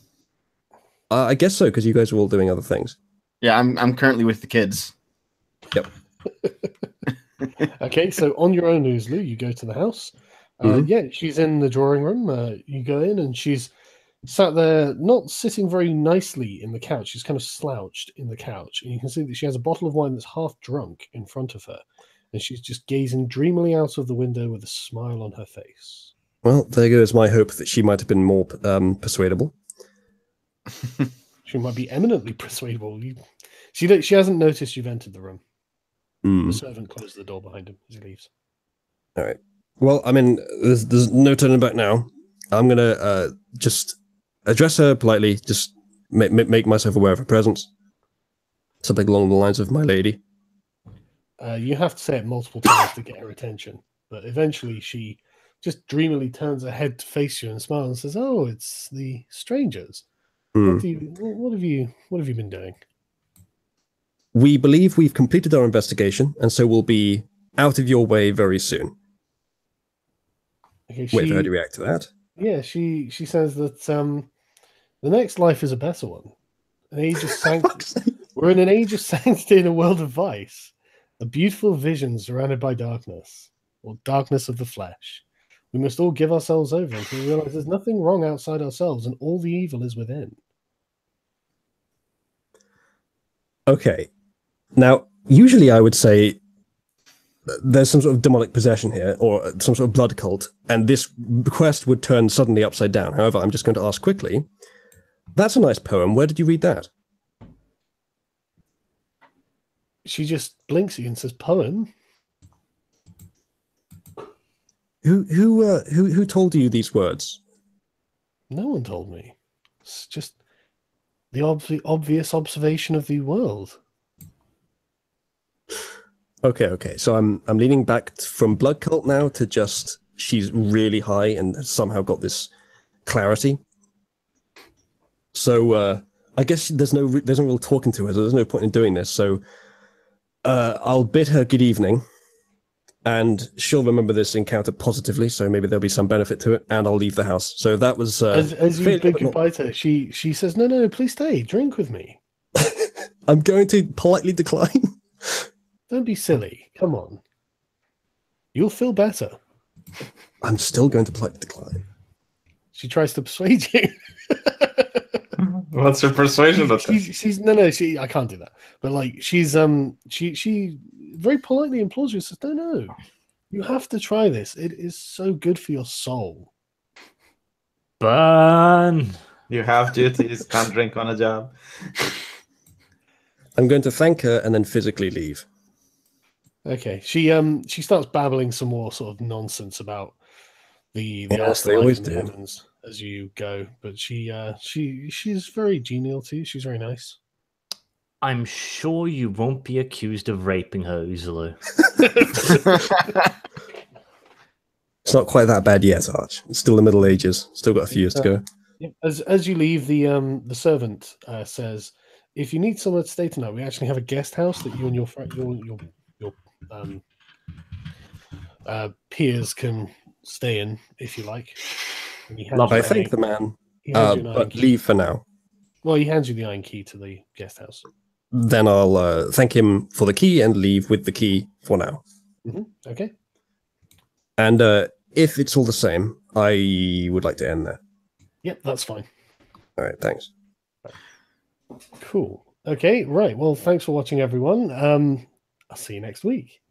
Speaker 4: Uh, I guess so because you guys are all doing other things.
Speaker 5: Yeah, I'm. I'm currently with the kids. Yep. [laughs]
Speaker 1: okay, so on your own, Uzulu, you go to the house. Uh,
Speaker 4: Mhm.
Speaker 1: Yeah, she's in the drawing room. Uh, you go in, and she's sat there, not sitting very nicely in the couch. She's kind of slouched in the couch, and you can see that she has a bottle of wine that's half drunk in front of her, and she's just gazing dreamily out of the window with a smile on her face.
Speaker 4: Well, there goes my hope that she might have been more um, persuadable. [laughs]
Speaker 1: She might be eminently persuadable. You, she she hasn't noticed you've entered the room.
Speaker 4: Hmm.
Speaker 1: The servant closes the door behind him as he leaves.
Speaker 4: Well, I mean, there's, there's no turning back now. I'm gonna uh, just address her politely, just make, make myself aware of her presence. Something along the lines of "my lady."
Speaker 1: Uh, you have to say it multiple times to get her attention, but eventually she just dreamily turns her head to face you and smiles and says, "Oh, it's the strangers.
Speaker 4: Hmm.
Speaker 1: What, do you, what have you What have you been doing?"
Speaker 4: We believe we've completed our investigation, and so we'll be out of your way very soon.
Speaker 1: Okay,
Speaker 4: Wait for her
Speaker 1: she-
Speaker 4: to react to that.
Speaker 1: yeah, she she says that um, the next life is a better one, An age of [laughs] sanctity. We're in an age of sanctity in a world of vice. A beautiful vision surrounded by darkness, or darkness of the flesh. We must all give ourselves over until we realize there's nothing wrong outside ourselves and all the evil is within.
Speaker 4: Okay. Now, usually I would say there's some sort of demonic possession here or some sort of blood cult, and this quest would turn suddenly upside down. However, I'm just going to ask quickly. That's a nice poem. Where did you read that?
Speaker 1: She just blinks at you and says, Poem.
Speaker 4: Who who uh, who who told you these words?
Speaker 1: No one told me. It's just the obvi- obvious observation of the world.
Speaker 4: Okay, okay. So I'm I'm leaning back from blood cult now to just she's really high and has somehow got this clarity. So uh, I guess there's no there's no real talking to her. So there's no point in doing this. So uh, I'll bid her good evening, and she'll remember this encounter positively. So maybe there'll be some benefit to it, and I'll leave the house. So that was uh,
Speaker 1: As, as you bid goodbye to her, she, she says, No, no, please stay. Drink with me. [laughs]
Speaker 4: I'm going to politely decline. [laughs]
Speaker 1: Don't be silly. Come on. You'll feel better.
Speaker 4: I'm still going to politely decline.
Speaker 1: She tries to persuade you. [laughs]
Speaker 2: What's her persuasion? Doctor?
Speaker 1: she's, she's no no she I can't do that. But like she's um she she very politely implores you says no no you have to try this. It is so good for your soul.
Speaker 3: Burn.
Speaker 2: You have duties. Can't drink on a job.
Speaker 4: I'm going to thank her and then physically leave.
Speaker 1: Okay. She um she starts babbling some more sort of nonsense about the, the
Speaker 4: Yes, they always do.
Speaker 1: heavens as you go. But she uh she she's very genial too. She's very nice.
Speaker 3: I'm sure you won't be accused of raping her, Uzulu. [laughs]
Speaker 4: It's not quite that bad yet, Arch. It's still the Middle Ages. Still got a few years to go.
Speaker 1: As as you leave, the um the servant uh, says, "If you need somewhere to stay tonight, we actually have a guest house that you and your fri- your your your um uh, peers can stay in if you like." And he hands
Speaker 3: Lovely.
Speaker 1: you
Speaker 4: I thank the man, uh,
Speaker 1: you an iron
Speaker 4: but
Speaker 1: key.
Speaker 4: leave for now.
Speaker 1: Well, he hands you the iron key to the guest house.
Speaker 4: Then I'll uh, thank him for the key and leave with the key for now.
Speaker 1: hmm Okay.
Speaker 4: And uh, if it's all the same, I would like to end there.
Speaker 1: Yep, that's fine.
Speaker 4: All right, thanks.
Speaker 1: Cool. Okay. Right. Well, thanks for watching, everyone. Um, I'll see you next week.